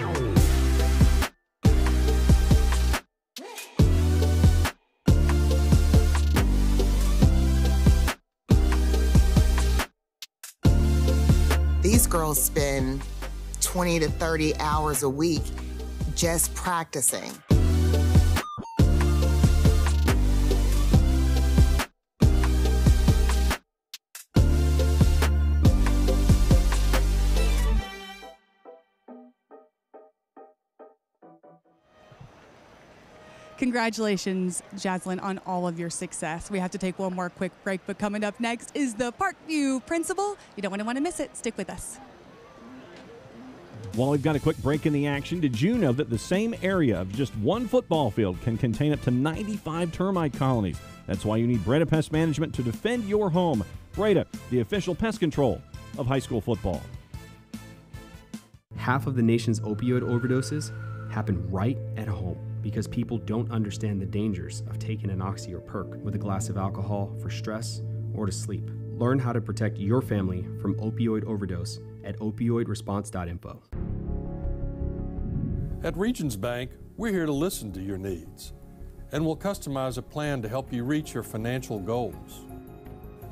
These girls spend 20 to 30 hours a week just practicing. Congratulations, Jaslyn, on all of your success. We have to take one more quick break, but coming up next is the Parkview Principal. You don't want to want to miss it. Stick with us. While we've got a quick break in the action, did you know that the same area of just one football field can contain up to 95 termite colonies? That's why you need Breda Pest Management to defend your home. Breda, the official pest control of high school football. Half of the nation's opioid overdoses happen right at home because people don't understand the dangers of taking an oxy or perk with a glass of alcohol for stress or to sleep. Learn how to protect your family from opioid overdose at opioidresponse.info. At Regions Bank, we're here to listen to your needs, and we'll customize a plan to help you reach your financial goals.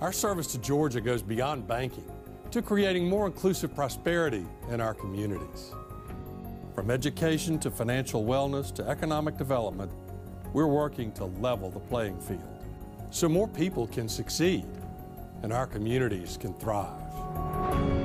Our service to Georgia goes beyond banking to creating more inclusive prosperity in our communities. From education to financial wellness to economic development, we're working to level the playing field so more people can succeed and our communities can thrive.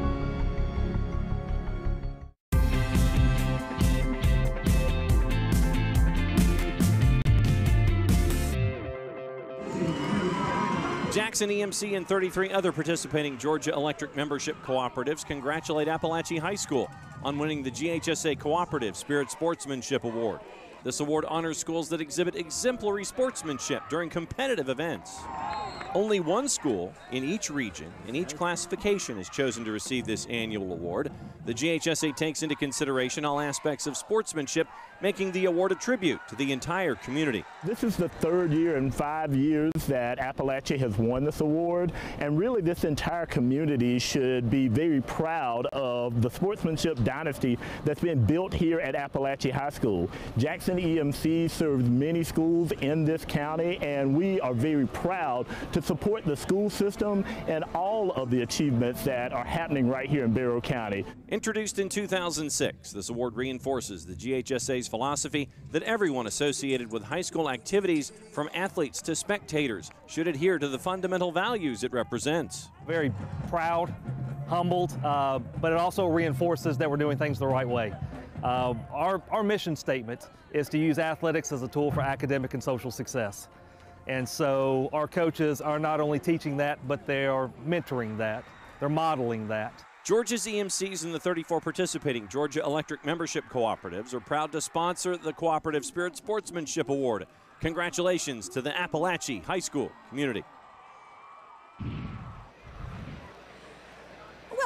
Jackson EMC and 33 other participating Georgia Electric membership cooperatives congratulate Apalachee High School on winning the GHSA Cooperative Spirit Sportsmanship Award. This award honors schools that exhibit exemplary sportsmanship during competitive events. Only one school in each region, in each classification, is chosen to receive this annual award. The GHSA takes into consideration all aspects of sportsmanship, making the award a tribute to the entire community. This is the third year in five years that Apalachee has won this award, and really this entire community should be very proud of the sportsmanship dynasty that's been built here at Apalachee High School. Jackson EMC serves many schools in this county, and we are very proud to support the school system and all of the achievements that are happening right here in Barrow County. Introduced in 2006, this award reinforces the GHSA's philosophy that everyone associated with high school activities, from athletes to spectators, should adhere to the fundamental values it represents. Very proud, humbled, uh, but it also reinforces that we're doing things the right way. Uh, our, our mission statement is to use athletics as a tool for academic and social success. And so our coaches are not only teaching that, but they are mentoring that, they're modeling that. Georgia's EMCs and the 34 participating Georgia Electric membership cooperatives are proud to sponsor the Cooperative Spirit Sportsmanship Award. Congratulations to the Apalachee High School community.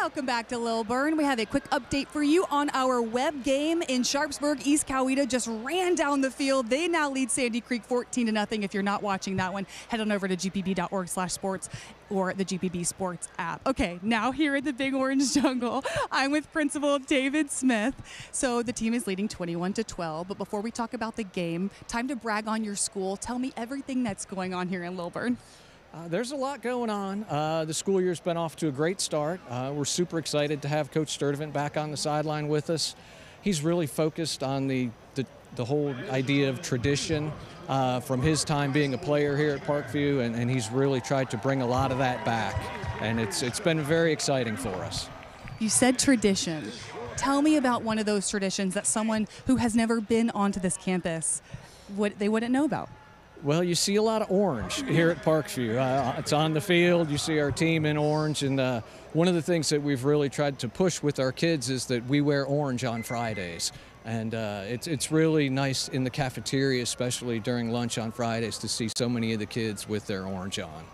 Welcome back to Lilburn. We have a quick update for you on our web game in Sharpsburg. East Coweta just ran down the field. They now lead Sandy Creek 14 to nothing. If you're not watching that one, head on over to gpb.org/sports or the GPB Sports app. Okay, now here at the Big Orange *laughs* Jungle, I'm with Principal David Smith. So the team is leading 21 to 12. But before we talk about the game, time to brag on your school. Tell me everything that's going on here in Lilburn. Uh, there's a lot going on. Uh, the school year's been off to a great start. Uh, we're super excited to have Coach Sturdivant back on the sideline with us. He's really focused on the, the, the whole idea of tradition uh, from his time being a player here at Parkview, and, and he's really tried to bring a lot of that back. And it's, it's been very exciting for us. You said tradition. Tell me about one of those traditions that someone who has never been onto this campus would they wouldn't know about. Well, you see a lot of orange here at Parkview. Uh, it's on the field. You see our team in orange, and uh, one of the things that we've really tried to push with our kids is that we wear orange on Fridays. And uh, it's, it's really nice in the cafeteria, especially during lunch on Fridays, to see so many of the kids with their orange on.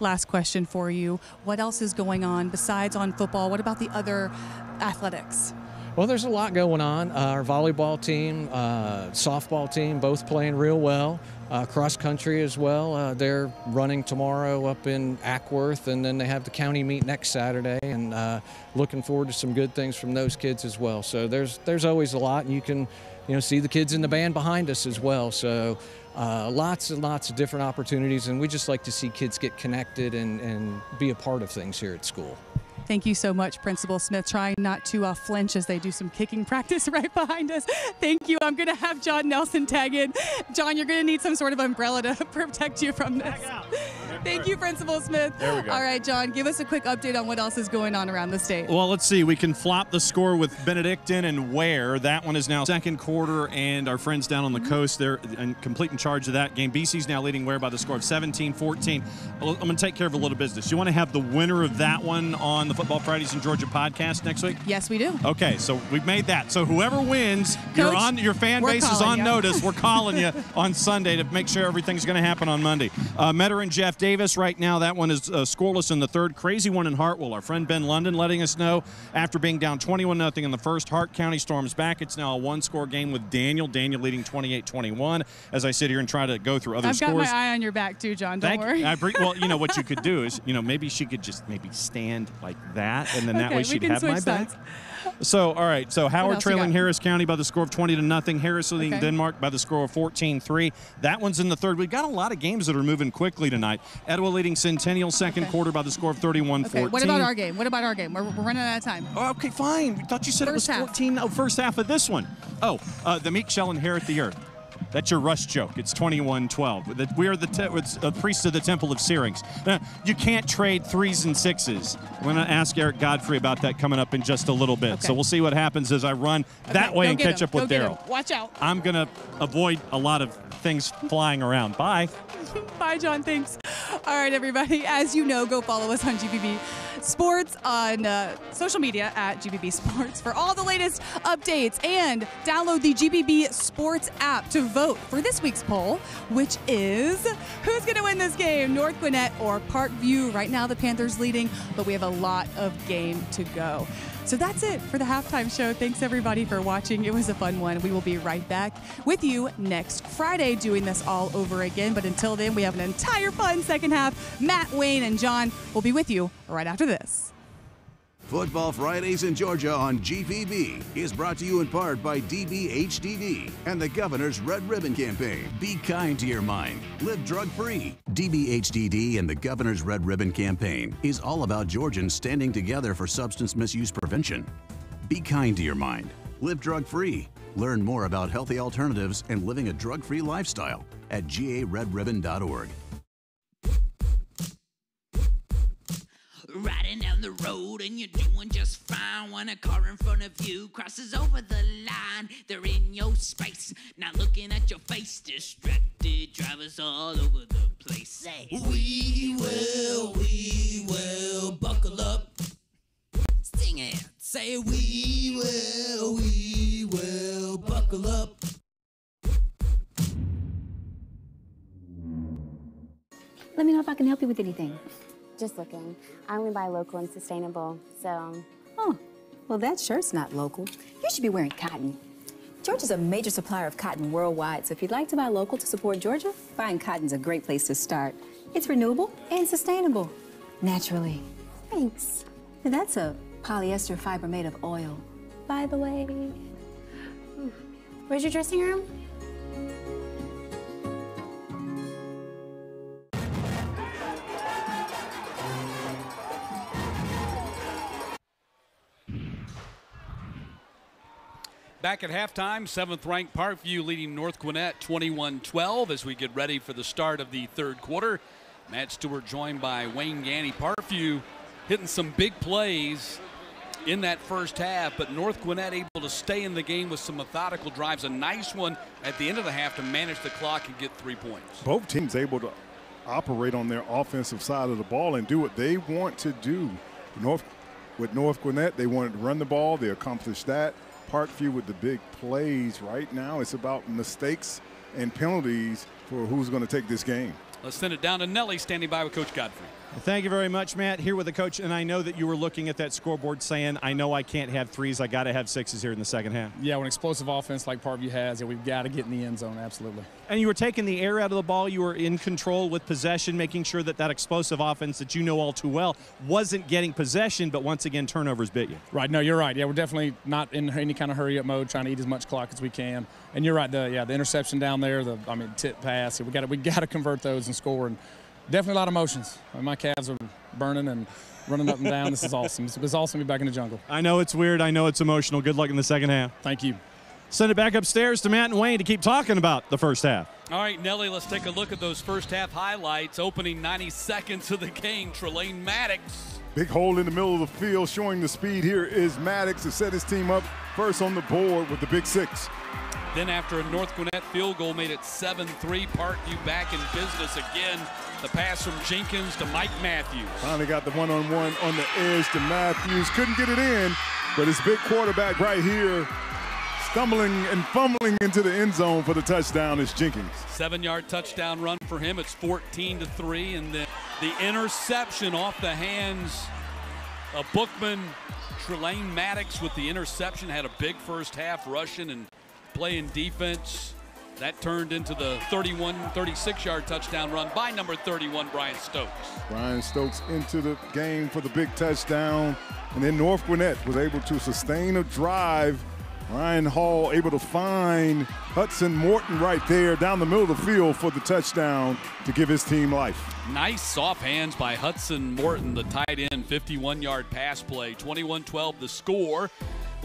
Last question for you. What else is going on besides on football? What about the other athletics? Well, there's a lot going on. Uh, our volleyball team, uh, softball team, both playing real well. Uh, cross country as well. Uh, they're running tomorrow up in Acworth, and then they have the county meet next Saturday. And uh, looking forward to some good things from those kids as well. So there's there's always a lot, and you can, you know, see the kids in the band behind us as well. So. Uh, lots and lots of different opportunities, and we just like to see kids get connected and, and be a part of things here at school. Thank you so much, Principal Smith. Trying not to uh, flinch as they do some kicking *laughs* practice right behind us. Thank you. I'm going to have John Nelson tag in. John, you're going to need some sort of umbrella to *laughs* protect you from this. *laughs* Thank you, Principal Smith. There we go. All right, John, give us a quick update on what else is going on around the state. Well, let's see. We can flop the score with Benedictine and Ware. That one is now second quarter, and our friends down on the coast, they're in complete in charge of that game. BC's now leading Ware by the score of 17 14. I'm going to take care of a little business. You want to have the winner of that one on the Football Fridays in Georgia podcast next week? Yes, we do. Okay, so we've made that. So whoever wins, you're on your fan base is on you. notice. *laughs* We're calling you on Sunday to make sure everything's going to happen on Monday. Uh, Metter and Jeff Davis right now. That one is uh, scoreless in the third. Crazy one in Hartwell. Our friend Ben London letting us know after being down 21 0 in the first. Hart County storms back. It's now a one-score game with Daniel. Daniel leading 28-21. As I sit here and try to go through other I've got scores. my eye on your back too, John. Don't Thank worry. I pre- well, you know what you could do *laughs* is, you know, maybe she could just maybe stand like that, and then that Okay, way she'd have my back. So, all right. So Howard trailing? Harris County by the score of 20 to nothing. Harris leading Okay. Denmark by the score of 14-3. That one's in the third. We've got a lot of games that are moving quickly tonight. Etowah leading Centennial second Okay. quarter by the score of 31-14. Okay, what about our game? What about our game? We're, we're running out of time. Oh, okay, fine. We thought you said First it was half. 14. Oh, first half of this one. Oh, uh, the meek shall inherit the earth. That's your rush joke. It's 21-12. We are the te- a priests of the temple of Syrinx. Uh, you can't trade threes and sixes. I'm going to ask Eric Godfrey about that coming up in just a little bit. So we'll see what happens as I run that way and catch him. up with Go. Daryl. Watch out. I'm going to avoid a lot of things flying around. Bye. *laughs* Bye, John. Thanks. All right, everybody. As you know, go follow us on GPB Sports on uh, social media at GPB Sports for all the latest updates and download the GPB Sports app to vote for this week's poll, which is who's going to win this game, North Gwinnett or Parkview? Right now, the Panthers leading, but we have a lot of game to go. So that's it for the halftime show. Thanks everybody for watching. It was a fun one. We will be right back with you next Friday doing this all over again. But until then, we have an entire fun second half. Matt, Wayne, and John will be with you right after this. Football Fridays in Georgia on GPB is brought to you in part by DBHDD and the Governor's Red Ribbon Campaign. Be kind to your mind. Live drug free. DBHDD and the Governor's Red Ribbon Campaign is all about Georgians standing together for substance misuse prevention. Be kind to your mind. Live drug free. Learn more about healthy alternatives and living a drug free lifestyle at garedribbon.org. Riding down the road and you're doing just fine when a car in front of you crosses over the line. They're in your space, not looking at your face. Distracted drivers all over the place. Say, we will, we will buckle up. Sing it. Say, we will, we will buckle up. Let me know if I can help you with anything. Just looking. I only buy local and sustainable, so. Oh, well, that shirt's not local. You should be wearing cotton. Georgia's a major supplier of cotton worldwide, so if you'd like to buy local to support Georgia, buying cotton's a great place to start. It's renewable and sustainable, naturally. Thanks. And that's a polyester fiber made of oil. By the way, Where's your dressing room? Back at halftime, seventh ranked Parkview leading North Gwinnett 21 12 as we get ready for the start of the third quarter. Matt Stewart joined by Wayne Gandy. Parkview hitting some big plays in that first half, but North Gwinnett able to stay in the game with some methodical drives. A nice one at the end of the half to manage the clock and get three points. Both teams able to operate on their offensive side of the ball and do what they want to do. North with North Gwinnett, they wanted to run the ball. They accomplished that. Parkview with the big plays. Right now, it's about mistakes and penalties for who's going to take this game. Let's send it down to Nelly, standing by with Coach Godfrey. Thank you very much, Matt. Here with the coach, and I know that you were looking at that scoreboard saying, I know I can't have threes, I got to have sixes here in the second half. Yeah, when explosive offense like Parkview has, yeah, we've got to get in the end zone, absolutely. And you were taking the air out of the ball. You were in control with possession, making sure that that explosive offense that you know all too well wasn't getting possession, but once again, turnovers bit you. Right, no, you're right. Yeah, we're definitely not in any kind of hurry up mode, trying to eat as much clock as we can. And you're right, the yeah, the interception down there, the I mean tip pass, we got to we got to convert those and score. And definitely a lot of emotions. My calves are burning and running up and down. this is awesome. It's, it's awesome to be back in the jungle. I know it's weird. I know it's emotional. Good luck in the second half. Thank you. Send it back upstairs to Matt and Wayne to keep talking about the first half. All right, Nelly, let's take a look at those first half highlights. Opening 90 seconds of the game, Trelane Maddox. Big hole in the middle of the field showing the speed here is Maddox to set his team up first on the board with the big six. Then after a North Gwinnett field goal made it 7-3, Parkview back in business again. The pass from Jenkins to Mike Matthews. Finally got the one-on-one on the edge to Matthews. Couldn't get it in, but his big quarterback right here stumbling and fumbling into the end zone for the touchdown is Jenkins. Seven-yard touchdown run for him. It's 14 to three, and then the interception off the hands of Bookman. Trelane Maddox with the interception had a big first half rushing and playing defense. That turned into the 31, 36 yard touchdown run by number 31, Brian Stokes. Brian Stokes into the game for the big touchdown. And then North Gwinnett was able to sustain a drive. Ryan Hall able to find Hudson Morton right there down the middle of the field for the touchdown to give his team life. Nice soft hands by Hudson Morton, the tight end, 51 yard pass play, 21 12 the score.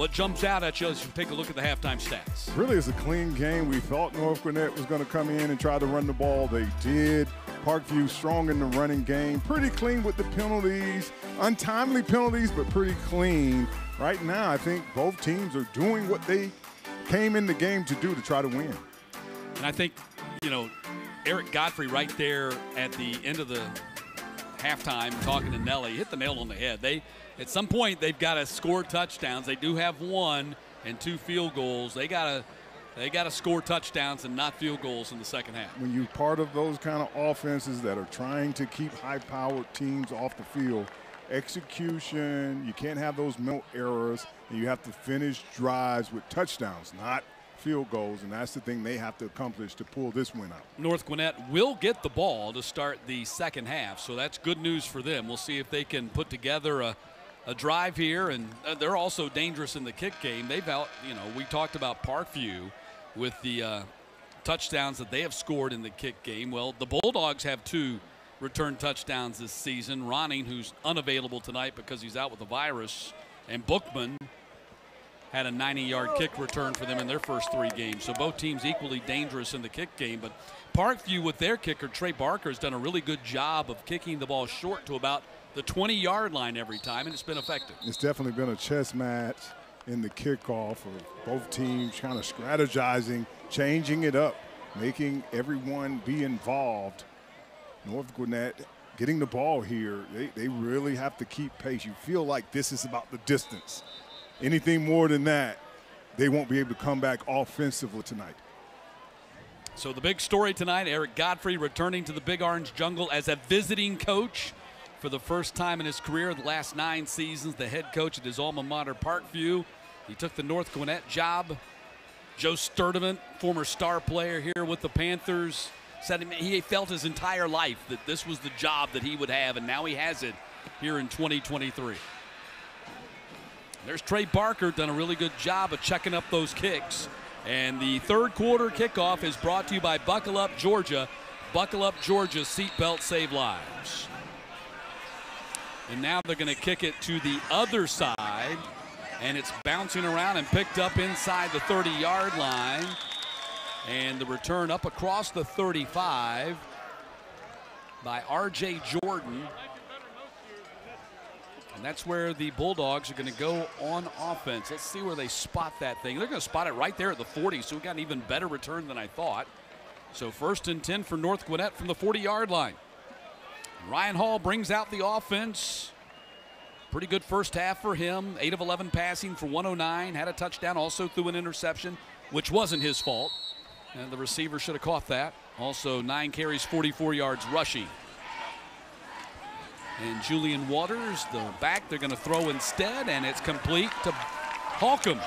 What jumps out at you as you take a look at the halftime stats? Really, it's a clean game. We thought North Gwinnett was going to come in and try to run the ball. They did. Parkview strong in the running game. Pretty clean with the penalties. Untimely penalties, but pretty clean. Right now, I think both teams are doing what they came in the game to do to try to win. And I think, you know, Eric Godfrey right there at the end of the halftime talking to Nelly hit the nail on the head. They at some point they've got to score touchdowns. They do have one and two field goals. They got to they got to score touchdowns and not field goals in the second half. When you're part of those kind of offenses that are trying to keep high-powered teams off the field, execution, you can't have those mental errors, and you have to finish drives with touchdowns, not field goals, and that's the thing they have to accomplish to pull this win out. North Gwinnett will get the ball to start the second half, so that's good news for them. We'll see if they can put together a a drive here, and uh, they're also dangerous in the kick game. They've out, you know, we talked about Parkview with the uh, touchdowns that they have scored in the kick game. Well, the Bulldogs have two return touchdowns this season. Ronning, who's unavailable tonight because he's out with the virus, and Bookman had a 90 yard kick return for them in their first three games. So both teams equally dangerous in the kick game. But Parkview, with their kicker, Trey Barker, has done a really good job of kicking the ball short to about the 20 yard line every time, and it's been effective. It's definitely been a chess match in the kickoff of both teams kind of strategizing, changing it up, making everyone be involved. North Gwinnett getting the ball here, they, they really have to keep pace. You feel like this is about the distance. Anything more than that, they won't be able to come back offensively tonight. So the big story tonight, Eric Godfrey returning to the Big Orange Jungle as a visiting coach for the first time in his career, the last nine seasons, the head coach at his alma mater, Parkview. He took the North Gwinnett job. Joe Sturdivant, former star player here with the Panthers, said he felt his entire life that this was the job that he would have, and now he has it here in 2023. There's Trey Barker, done a really good job of checking up those kicks. And the third quarter kickoff is brought to you by Buckle Up Georgia. Buckle Up Georgia, seatbelt save lives. And now they're going to kick it to the other side. And it's bouncing around and picked up inside the 30 yard line. And the return up across the 35 by R.J. Jordan. And that's where the Bulldogs are going to go on offense. Let's see where they spot that thing. They're going to spot it right there at the 40, so we got an even better return than I thought. So first and 10 for North Gwinnett from the 40 yard line. Ryan Hall brings out the offense. Pretty good first half for him. 8 of 11 passing for 109. Had a touchdown, also threw an interception, which wasn't his fault. And the receiver should have caught that. Also, nine carries, 44 yards rushing. And Julian Waters, the back, they're going to throw instead, and it's complete to Holcomb.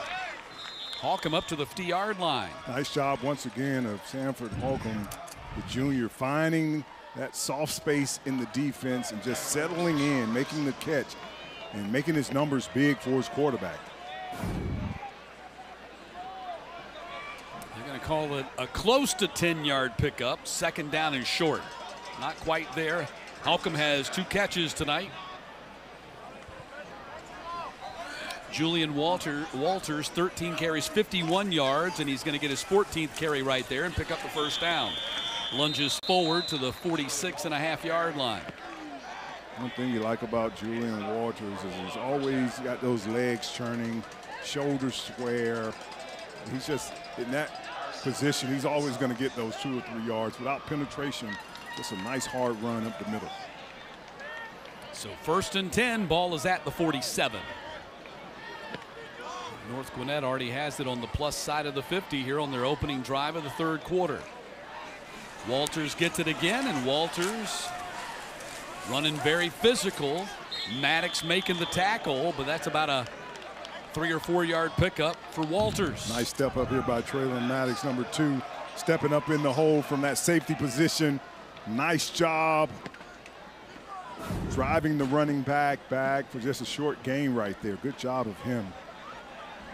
Holcomb up to the 50 yard line. Nice job once again of Sanford Holcomb, the junior, finding that soft space in the defense and just settling in, making the catch, and making his numbers big for his quarterback. They're going to call it a close to 10 yard pickup, second down and short. Not quite there. Holcomb has two catches tonight. Julian Walter, Walters, 13 carries, 51 yards, and he's going to get his 14th carry right there and pick up the first down. Lunges forward to the 46 and a half yard line. One thing you like about Julian Walters is he's always got those legs churning, shoulders square. He's just in that position, he's always going to get those two or three yards without penetration. Just a nice hard run up the middle. So first and 10, ball is at the 47. North Gwinnett already has it on the plus side of the 50 here on their opening drive of the third quarter. Walters gets it again, and Walters running very physical. Maddox making the tackle, but that's about a three or four yard pickup for Walters. Nice step up here by Traylon Maddox, number two, stepping up in the hole from that safety position. Nice job driving the running back back for just a short gain right there. Good job of him.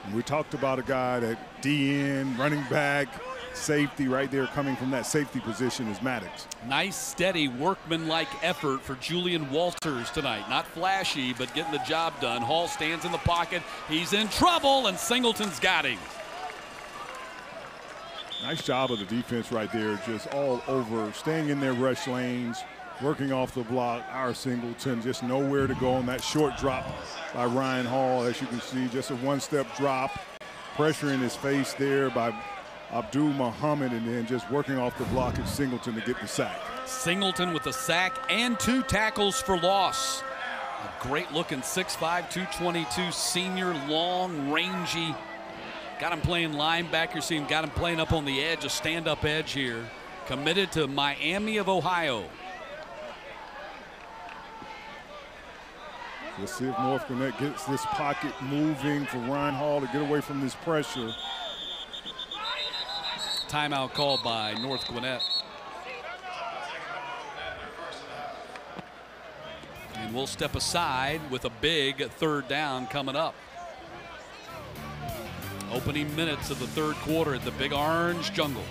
And we talked about a guy that DN, running back, safety right there coming from that safety position is Maddox. Nice, steady, workman-like effort for Julian Walters tonight. Not flashy, but getting the job done. Hall stands in the pocket. He's in trouble, and Singleton's got him. Nice job of the defense right there, just all over, staying in their rush lanes, working off the block. Our Singleton just nowhere to go on that short drop by Ryan Hall. As you can see, just a one-step drop, pressure in his face there by Abdul Muhammad, and then just working off the block at Singleton to get the sack. Singleton with a sack and two tackles for loss. A great looking 6'5", 222 senior, long, rangy Got him playing linebacker. See him got him playing up on the edge, a stand-up edge here. Committed to Miami of Ohio. Let's see if North Gwinnett gets this pocket moving for Ryan Hall to get away from this pressure. Timeout called by North Gwinnett. And we'll step aside with a big third down coming up. Opening minutes of the third quarter at the Big Orange Jungle.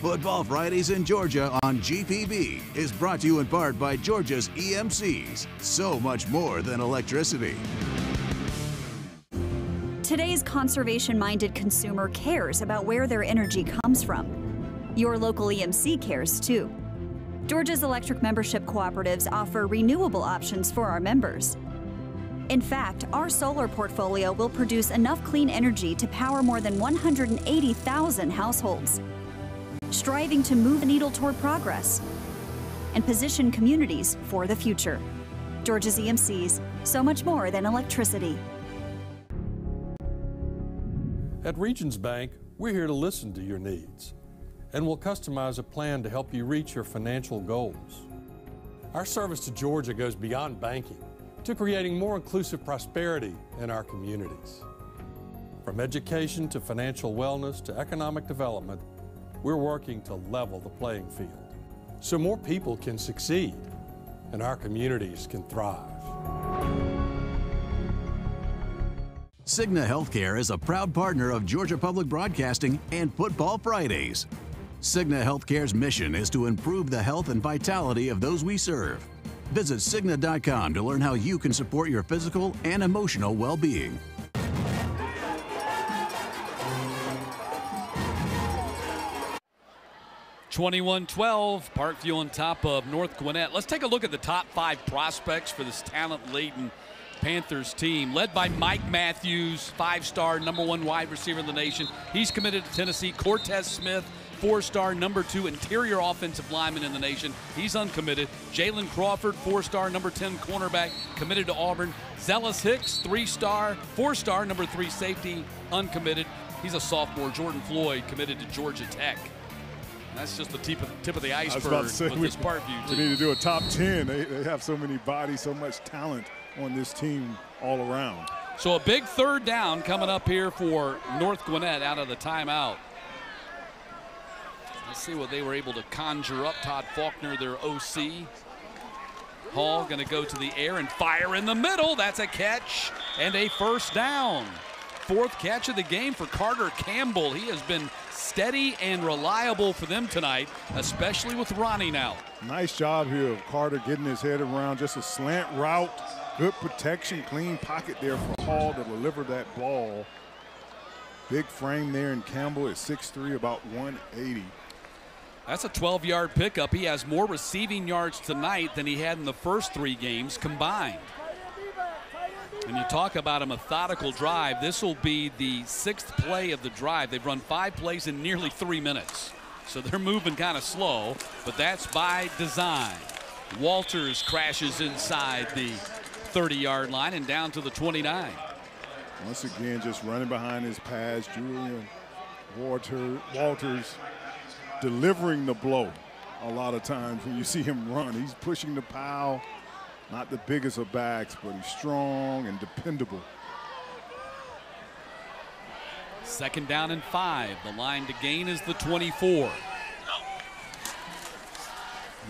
Football Fridays in Georgia on GPB is brought to you in part by Georgia's EMCs. So much more than electricity. Today's conservation minded consumer cares about where their energy comes from. Your local EMC cares too. Georgia's electric membership cooperatives offer renewable options for our members. In fact, our solar portfolio will produce enough clean energy to power more than 180,000 households, striving to move the needle toward progress and position communities for the future. Georgia's EMCs, so much more than electricity. At Regions Bank, we're here to listen to your needs, and we'll customize a plan to help you reach your financial goals. Our service to Georgia goes beyond banking to creating more inclusive prosperity in our communities. From education to financial wellness to economic development, we're working to level the playing field so more people can succeed and our communities can thrive. Cigna Healthcare is a proud partner of Georgia Public Broadcasting and Football Fridays. Cigna Healthcare's mission is to improve the health and vitality of those we serve. Visit Cigna.com to learn how you can support your physical and emotional well being. Twenty-one twelve, Parkview on top of North Gwinnett. Let's take a look at the top five prospects for this talent-laden Panthers team, led by Mike Matthews, five-star, number one wide receiver in the nation. He's committed to Tennessee. Cortez Smith, four-star, number two interior offensive lineman in the nation. He's uncommitted. Jalen Crawford, four-star, number 10 cornerback, committed to Auburn. Zealous Hicks, three-star, four-star, number three safety, uncommitted. He's a sophomore. Jordan Floyd, committed to Georgia Tech. That's just the tip of, tip of the iceberg say, with we, this Parkview we team. need to do a top 10. They, they have so many bodies, so much talent on this team all around. So a big third down coming up here for North Gwinnett out of the timeout. Let's see what they were able to conjure up. Todd Faulkner, their OC. Hall going to go to the air and fire in the middle. That's a catch and a first down. Fourth catch of the game for Carter Campbell. He has been steady and reliable for them tonight, especially with Ronnie now. Nice job here of Carter getting his head around just a slant route. Good protection, clean pocket there for Hall to deliver that ball. Big frame there, and Campbell at 6'3", about 180. That's a 12 yard pickup. He has more receiving yards tonight than he had in the first three games combined. And you talk about a methodical drive. This will be the sixth play of the drive. They've run five plays in nearly three minutes. So they're moving kind of slow, but that's by design. Walters crashes inside the 30 yard line and down to the 29. Once again, just running behind his pass. Julian Walter, Walters delivering the blow a lot of times when you see him run. He's pushing the pile. Not the biggest of backs, but he's strong and dependable. Second down and five. The line to gain is the 24.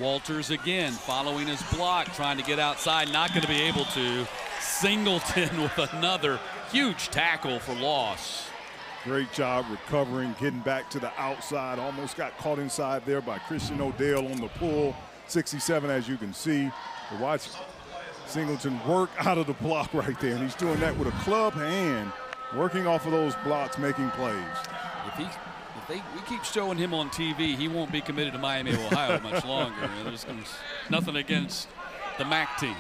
Walters again following his block, trying to get outside, not going to be able to. Singleton *laughs* with another huge tackle for loss. Great job recovering, getting back to the outside. Almost got caught inside there by Christian Odell on the pull. 67, as you can see. But watch Singleton work *laughs* out of the block right there. And he's doing that with a club hand, working off of those blocks, making plays. If he if they we keep showing him on TV, he won't be committed to Miami Ohio much *laughs* longer. There's nothing against the MAC team.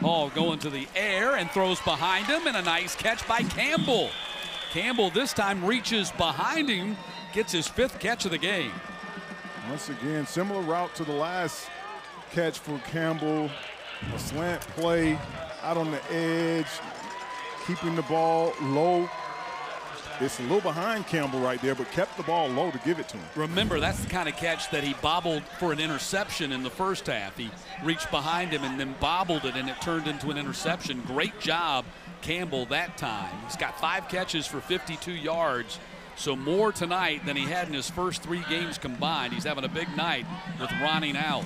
Hall going to the air and throws behind him, and a nice catch by Campbell. Campbell this time reaches behind him, gets his fifth catch of the game. Once again, similar route to the last catch for Campbell. A slant play out on the edge, keeping the ball low. It's a little behind Campbell right there, but kept the ball low to give it to him. Remember, that's the kind of catch that he bobbled for an interception in the first half. He reached behind him and then bobbled it, and it turned into an interception. Great job, Campbell, that time. He's got five catches for 52 yards So more tonight than he had in his first three games combined. He's having a big night with Ronnie out.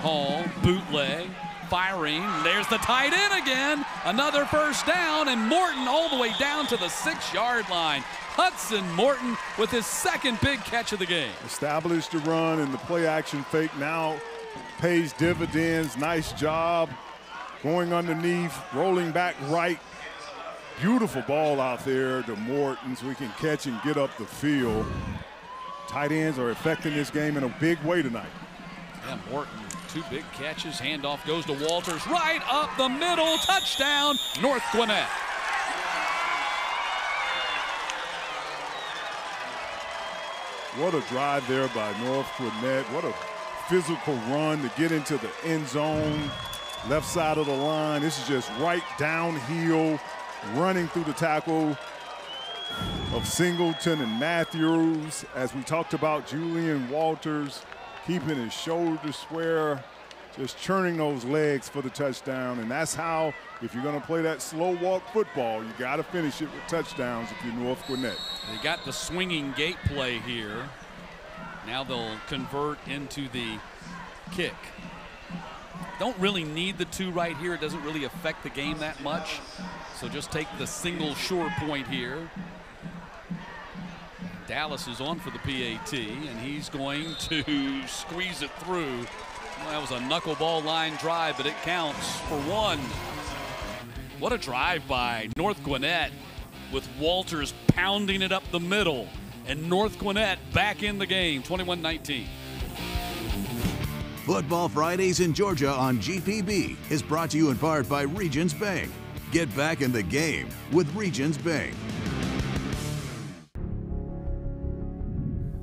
Hall, bootleg, firing. There's the tight end again. Another first down, and Morton all the way down to the six yard line. Hudson Morton with his second big catch of the game. Established the run and the play action fake now pays dividends. Nice job going underneath, rolling back right. Beautiful ball out there to Mortons. We can catch and get up the field. Tight ends are affecting this game in a big way tonight. Yeah, Morton, two big catches. Handoff goes to Walters. Right up the middle. Touchdown, North Gwinnett. What a drive there by North Gwinnett. What a physical run to get into the end zone. Left side of the line. This is just right downhill, running through the tackle of Singleton and Matthews. As we talked about, Julian Walters keeping his shoulders square, just churning those legs for the touchdown. And that's how, if you're going to play that slow walk football, you got to finish it with touchdowns if you're North Gwinnett. They got the swinging gate play here. Now they'll convert into the kick. Don't really need the two right here. It doesn't really affect the game that much. So just take the single sure point here. Dallas is on for the PAT, and he's going to squeeze it through. Well, that was a knuckleball line drive, but it counts for one. What a drive by North Gwinnett with Walters pounding it up the middle. And North Gwinnett back in the game, 21-19. Football Fridays in Georgia on GPB is brought to you in part by Regions Bank. Get back in the game with Regions Bank.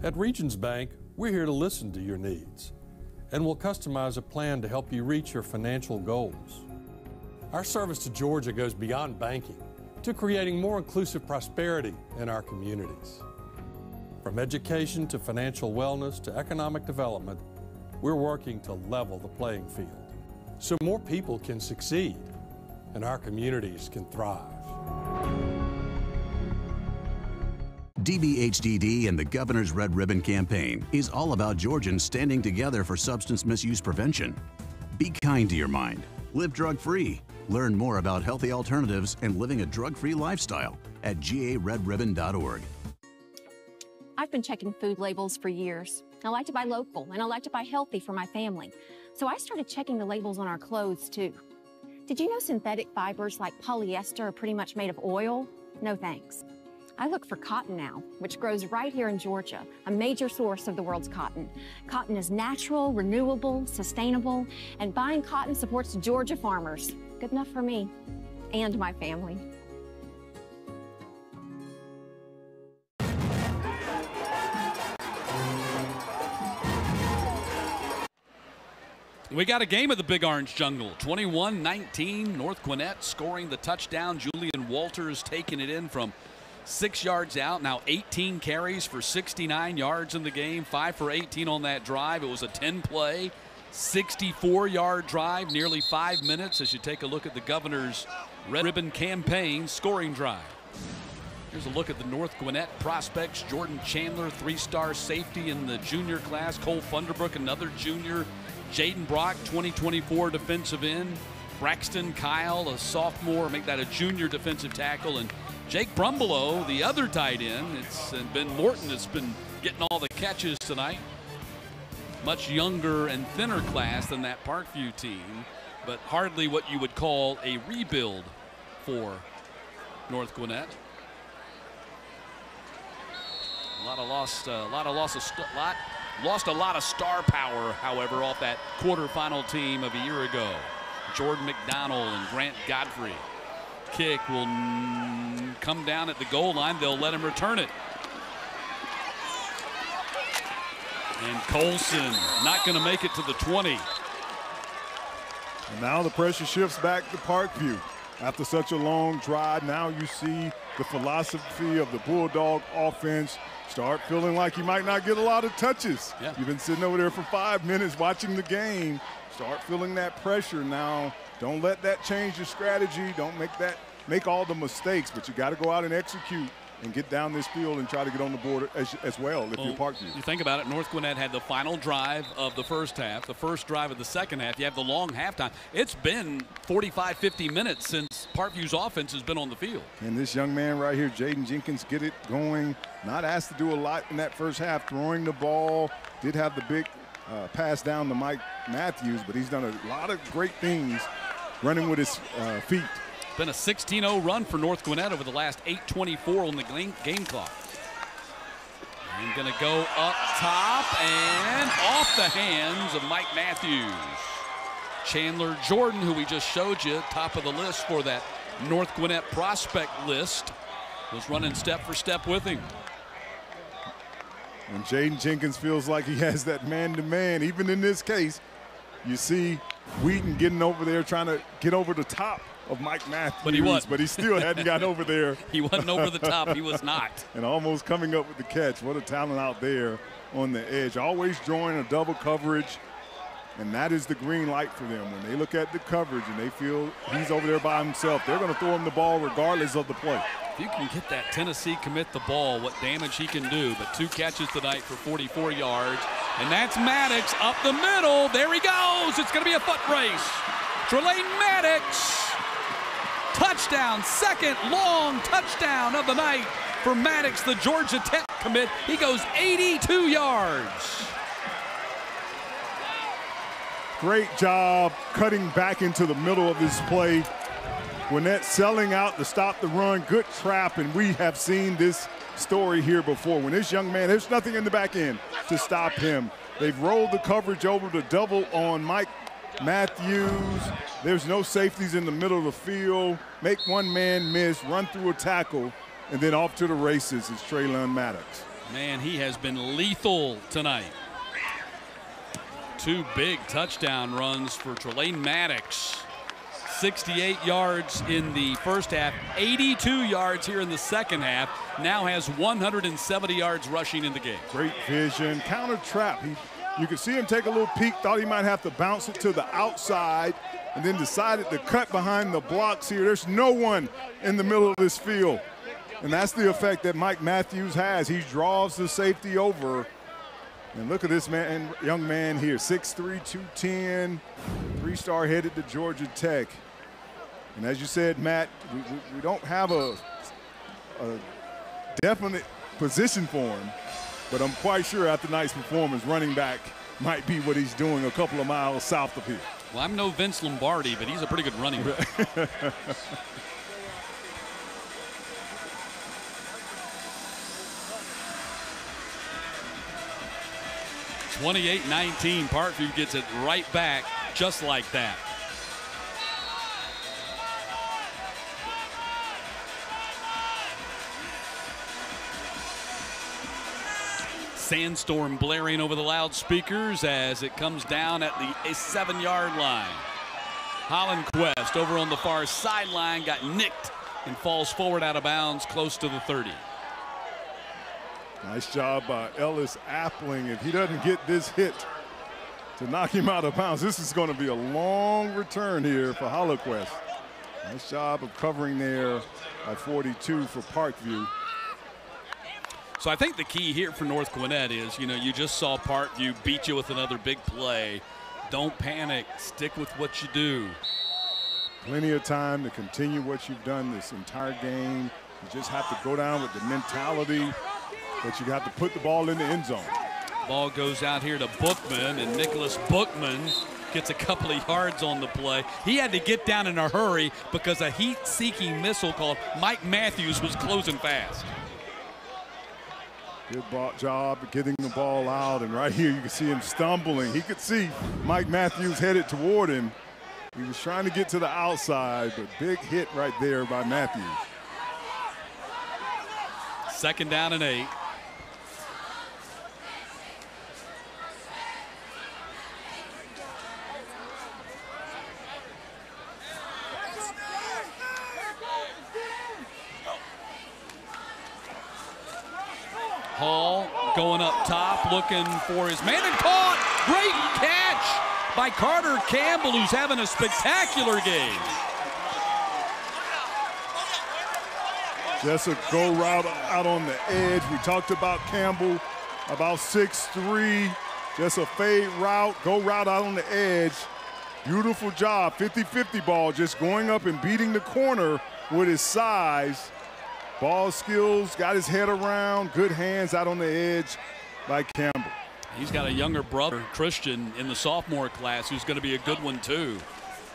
At Regions Bank, we're here to listen to your needs, and we'll customize a plan to help you reach your financial goals. Our service to Georgia goes beyond banking to creating more inclusive prosperity in our communities. From education to financial wellness to economic development, we're working to level the playing field so more people can succeed and our communities can thrive. DBHDD and the Governor's Red Ribbon Campaign is all about Georgians standing together for substance misuse prevention. Be kind to your mind. Live drug free. Learn more about healthy alternatives and living a drug free lifestyle at garedribbon.org. I've been checking food labels for years. I like to buy local and I like to buy healthy for my family. So I started checking the labels on our clothes too. Did you know synthetic fibers like polyester are pretty much made of oil? No thanks. I look for cotton now, which grows right here in Georgia, a major source of the world's cotton. Cotton is natural, renewable, sustainable, and buying cotton supports Georgia farmers. Good enough for me and my family. We got a game of the Big Orange Jungle. 21-19, North Gwinnett scoring the touchdown. Julian Walters taking it in from six yards out. Now 18 carries for 69 yards in the game. Five for 18 on that drive. It was a 10-play, 64-yard drive, nearly five minutes as you take a look at the Governor's Red Ribbon Campaign scoring drive. Here's a look at the North Gwinnett prospects. Jordan Chandler, three-star safety in the junior class. Cole Funderburk, another junior. Jaden Brock, 2024 defensive end. Braxton Kyle, a sophomore, make that a junior defensive tackle. And Jake Brumbelow, the other tight end. It's Morton that's been getting all the catches tonight. Much younger and thinner class than that Parkview team, but hardly what you would call a rebuild for North Gwinnett. A lot of lost, a uh, lot of loss, a lot Lost a lot of star power, however, off that quarterfinal team of a year ago. Jordan McDonald and Grant Godfrey. Kick will come down at the goal line. They'll let him return it. And Colson not going to make it to the 20. And now the pressure shifts back to Parkview. After such a long drive, now you see the philosophy of the Bulldog offense start feeling like you might not get a lot of touches. Yeah. You've been sitting over there for five minutes watching the game. Start feeling that pressure now. Don't let that change your strategy. Don't make that make all the mistakes, but you got to go out and execute and get down this field and try to get on the board as, as well if Well, you're Parkview. You think about it, North Gwinnett had the final drive of the first half, the first drive of the second half. You have the long halftime. It's been 45, 50 minutes since Parkview's offense has been on the field. And this young man right here, Jaden Jenkins, get it going. Not asked to do a lot in that first half, throwing the ball. Did have the big uh, pass down to Mike Matthews, but he's done a lot of great things running with his uh, feet. Been a 16-0 run for North Gwinnett over the last 8:24 on the game, game clock. And going to go up top and off the hands of Mike Matthews. Chandler Jordan, who we just showed you, top of the list for that North Gwinnett prospect list, was running step for step with him. And Jaden Jenkins feels like he has that man-to-man. Even in this case, you see Wheaton getting over there, trying to get over the top of Mike Matthews. But he wasn't. But he still hadn't got over there. *laughs* He wasn't over the top. He was not. *laughs* and almost coming up with the catch. What a talent out there on the edge. Always drawing a double coverage. And that is the green light for them. When they look at the coverage and they feel he's over there by himself, they're going to throw him the ball regardless of the play. If you can get that Tennessee commit the ball, what damage he can do. But two catches tonight for 44 yards. And that's Maddox up the middle. There he goes. It's going to be a foot race. Trelane Maddox. Touchdown. Second long touchdown of the night for Maddox, the Georgia Tech commit. He goes 82 yards. Great job cutting back into the middle of this play. Gwinnett selling out to stop the run. Good trap, and we have seen this story here before. When this young man, there's nothing in the back end to stop him. They've rolled the coverage over to double on Mike Matthews. There's no safeties in the middle of the field. Make one man miss, run through a tackle, and then off to the races is Traylon Maddox. Man, he has been lethal tonight. Two big touchdown runs for Trelane Maddox. 68 yards in the first half, 82 yards here in the second half. Now has 170 yards rushing in the game. Great vision, counter trap. He, you can see him take a little peek, thought he might have to bounce it to the outside, and then decided to cut behind the blocks here. There's no one in the middle of this field. And that's the effect that Mike Matthews has. He draws the safety over. And look at this man, young man here, 6'3", 210, three-star headed to Georgia Tech. And as you said, Matt, we, we, we don't have a, a definite position for him, but I'm quite sure after tonight's performance, running back might be what he's doing a couple of miles south of here. Well, I'm no Vince Lombardi, but he's a pretty good running back. *laughs* 28-19. Parkview gets it right back just like that. Sandstorm blaring over the loudspeakers as it comes down at the seven-yard line. Holland Quest over on the far sideline got nicked and falls forward out of bounds close to the 30. Nice job by Ellis Appling. If he doesn't get this hit to knock him out of bounds, this is going to be a long return here for HolloQuest. Nice job of covering there at 42 for Parkview. So I think the key here for North Gwinnett is, you know, you just saw Parkview beat you with another big play. Don't panic. Stick with what you do. Plenty of time to continue what you've done this entire game. You just have to go down with the mentality that you have to put the ball in the end zone. Ball goes out here to Bookman, and Nicholas Bookman gets a couple of yards on the play. He had to get down in a hurry because a heat-seeking missile called Mike Matthews was closing fast. Good job getting the ball out, and right here you can see him stumbling. He could see Mike Matthews headed toward him. He was trying to get to the outside, but big hit right there by Matthews. Second down and eight. Hall going up top, looking for his man and caught. Great catch by Carter Campbell, who's having a spectacular game. Just a go route out on the edge. We talked about Campbell, about six-three. just a fade route, go route out on the edge. Beautiful job, 50-50 ball, just going up and beating the corner with his size. Ball skills, got his head around, good hands out on the edge by Campbell. He's got a younger brother, Christian, in the sophomore class who's going to be a good one too.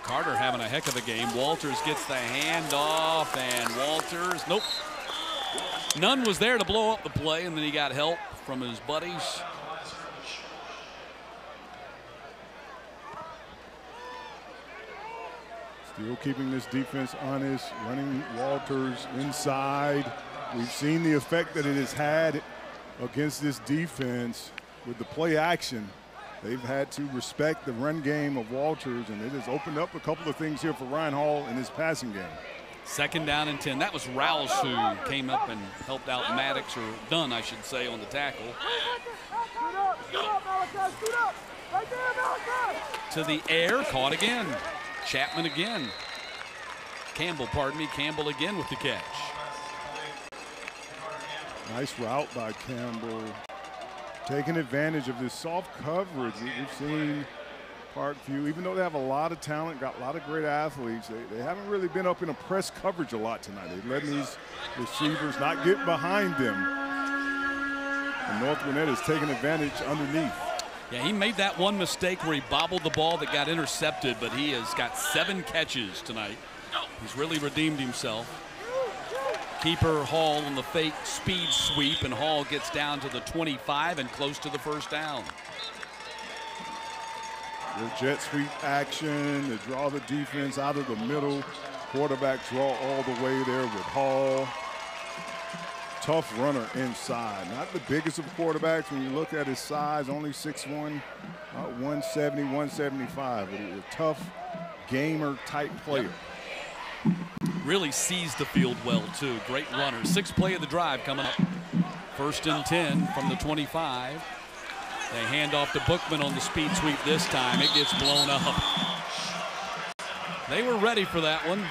Carter having a heck of a game. Walters gets the handoff, and Walters, nope. Nunn was there to blow up the play, and then he got help from his buddies. Still keeping this defense honest, running Walters inside. We've seen the effect that it has had against this defense with the play action. They've had to respect the run game of Walters, and it has opened up a couple of things here for Ryan Hall in his passing game. Second down and 10. That was Rouse who came up and helped out Maddox, or Dunn, I should say, on the tackle. To the air, caught again. Chapman again. Campbell, pardon me, Campbell again with the catch. Nice route by Campbell. Taking advantage of this soft coverage. We've seen Parkview, even though they have a lot of talent, got a lot of great athletes, they, they haven't really been up in a press coverage a lot tonight. They're letting these receivers not get behind them. And North Gwinnett is taking advantage underneath. Yeah, he made that one mistake where he bobbled the ball that got intercepted, but he has got seven catches tonight. He's really redeemed himself. Keeper Hall on the fake speed sweep, and Hall gets down to the 25 and close to the first down. The jet sweep action to draw the defense out of the middle. Quarterback draw all the way there with Hall. Tough runner inside. Not the biggest of quarterbacks when you look at his size, only 6'1", about 170, 175. But a tough gamer type player. Really sees the field well, too. Great runner. Sixth play of the drive coming up. First and 10 from the 25. They hand off to Bookman on the speed sweep this time. It gets blown up. They were ready for that one.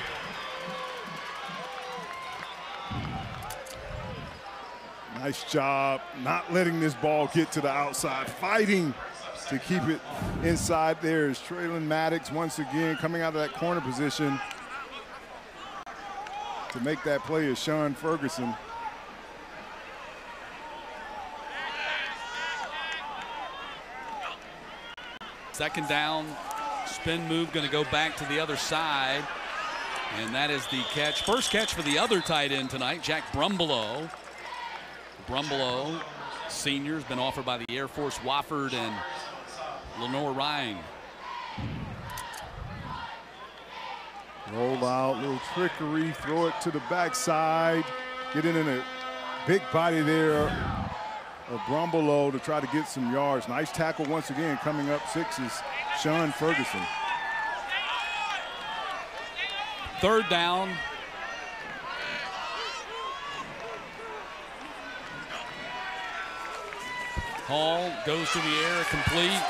Nice job not letting this ball get to the outside, fighting to keep it inside there is Traylon Maddox once again coming out of that corner position to make that play is Sean Ferguson. Second down, spin move going to go back to the other side. And that is the catch. First catch for the other tight end tonight, Jack Brumbelow. Brumbelow, senior, has been offered by the Air Force Wofford and Lenoir-Rhyne. Roll out, little trickery, throw it to the backside, get in a big body there of Brumbelow to try to get some yards. Nice tackle once again coming up six is Sean Ferguson. Third down. Hall goes to the air, complete.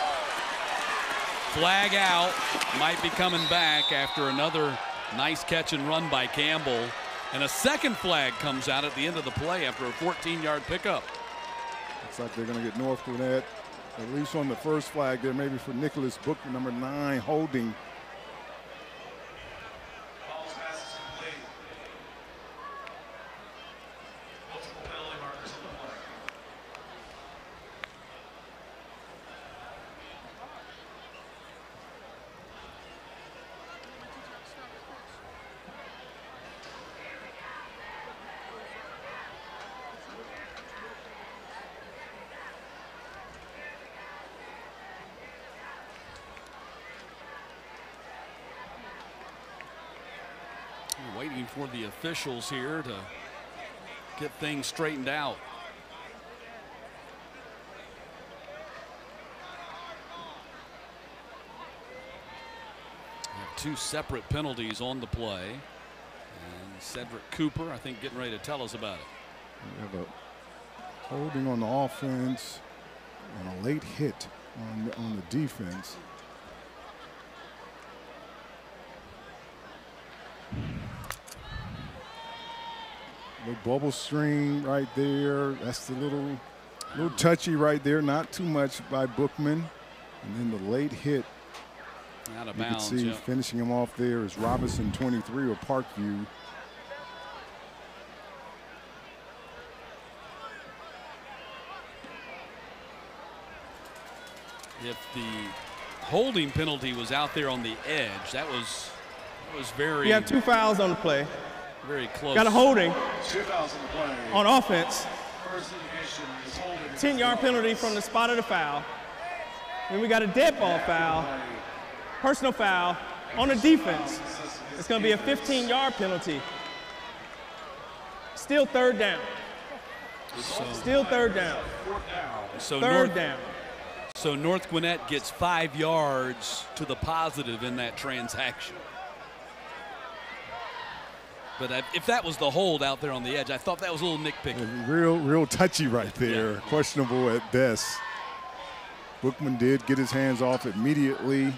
Flag out, might be coming back after another nice catch and run by Campbell. And a second flag comes out at the end of the play after a 14-yard pickup. Looks like they're going to get North Gwinnett, at least on the first flag there, maybe for Nicholas Book, number nine, holding. Waiting for the officials here to get things straightened out. two separate penalties on the play. And Cedric Cooper, I think, getting ready to tell us about it. We have a holding on the offense and a late hit on the, on the defense. Little bubble string right there. That's the little, little touchy right there. Not too much by Bookman. And then the late hit. Out of you bounds. can see yeah. finishing him off there is Robinson 23 or Parkview. If the holding penalty was out there on the edge, that was that was very. You have two fouls on the play. Very close. Got a holding on offense. 10 yard penalty from the spot of the foul. Then we got a dead ball foul, personal foul on the defense. It's going to be a 15 yard penalty. Still third down. Still third down. So third North, down. So North Gwinnett gets five yards to the positive in that transaction. But I, if that was the hold out there on the edge, I thought that was a little nitpicky. Real, real touchy right there. Questionable at best. Bookman did get his hands off immediately.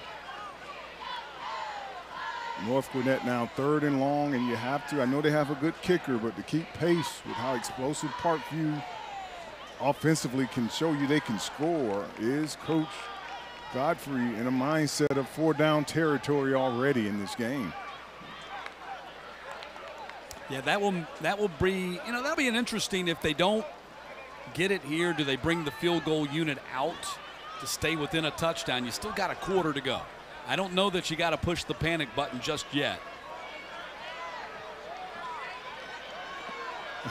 North Gwinnett now third and long, and you have to. I know they have a good kicker, but to keep pace with how explosive Parkview offensively can show you they can score is Coach Godfrey in a mindset of four down territory already in this game. Yeah, that will that will be you know that'll be an interesting if they don't get it here. Do they bring the field goal unit out to stay within a touchdown? You still got a quarter to go. I don't know that you got to push the panic button just yet. *laughs*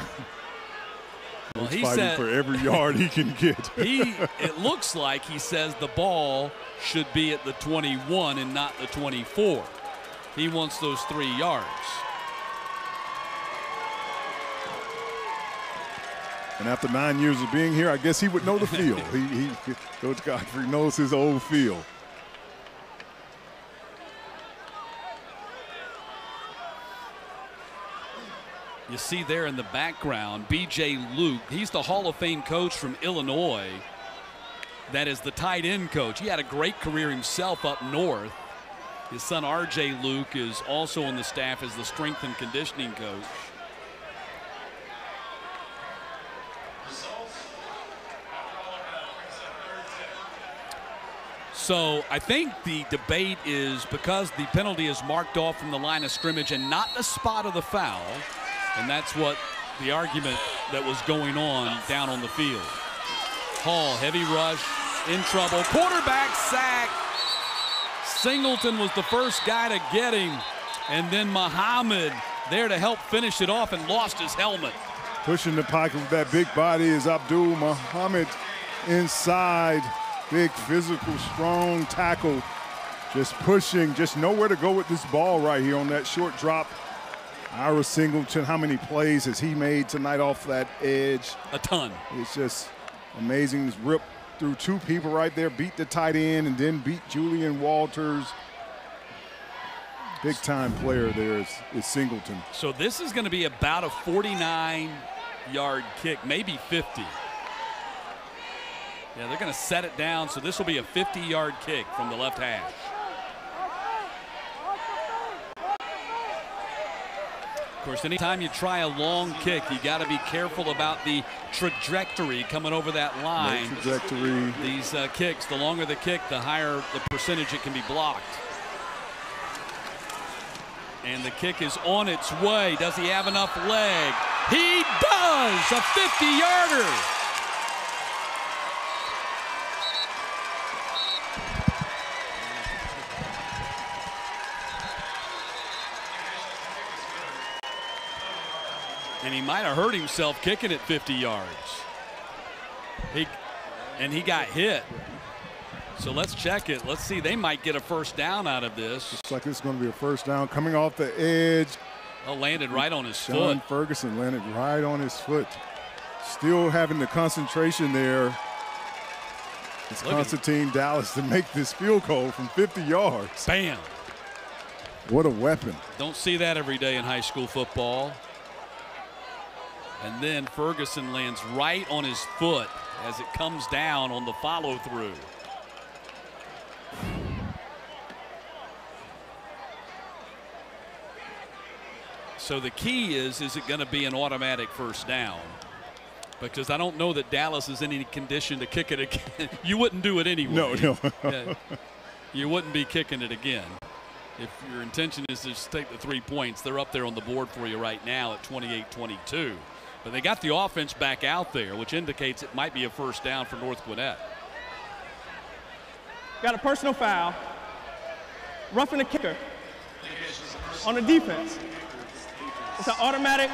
Well, He's fighting said for every yard he can get. *laughs* he it looks like he says the ball should be at the 21 and not the 24. He wants those three yards. And after nine years of being here, I guess he would know the field. he, he, Coach Godfrey knows his old field. You see there in the background, B.J. Luke. He's the Hall of Fame coach from Illinois. That is the tight end coach. He had a great career himself up north. His son R.J. Luke is also on the staff as the strength and conditioning coach. So I think the debate is because the penalty is marked off from the line of scrimmage and not the spot of the foul. And that's what the argument that was going on down on the field. Hall, heavy rush, in trouble. Quarterback sack. Singleton was the first guy to get him. And then Muhammad there to help finish it off and lost his helmet. Pushing the pocket with that big body is Abdul Muhammad inside. Big physical, strong tackle. Just pushing, just nowhere to go with this ball right here on that short drop. Ira Singleton, how many plays has he made tonight off that edge? A ton. It's just amazing. He's ripped through two people right there, beat the tight end, and then beat Julian Walters. Big time player there is, is Singleton. So this is going to be about a 49 yard kick, maybe 50. Yeah, they're going to set it down, so this will be a 50 yard kick from the left hash. Of course, anytime you try a long kick, you got to be careful about the trajectory coming over that line. No trajectory. These uh, kicks, the longer the kick, the higher the percentage it can be blocked. And the kick is on its way. Does he have enough leg? He does! A 50 might have hurt himself kicking it 50 yards. He and he got hit. So let's check it. Let's see. They might get a first down out of this. Looks like it's going to be a first down coming off the edge. Oh, landed right on his Sean foot. Ferguson landed right on his foot. Still having the concentration there. It's Look Constantine Dallas to make this field goal from 50 yards. Bam. What a weapon. Don't see that every day in high school football. And then Ferguson lands right on his foot as it comes down on the follow through. So the key is, is it going to be an automatic first down? Because I don't know that Dallas is in any condition to kick it again. *laughs* you wouldn't do it anyway. No, no. *laughs* Yeah. you wouldn't be kicking it again. If your intention is to just take the three points, they're up there on the board for you right now at 28-22. But they got the offense back out there, which indicates it might be a first down for North Gwinnett. Got a personal foul. Roughing the kicker on the defense. It's an automatic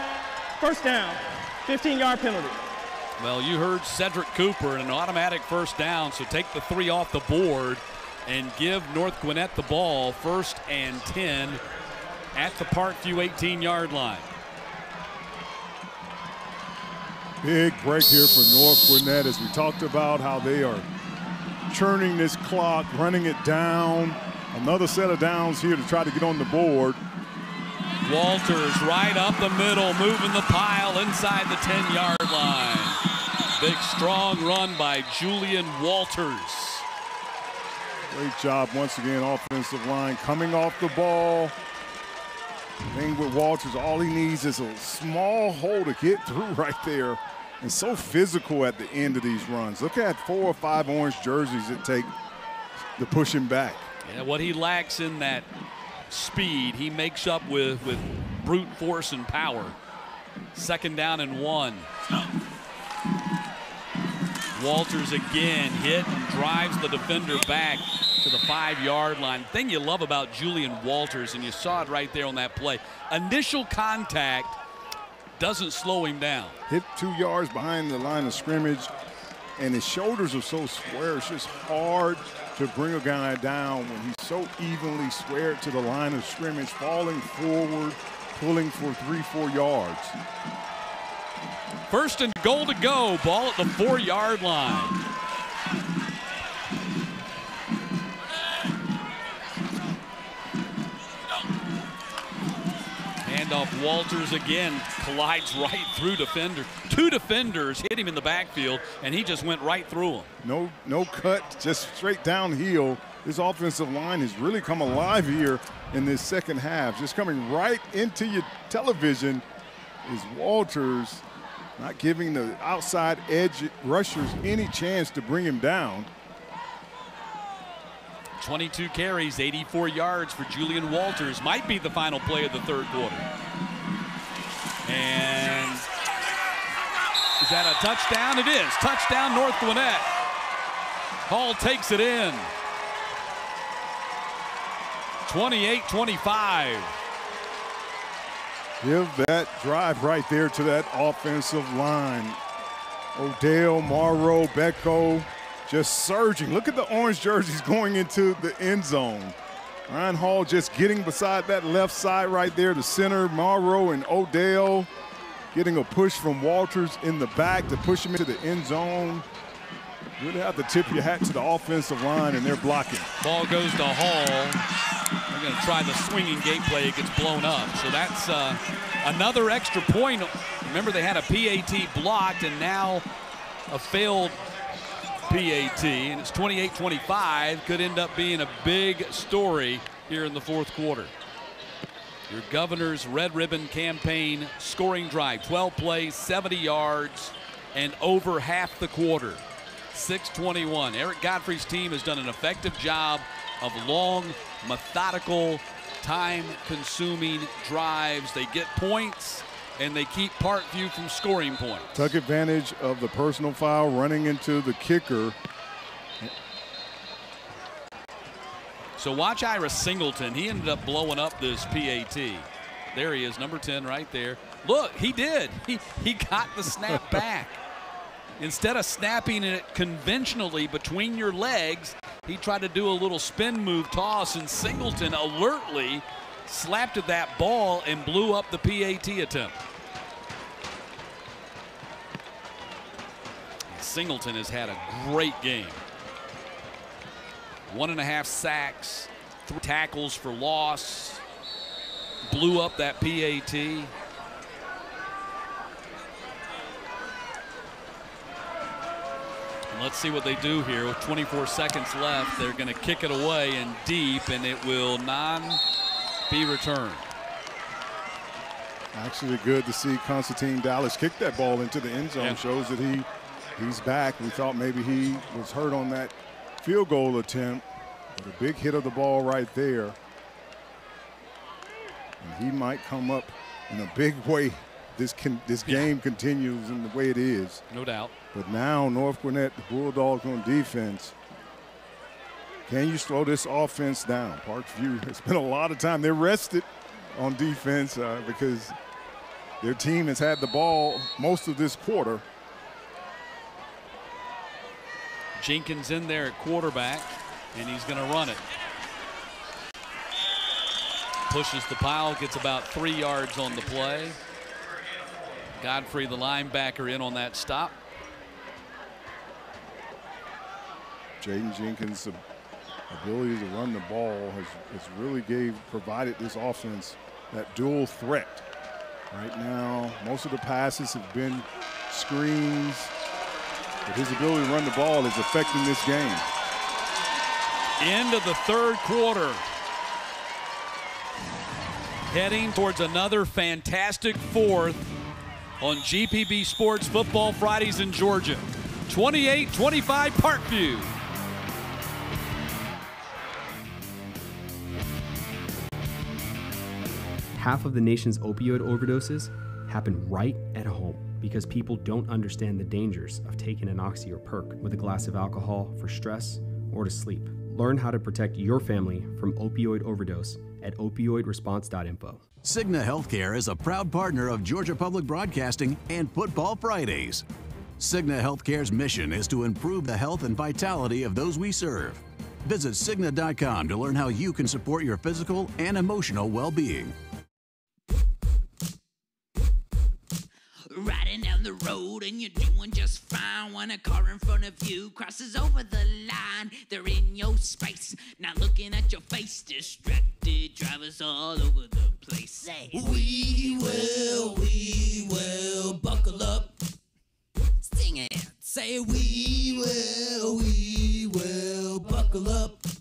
first down, 15-yard penalty. Well, you heard Cedric Cooper and an automatic first down, so take the three off the board and give North Gwinnett the ball first and 10 at the Parkview 18 yard line. Big break here for North Gwinnett as we talked about how they are churning this clock, running it down. Another set of downs here to try to get on the board. Walters right up the middle, moving the pile inside the 10 yard line. Big strong run by Julian Walters. Great job once again, offensive line coming off the ball. Thing with Walters, all he needs is a small hole to get *laughs* through right there. And so physical at the end of these runs. Look at four or five orange jerseys it take to push him back. Yeah, what he lacks in that speed, he makes up with, with brute force and power. Second down and one. Walters again hit and drives the defender back to the five yard line. Thing you love about Julian Walters, and you saw it right there on that play, initial contact doesn't slow him down. Hit two yards behind the line of scrimmage, and his shoulders are so square. It's just hard to bring a guy down when he's so evenly squared to the line of scrimmage, falling forward, pulling for three, four yards. First and goal to go. Ball at the four yard line. Handoff Walters again collides right through defender. Two defenders hit him in the backfield, and he just went right through them. No, no cut, just straight downhill. This offensive line has really come alive here in this second half. Just coming right into your television is Walters not giving the outside edge rushers any chance to bring him down. 22 carries, 84 yards for Julian Walters. Might be the final play of the third quarter. And is that a touchdown? It is. Touchdown, North Gwinnett. Hall takes it in. 28-25. Give that drive right there to that offensive line. Odell, Morrow, Becko just surging. Look at the orange jerseys going into the end zone. Ryan Hall just getting beside that left side right there, the center, Morrow and Odell getting a push from Walters in the back to push him into the end zone. Really have to tip your hat to the offensive line and they're blocking. Ball goes to Hall. They're going to try the swinging gate play. It gets blown up. So that's uh, another extra point. Remember, they had a PAT blocked and now a failed PAT. And it's 28-25. Could end up being a big story here in the fourth quarter. Your governor's red ribbon campaign scoring drive 12 plays, 70 yards, and over half the quarter. 621. Eric Godfrey's team has done an effective job of long, methodical, time consuming drives. They get points and they keep Parkview from scoring points. Took advantage of the personal foul running into the kicker. So watch Ira Singleton. He ended up blowing up this PAT. There he is, number 10 right there. Look, he did. He, he got the snap *laughs* back. Instead of snapping it conventionally between your legs, he tried to do a little spin move toss, and Singleton alertly slapped at that ball and blew up the PAT attempt. Singleton has had a great game. One and a half sacks, three tackles for loss, blew up that PAT. Let's see what they do here with 24 seconds left. They're going to kick it away and deep, and it will non be returned. Actually, good to see Constantine Dallas kick that ball into the end zone. Yeah. Shows that he he's back. We thought maybe he was hurt on that field goal attempt, but a big hit of the ball right there. And he might come up in a big *laughs* way. This can this game continues in the way it is. No doubt. But now North Gwinnett, the Bulldogs on defense. Can you slow this offense down? Parkview has spent a lot of time. They're rested on defense uh, because their team has had the ball most of this quarter. Jenkins in there at quarterback, and he's going to run it. Pushes the pile, gets about three yards on the play. Godfrey, the linebacker, in on that stop. Jaden Jenkins' ability to run the ball has, has really gave provided this offense that dual threat. Right now, most of the passes have been screens, but his ability to run the ball is affecting this game. End of the third quarter. Heading towards another fantastic fourth on GPB Sports Football Fridays in Georgia. 28-25 Parkview. Half of the nation's opioid overdoses happen right at home because people don't understand the dangers of taking an oxy or perk with a glass of alcohol for stress or to sleep. Learn how to protect your family from opioid overdose at opioidresponse.info. Cigna Healthcare is a proud partner of Georgia Public Broadcasting and Football Fridays. Cigna Healthcare's mission is to improve the health and vitality of those we serve. Visit Cigna.com to learn how you can support your physical and emotional well being. Down the road and you're doing just fine when a car in front of you crosses over the line. They're in your space, not looking at your face. Distracted drivers all over the place. Say, we will, we will buckle up. Sing it. Say, we will, we will buckle up.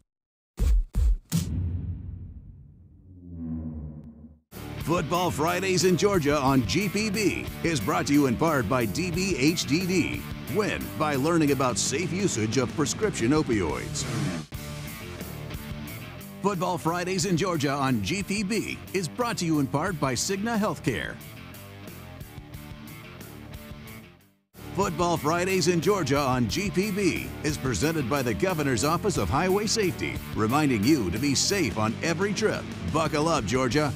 Football Fridays in Georgia on GPB is brought to you in part by DBHDD. Win by learning about safe usage of prescription opioids. Football Fridays in Georgia on GPB is brought to you in part by Cigna Healthcare. Football Fridays in Georgia on GPB is presented by the Governor's Office of Highway Safety, reminding you to be safe on every trip. Buckle up, Georgia.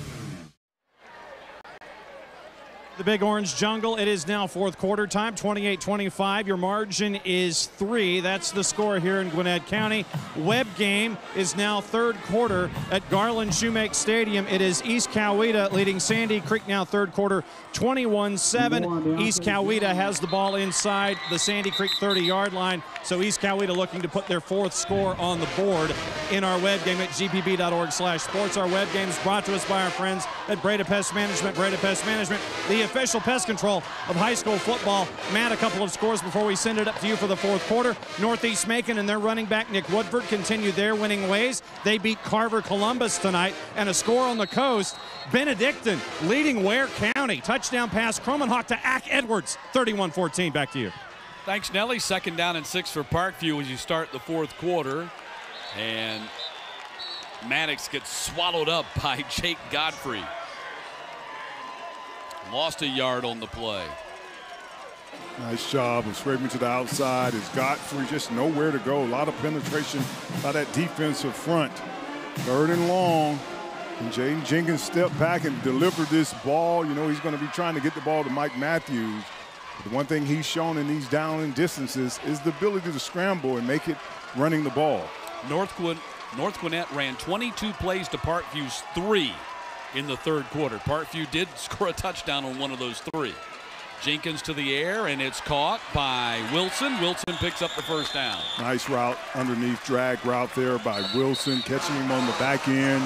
The Big Orange Jungle. It is now fourth quarter time, 28-25. Your margin is three. That's the score here in Gwinnett County. Web game is now third quarter at Garland Shoemake Stadium. It is East Coweta leading Sandy Creek now third quarter, 21-7. East Coweta has the ball inside the Sandy Creek 30-yard line. So East Coweta looking to put their fourth score on the board in our web game at gpb.org slash sports. Our web game is brought to us by our friends at Breda Pest Management. Breda Pest Management, the official pest control of high school football. Matt, a couple of scores before we send it up to you for the fourth quarter. Northeast Macon and their running back Nick Woodford continue their winning ways. They beat Carver Columbus tonight, and a score on the coast. Benedictine leading Ware County. Touchdown pass, Cromanhawk to Ack Edwards. 31-14. Back to you. Thanks, Nelly. Second down and six for Parkview as you start the fourth quarter. And Maddox gets swallowed up by *laughs* Jake Godfrey. Lost a yard on the play. Nice job of scraping to the outside. It's Godfrey just nowhere to go. A lot of penetration by that defensive front. Third and long. And Jaden Jenkins stepped back and delivered this ball. You know, he's going to be trying to get the ball to Mike Matthews. But the one thing he's shown in these down and distances is the ability to scramble and make it running the ball. North, Gwin- North Gwinnett ran 22 plays to Parkview's three in the third quarter. Parkview did score a touchdown on one of those three. Jenkins to the air, and it's caught by Wilson. Wilson picks up the first down. Nice route underneath drag route there by Wilson, catching him on the back end.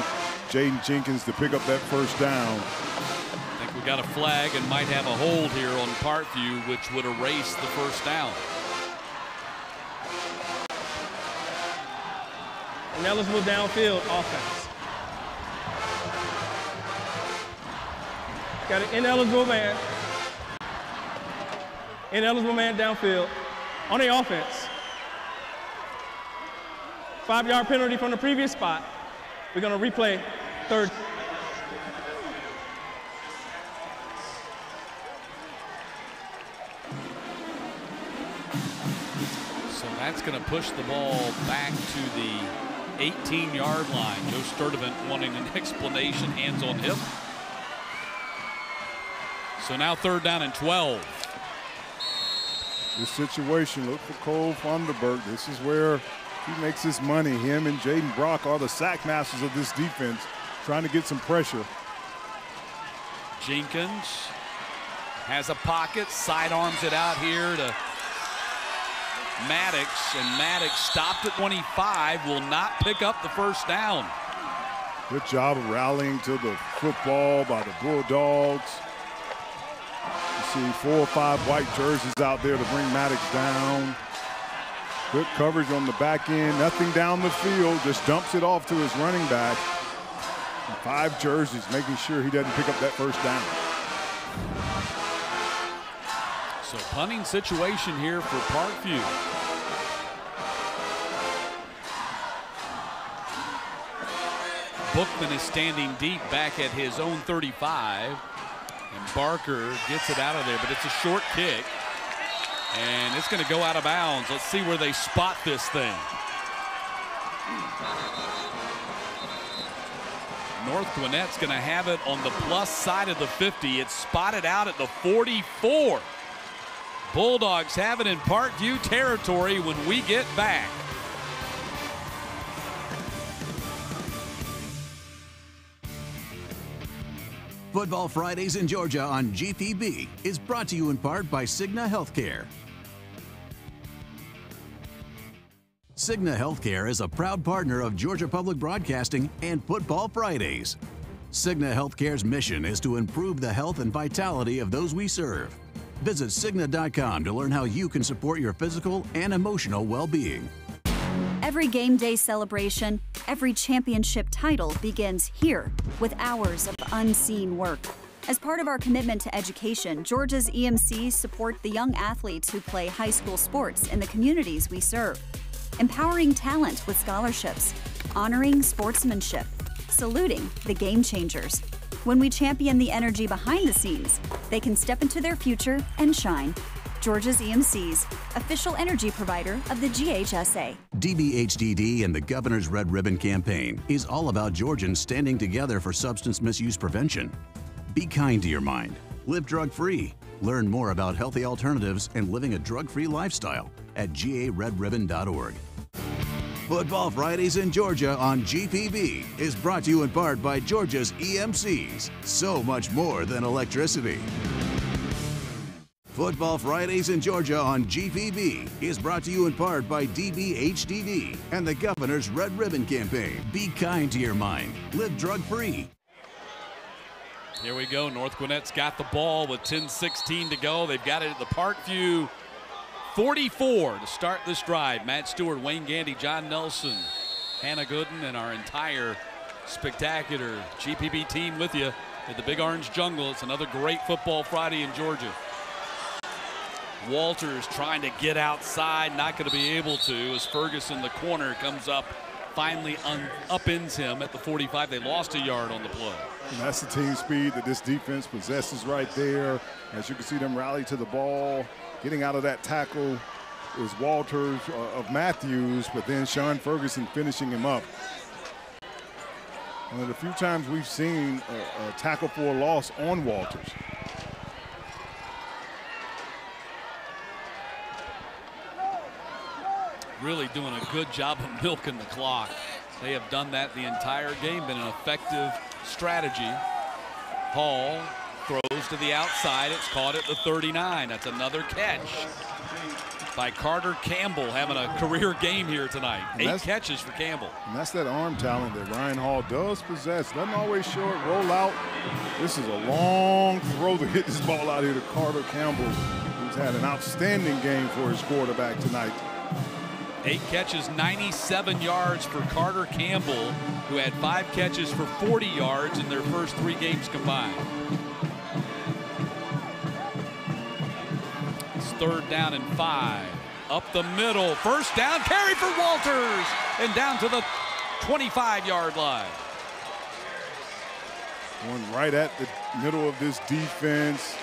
Jaden Jenkins to pick up that first down. I think we got a flag and might have a hold here on Parkview, which would erase the first down. And now let's move downfield offense. Got an ineligible man. Ineligible man downfield on the offense. Five yard penalty from the previous spot. We're going to replay third. So that's going to push the ball back to the 18 yard line. Joe Sturdivant wanting an *laughs* explanation, hands on hip. So now third down and 12. This situation, look for Cole Funderburk. This is where he makes his money. Him and Jaden Brock are the sack masters of this defense, trying to get some pressure. Jenkins has a pocket, sidearms it out here to Maddox, and Maddox stopped at 25, will not pick up the first down. Good job of rallying to the football by the Bulldogs. See four or five white jerseys out there to bring Maddox down. Good coverage on the back end, nothing down the field, just dumps it off to his running back. Five jerseys, making sure he doesn't pick up that first down. So punting situation here for Parkview. Bookman is standing deep back at his own 35. And Barker gets it out of there, but it's a short kick. And it's going to go out of bounds. Let's see where they spot this thing. North Gwinnett's going to have it on the plus side of the 50. It's spotted out at the 44. Bulldogs have it in Parkview territory when we get back. Football Fridays in Georgia on GPB is brought to you in part by Cigna Healthcare. Cigna Healthcare is a proud partner of Georgia Public Broadcasting and Football Fridays. Cigna Healthcare's mission is to improve the health and vitality of those we serve. Visit Cigna.com to learn how you can support your physical and emotional well being. Every game day celebration, every championship title begins here with hours of unseen work. As part of our commitment to education, Georgia's EMCs support the young athletes who play high school sports in the communities we serve, empowering talent with scholarships, honoring sportsmanship, saluting the game changers. When we champion the energy behind the scenes, they can step into their future and shine. Georgia's EMCs, official energy provider of the GHSA. DBHDD and the Governor's Red Ribbon Campaign is all about Georgians standing together for substance misuse prevention. Be kind to your mind. Live drug free. Learn more about healthy alternatives and living a drug free lifestyle at garedribbon.org. Football Fridays in Georgia on GPB is brought to you in part by Georgia's EMCs. So much more than electricity. Football Fridays in Georgia on GPB is brought to you in part by DBHDD and the Governor's Red Ribbon Campaign. Be kind to your mind. Live drug free. Here we go. North Gwinnett's got the ball with 10-16 to go. They've got it at the Parkview 44 to start this drive. Matt Stewart, Wayne Gandy, John Nelson, Hannah Gooden, and our entire spectacular GPB team with you at the Big Orange Jungle. It's another great football Friday in Georgia. Walters trying to get outside, not going to be able to as Ferguson, the corner, comes up, finally upends him at the 45. They lost a yard on the play. And that's the team speed that this defense possesses right there. As you can see them rally to the ball, getting out of that tackle is Walters uh, of Matthews, but then Sean Ferguson finishing him up. One of the few times we've seen a, a tackle for a loss on Walters. Really doing a good job of milking the clock. They have done that the entire game, been an effective strategy. Hall throws to the outside. It's caught at the 39. That's another catch by Carter Campbell having a career game here tonight. Eight catches for Campbell. And that's that arm talent that Ryan Hall does possess. Doesn't always show it roll out. This is a long throw to hit this ball out here to Carter Campbell, who's had an outstanding game for his quarterback tonight. Eight catches, 97 yards for Carter Campbell, who had five catches for 40 yards in their first three games combined. It's third down and five. Up the middle, first down, carry for Walters, and down to the 25-yard line. Going right at the middle of this defense.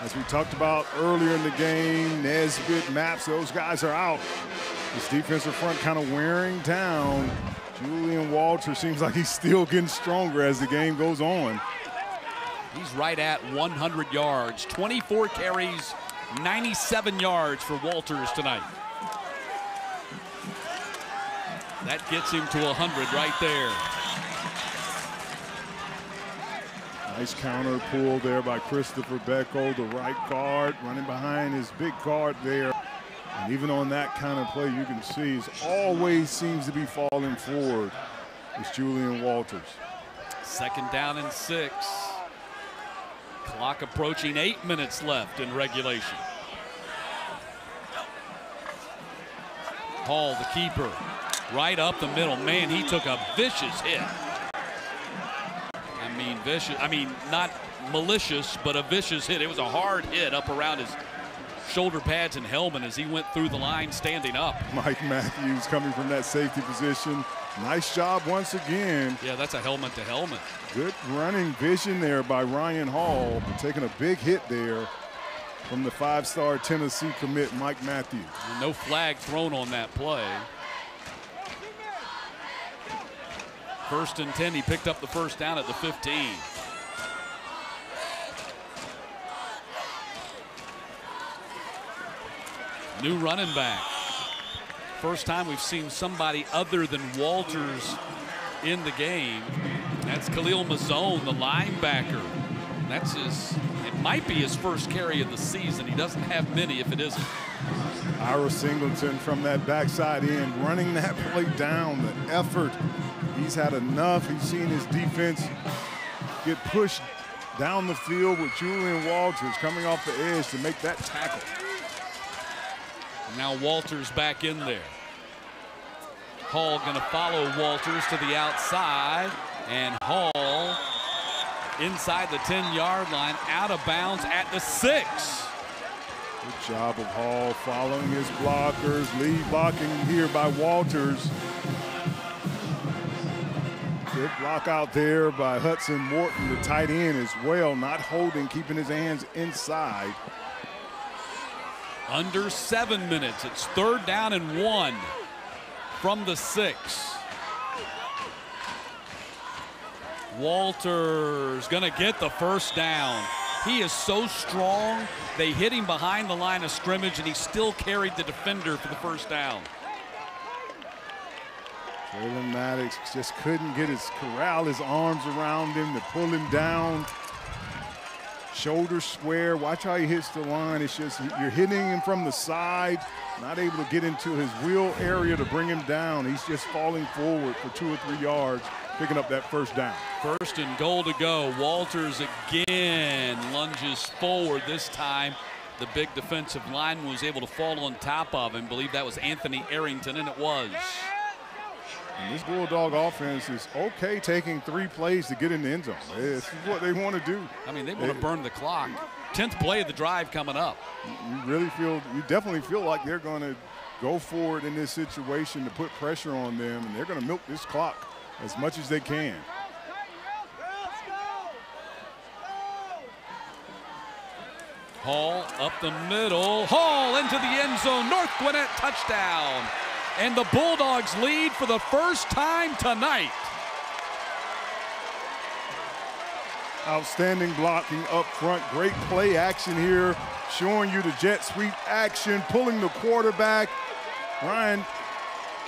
As we talked about earlier in the game, Nesbitt, Maps, those guys are out. This defensive front kind of wearing down. Julian Walters seems like he's still getting stronger as the game goes on. He's right at 100 yards, 24 carries, 97 yards for Walters tonight. That gets him to 100 right there. Nice counter pull there by Christopher Becko, the right guard, running behind his big guard there. And even on that kind of play, you can see he always seems to be falling forward. It's Julian Walters. Second down and six. Clock approaching eight minutes left in regulation. Hall, the keeper, right up the middle. Man, he took a vicious hit I mean vicious. I mean, not malicious, but a vicious hit. It was a hard hit up around his shoulder pads and helmet as he went through the line standing up. Mike Matthews coming from that safety position. Nice job once again. Yeah, that's a helmet to helmet. Good running vision there by Ryan Hall, taking a big hit there from the five-star Tennessee commit Mike Matthews. No flag thrown on that play. First and 10, he picked up the first down at the 15. New running back. First time we've seen somebody other than Walters in the game. That's Khalil Mazone, the linebacker. That's his, it might be his first carry of the season. He doesn't have many if it isn't. Ira Singleton from that backside end, running that play down, the effort He's had enough. He's seen his defense get pushed down the field with Julian Walters coming off the edge to make that tackle. Now Walters back in there. Hall going to follow Walters to the outside, and Hall inside the 10-yard line, out of bounds at the six. Good job of Hall following his blockers. Lead blocking here by Walters. Good block out there by Hudson Morton, the tight end as well, not holding, keeping his hands inside. Under seven minutes. It's third down and one from the six. Walters going to get the first down. He is so strong. They hit him behind the line of scrimmage, and he still carried the defender for the first down. Jalen Maddox just couldn't get his corral his arms around him to pull him down. Shoulder square. Watch how he hits the line. It's just you're hitting him from the side, not able to get into his wheel area to bring him down. He's just falling forward for two or three yards, picking up that first down. First and goal to go. Walters again lunges forward this time. The big defensive line was able to fall on top of him. believe that was Anthony Arrington, and it was. And this Bulldog offense is okay taking three plays to get in the end zone. It's what they want to do. I mean, they want to burn the clock. 10th play of the drive coming up. You really feel, you definitely feel like they're going to go forward in this situation to put pressure on them, and they're going to milk this clock as much as they can. Hall up the middle. Hall into the end zone. North Gwinnett touchdown and the Bulldogs lead for the first time tonight. Outstanding blocking up front. Great play action here, showing you the jet sweep action, pulling the quarterback. Ryan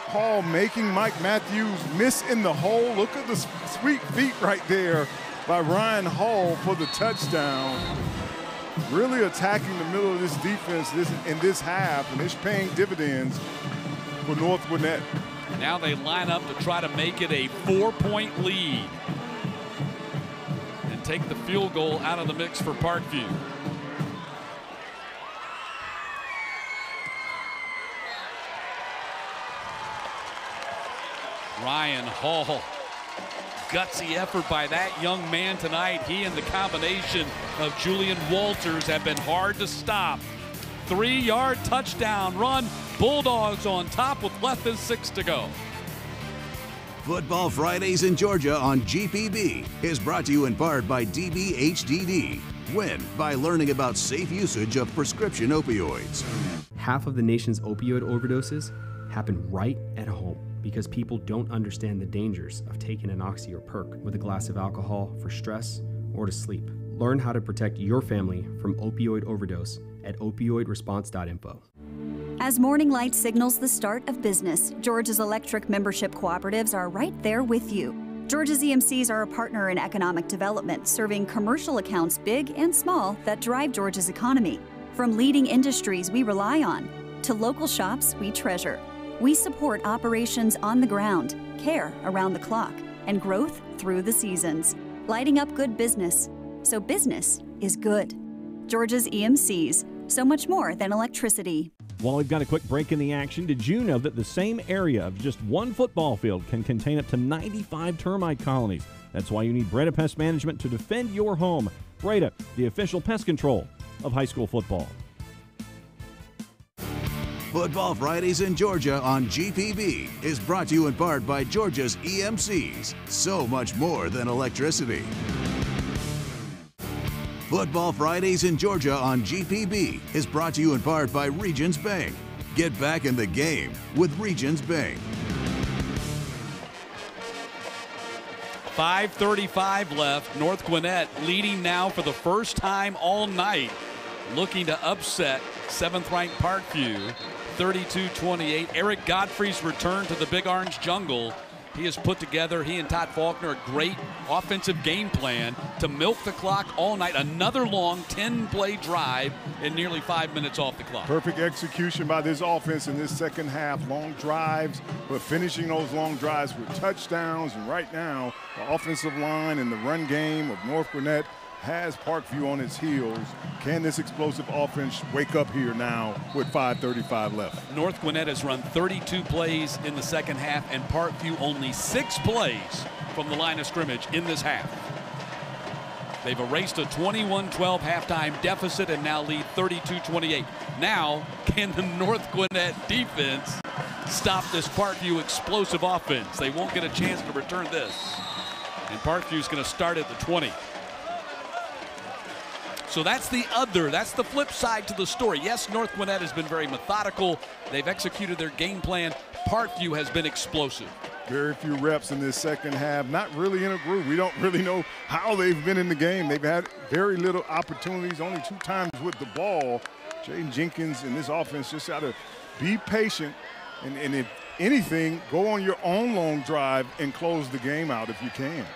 Hall making Mike Matthews miss in the hole. Look at the sweet feet right there by Ryan Hall for the touchdown. Really attacking the middle of this defense this, in this half, and it's paying dividends for North Gwinnett. Now they line up to try to make it a four-point lead and take the field goal out of the mix for Parkview. Ryan Hall. Gutsy effort by that young man tonight. He and the combination of Julian Walters have been hard to stop three yard touchdown run. Bulldogs on top with less than six to go. Football Fridays in Georgia on GPB is brought to you in part by DBHDD. Win by learning about safe usage of prescription opioids. Half of the nation's opioid overdoses happen right at home because people don't understand the dangers of taking an oxy or perk with a glass of alcohol for stress or to sleep. Learn how to protect your family from opioid overdose at opioidresponse.info. As Morning Light signals the start of business, Georgia's electric membership cooperatives are right there with you. Georgia's EMCs are a partner in economic development, serving commercial accounts big and small that drive Georgia's economy. From leading industries we rely on to local shops we treasure, we support operations on the ground, care around the clock, and growth through the seasons, lighting up good business. So business is good. Georgia's EMCs, so much more than electricity. While we've got a quick break in the action, did you know that the same area of just one football field can contain up to 95 termite colonies? That's why you need Breda Pest Management to defend your home. Breda, the official pest control of high school football. Football Fridays in Georgia on GPB is brought to you in part by Georgia's EMCs. So much more than electricity. Football Fridays in Georgia on GPB is brought to you in part by Regions Bank. Get back in the game with Regions Bank. 5.35 left. North Gwinnett leading now for the first time all night, looking to upset seventh ranked Parkview 32 28. Eric Godfrey's return to the Big Orange Jungle. He has put together, he and Todd Faulkner, a great offensive game plan to milk the clock all night. Another long 10 play drive and nearly five minutes off the clock. Perfect execution by this offense in this second half. Long drives, but finishing those long drives with touchdowns. And right now, the offensive line and the run game of North Gwinnett has Parkview on its heels. Can this explosive offense wake up here now with 5.35 left? North Gwinnett has run 32 plays in the second half, and Parkview only six plays from the line of scrimmage in this half. They've erased a 21-12 halftime deficit and now lead 32-28. Now, can the North Gwinnett defense stop this Parkview explosive offense? They won't get a chance to return this. And Parkview's going to start at the 20. So that's the other, that's the flip side to the story. Yes, North Gwinnett has been very methodical. They've executed their game plan. Parkview has been explosive. Very few reps in this second half, not really in a groove. We don't really know how they've been in the game. They've had very little opportunities, only two times with the ball. Jaden Jenkins and this offense just got to be patient and, and if anything, go on your own long drive and close the game out if you can.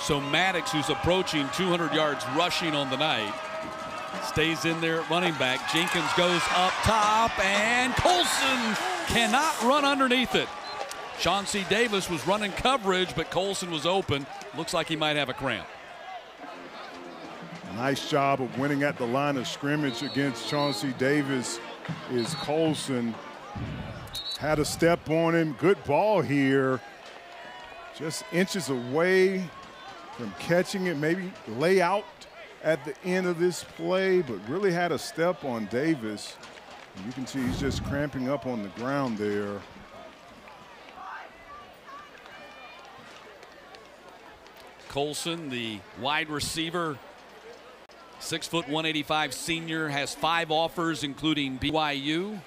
So Maddox, who's approaching 200 yards rushing on the night, stays in there at running back. Jenkins goes up top, and Colson cannot run underneath it. Chauncey Davis was running coverage, but Colson was open. Looks like he might have a cramp. Nice job of winning at the line of scrimmage against Chauncey Davis is Colson. Had a step on him. Good ball here. Just inches away from catching it, maybe lay out at the end of this play, but really had a step on Davis. And you can see he's just cramping up on the ground there. Colson, the wide receiver, six foot 185 senior, has five offers, including BYU.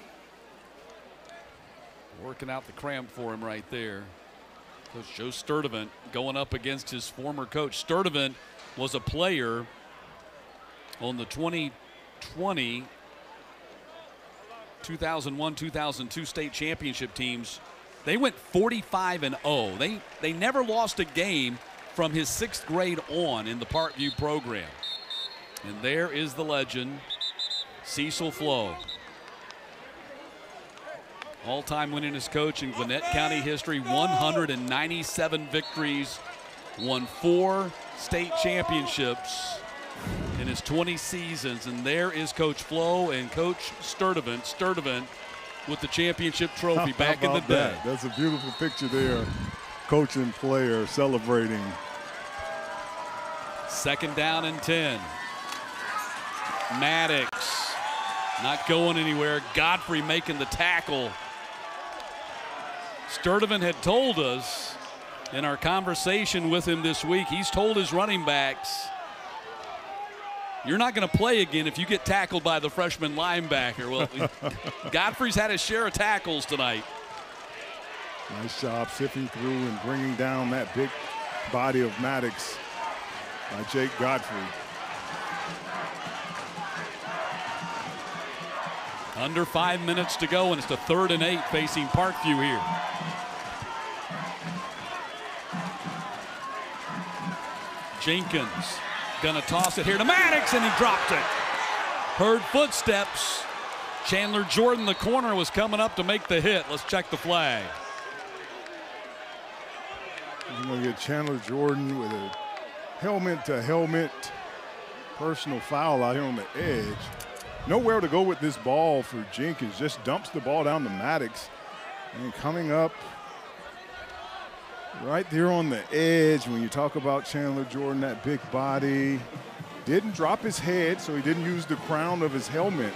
Working out the cramp for him right there. Coach Joe Sturdivant going up against his former coach. Sturdivant was a player on the 2020 2001 2002 state championship teams. They went 45 and 0. They they never lost a game from his sixth grade on in the Parkview program. And there is the legend, Cecil Flowe. All-time winningest coach in Gwinnett County history, 197 victories, won four state championships in his 20 seasons. And there is Coach Flowe and Coach Sturdivant. Sturdivant with the championship trophy *laughs* back in the day. That? That's a beautiful picture there. Coach and player celebrating. Second down and 10. Maddox not going anywhere. Godfrey making the tackle. Sturdivant had told us in our conversation with him this week, he's told his running backs, you're not going to play again if you get tackled by the freshman linebacker. Well, *laughs* Godfrey's had his share of tackles tonight. Nice job sifting through and bringing down that big body of Maddox by Jake Godfrey. Under five minutes to go, and it's the third and eight facing Parkview here. Jenkins gonna toss it here to Maddox, and he dropped it. Heard footsteps. Chandler Jordan, the corner, was coming up to make the hit. Let's check the flag. Going to get Chandler Jordan with a helmet to helmet personal foul out here on the edge. Nowhere to go with this ball for Jenkins. Just dumps the ball down to Maddox. And coming up right there on the edge when you talk about Chandler Jordan, that big body. Didn't drop his head, so he didn't use the crown of his helmet.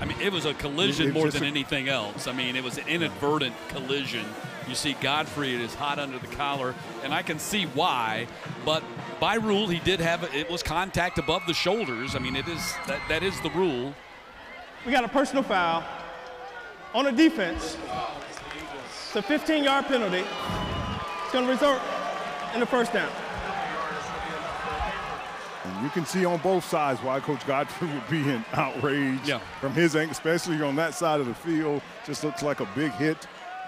I mean, it was a collision It- it more than a- anything else. I mean, it was an inadvertent collision. You see Godfrey, it is hot under the collar, and I can see why. But by rule, he did have it was contact above the shoulders. I mean, it is that that is the rule. We got a personal foul on a defense. It's a 15 yard penalty. It's going to result in a first down. And you can see on both sides why Coach Godfrey would be in outrage Yeah. from his angle, especially on that side of the field. Just looks like a big hit.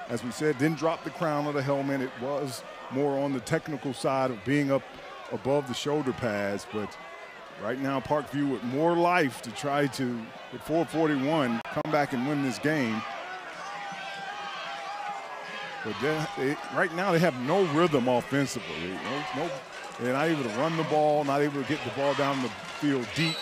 As we said, didn't drop the crown of the helmet. It was more on the technical side of being up above the shoulder pads. But right now, Parkview with more life to try to, at 441, come back and win this game. But they, right now, they have no rhythm offensively. No, no, they're not able to run the ball, not able to get the ball down the field deep.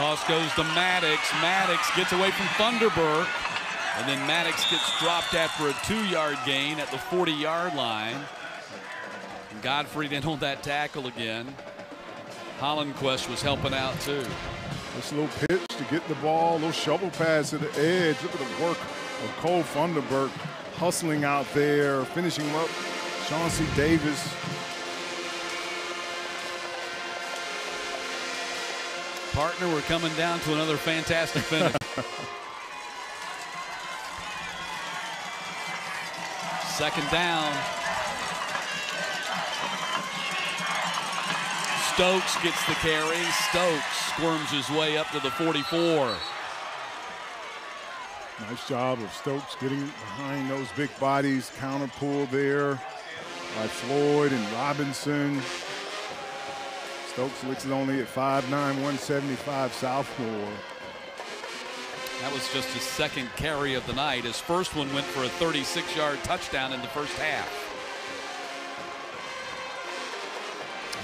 Toss goes to Maddox. Maddox gets away from Funderburk. And then Maddox gets dropped after a two-yard gain at the 40-yard line. And Godfrey then on that tackle again. Hollandquist was helping out too. This little pitch to get the ball, little shovel pass to the edge. Look at the work of Cole Funderburk hustling out there, finishing up. Chauncey Davis. Partner, we're coming down to another fantastic finish. *laughs* Second down. Stokes gets the carry. Stokes squirms his way up to the 44. Nice job of Stokes getting behind those big bodies. Counter pull there by Floyd and Robinson. Stokes looks at only at 5'9", 175 sophomore. That was just his second carry of the night. His first one went for a 36-yard touchdown in the first half.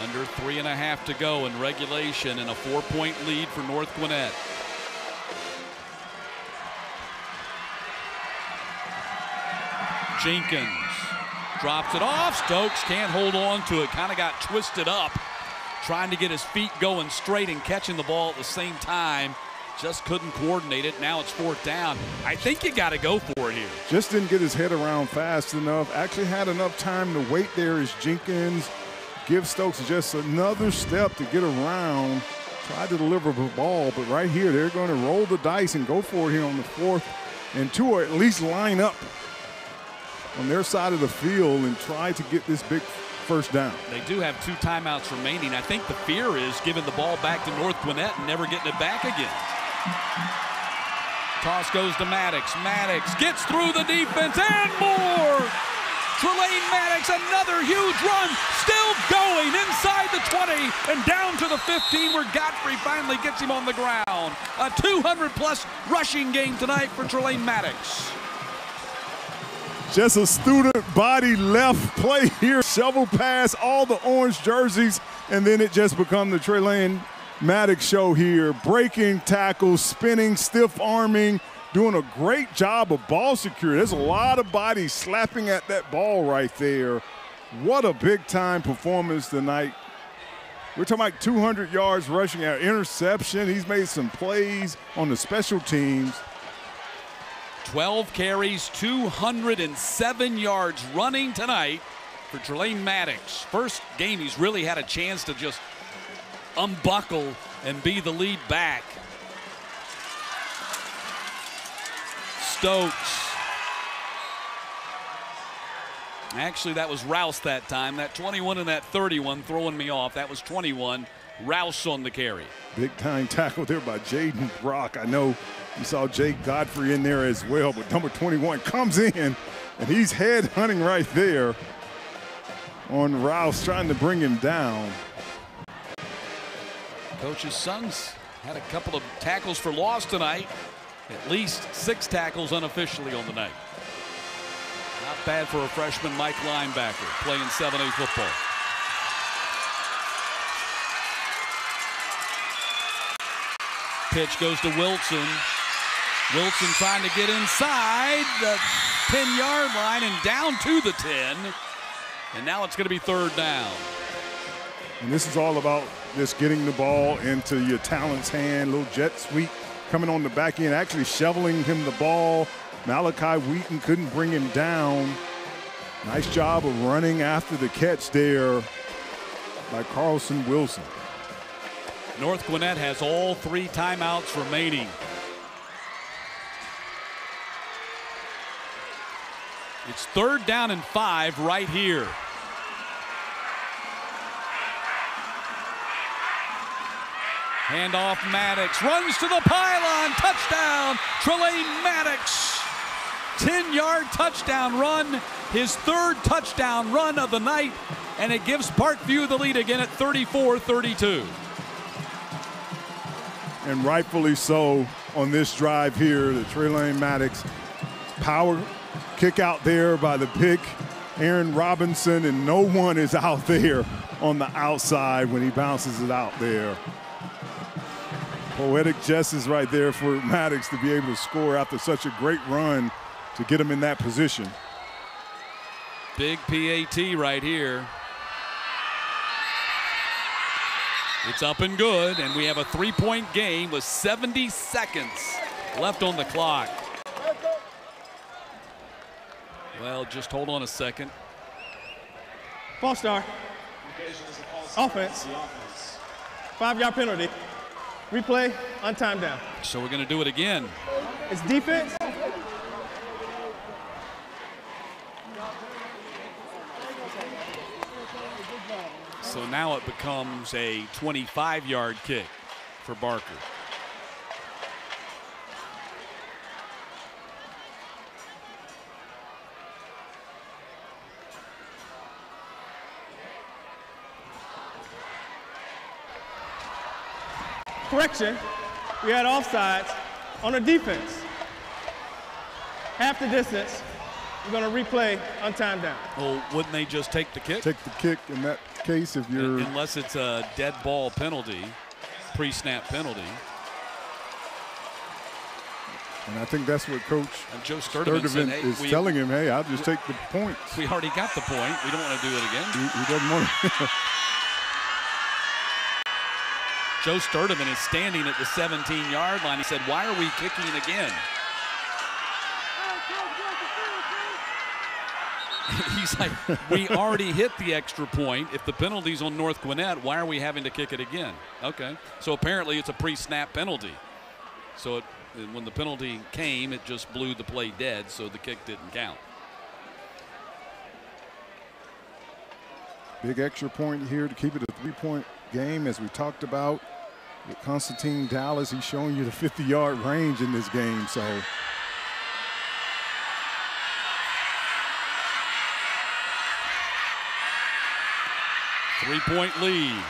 Under three and a half to go in regulation and a four-point lead for North Gwinnett. Jenkins drops it off. Stokes can't hold on to it. Kind of got twisted up, trying to get his feet going straight and catching the ball at the same time. Just couldn't coordinate it. Now it's fourth down. I think you got to go for it here. Just didn't get his head around fast enough. Actually had enough time to wait there as Jenkins gives Stokes just another step to get around. Tried to deliver the ball, but right here they're going to roll the dice and go for it here on the fourth and two, or at least line up on their side of the field and try to get this big first down. They do have two timeouts remaining. I think the fear is giving the ball back to North Gwinnett and never getting it back again. Toss goes to Maddox. Maddox gets through the defense and more. Trelane Maddox, another huge run, still going inside the 20 and down to the 15 where Godfrey finally gets him on the ground. A 200 plus rushing game tonight for Trelane Maddox. Just a student body left play here. Shovel pass, all the orange jerseys, and then it just become the Trelane Maddox show here. Breaking tackles, spinning, stiff arming, doing a great job of ball security. There's a lot of bodies slapping at that ball right there. What a big time performance tonight. We're talking about 200 yards rushing, our interception. He's made some plays on the special teams. 12 carries, 207 yards running tonight for Trelane Maddox. First game he's really had a chance to just unbuckle and be the lead back. Stokes. Actually, that was Rouse that time. That 21 and that 31 throwing me off. That was 21. Rouse on the carry. Big time tackle there by Jaden Brock. I know you saw Jake Godfrey in there as well, but number 21 comes in and he's head hunting right there on Rouse, trying to bring him down. Coach's sons had a couple of tackles for loss tonight. At least six tackles unofficially on the night. Not bad for a freshman Mike linebacker playing 7A football. Pitch goes to Wilson. Wilson trying to get inside the 10 yard line and down to the 10. And now it's going to be third down. And this is all about just getting the ball into your talent's hand. Little jet sweep coming on the back end, actually shoveling him the ball. Malachi Wheaton couldn't bring him down. Nice job of running after the catch there by Carson Wilson. North Gwinnett has all three timeouts remaining. It's third down and five right here. Handoff Maddox runs to the pylon. Touchdown. Trelane Maddox. 10 yard touchdown run. His third touchdown run of the night. And it gives Parkview the lead again at 34 32. And rightfully so on this drive here. The Trelane Maddox power kick out there by the pick. Aaron Robinson, and no one is out there on the outside when he bounces it out there. Poetic justice right there for Maddox to be able to score after such a great run to get him in that position. Big PAT right here. It's up and good, and we have a three point game with 70 seconds left on the clock. Well, just hold on a second. False start. Offense. Five yard penalty. Replay, on time down. So we're going to do it again. It's defense. So now it becomes a 25 yard kick for Barker. Correction, we had offsides on the defense. Half the distance, we're going to replay untimed down. Well, wouldn't they just take the kick? Take the kick in that case if you're. Unless it's a dead ball penalty, pre snap penalty. And I think that's what Coach and Joe Sturdivant, said, hey, is we, telling him, hey, I'll just take the points. We already got the point. We don't want to do it again. He, he doesn't want to. *laughs* Joe Sturdivant is standing at the 17 yard line. He said, Why are we kicking again? *laughs* He's like, We already hit the extra point. If the penalty's on North Gwinnett, why are we having to kick it again? Okay. So apparently it's a pre snap penalty. So it, when the penalty came, it just blew the play dead, so the kick didn't count. Big extra point here to keep it a three point game, as we talked about Constantine Dallas. He's showing you the 50 yard range in this game. So. Three point lead.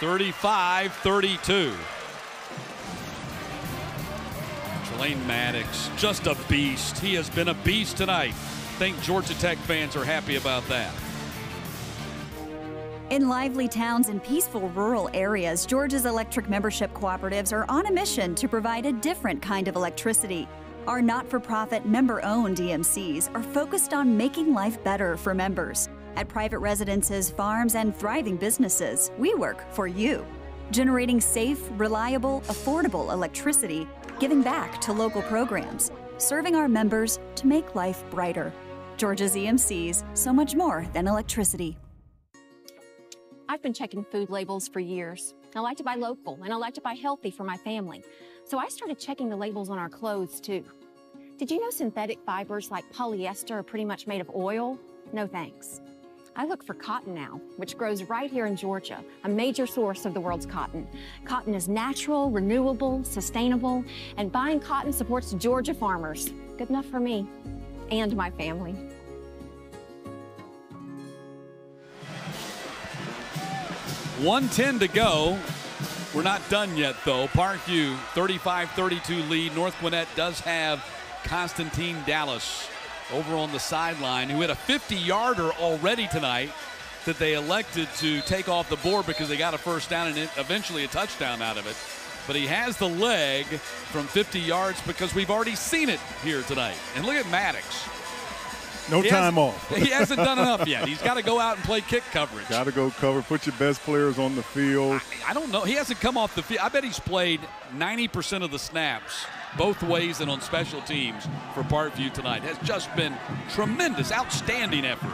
35 32. Trelane Maddox, just a beast. He has been a beast tonight. Think Georgia Tech fans are happy about that. In lively towns and peaceful rural areas, Georgia's electric membership cooperatives are on a mission to provide a different kind of electricity. Our not for profit, member owned EMCs are focused on making life better for members. At private residences, farms, and thriving businesses, we work for you, generating safe, reliable, affordable electricity, giving back to local programs, serving our members to make life brighter. Georgia's EMCs, so much more than electricity. I've been checking food labels for years. I like to buy local and I like to buy healthy for my family. So I started checking the labels on our clothes too. Did you know synthetic fibers like polyester are pretty much made of oil? No thanks. I look for cotton now, which grows right here in Georgia, a major source of the world's cotton. Cotton is natural, renewable, sustainable, and buying cotton supports Georgia farmers. Good enough for me and my family. 110 to go. We're not done yet, though. Parkview 35-32 lead. North Gwinnett does have Constantine Dallas over on the sideline, who hit a 50-yarder already tonight that they elected to take off the board because they got a first down and eventually a touchdown out of it. But he has the leg from 50 yards because we've already seen it here tonight. And look at Maddox. No He time off. he hasn't done enough yet. He's got to go out and play kick coverage. Got to go cover. Put your best players on the field. I don't know. He hasn't come off the field. I bet he's played 90% of the snaps both ways and on special teams for Parkview tonight. Has just been tremendous, outstanding effort.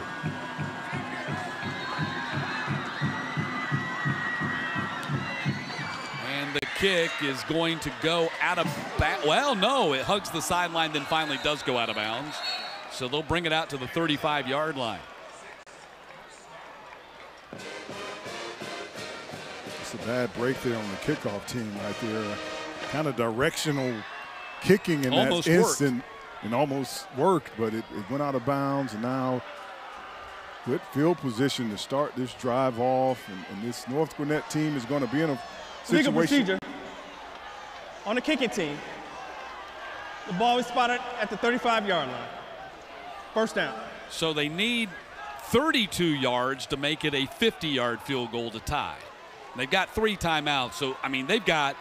And the kick is going to go out of bounds. Well, no, it hugs the sideline, then finally does go out of bounds. So they'll bring it out to the 35 yard line. It's a bad break there on the kickoff team right there. Kind of directional kicking in Almost that worked. instant and almost worked, but it, it went out of bounds and now good field position to start this drive off. And, and this North Gwinnett team is going to be in a Legal situation. procedure. On the kicking team, the ball is spotted at the 35 yard line. First down. So they need 32 yards to make it a 50 yard field goal to tie. They've got three timeouts, so I mean, they've got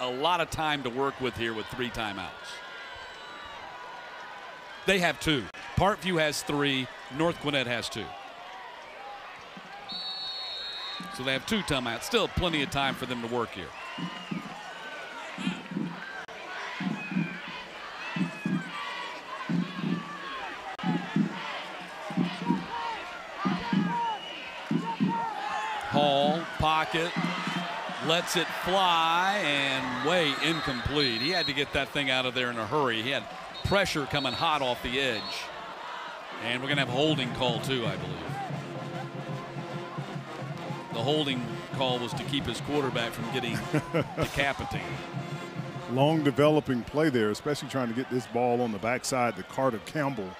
a lot of time to work with here with three timeouts. They have two. Parkview has three, North Gwinnett has two. So they have two timeouts. Still plenty of time for them to work here. Pocket, lets it fly, and way incomplete. He had to get that thing out of there in a hurry. He had pressure coming hot off the edge. And we're going to have a holding call, too, I believe. The holding call was to keep his quarterback from getting *laughs* decapitated. Long developing play there, especially trying to get this ball on the backside to Carter Campbell.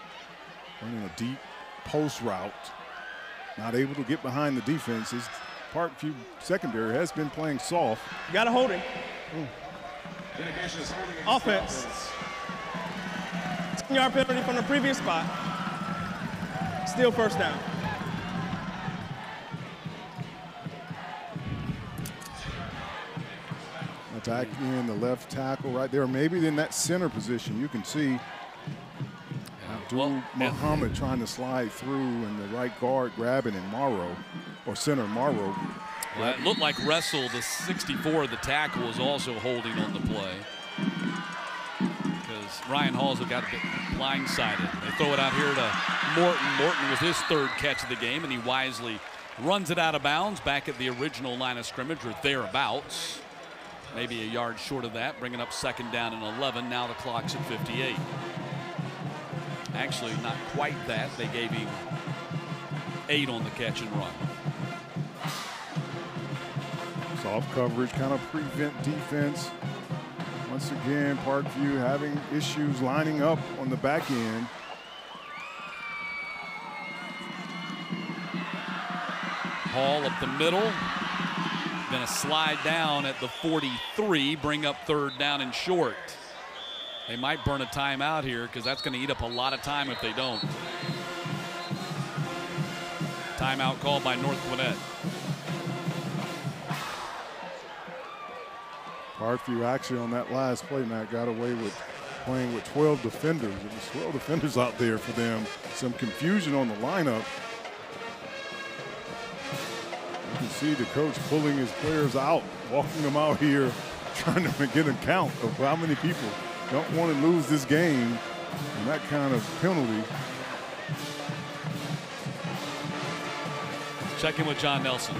Running a deep post route. Not able to get behind the defense. His Parkview secondary has been playing soft. You got a holding. Hmm. Offense. 10 yard penalty from the previous spot. Still first down. Attacking in the left tackle right there. Maybe in that center position, you can see Abdul Muhammad trying to slide through and the right guard grabbing and Morrow, or center Morrow. Well, it looked like Wrestle, the 64 of the tackle, was also holding on the play. Because Ryan Hall's got a bit blindsided. They throw it out here to Morton. Morton was his third catch of the game, and he wisely runs it out of bounds back at the original line of scrimmage or thereabouts. Maybe a yard short of that, bringing up second down and 11. Now the clock's at 58. Actually, not quite that. They gave him eight on the catch and run. Soft coverage, kind of prevent defense. Once again, Parkview having issues lining up on the back end. Hall up the middle. Then a slide down at the 43, bring up third down and short. They might burn a timeout here because that's going to eat up a lot of time if they don't. Timeout called by North Gwinnett. Parkview actually on that last play, Matt, got away with playing with 12 defenders. It was 12 defenders out there for them. Some confusion on the lineup. You can see the coach pulling his players out, walking them out here, *laughs* trying to get a count of how many people don't want to lose this game and that kind of penalty. Check in with John Nelson.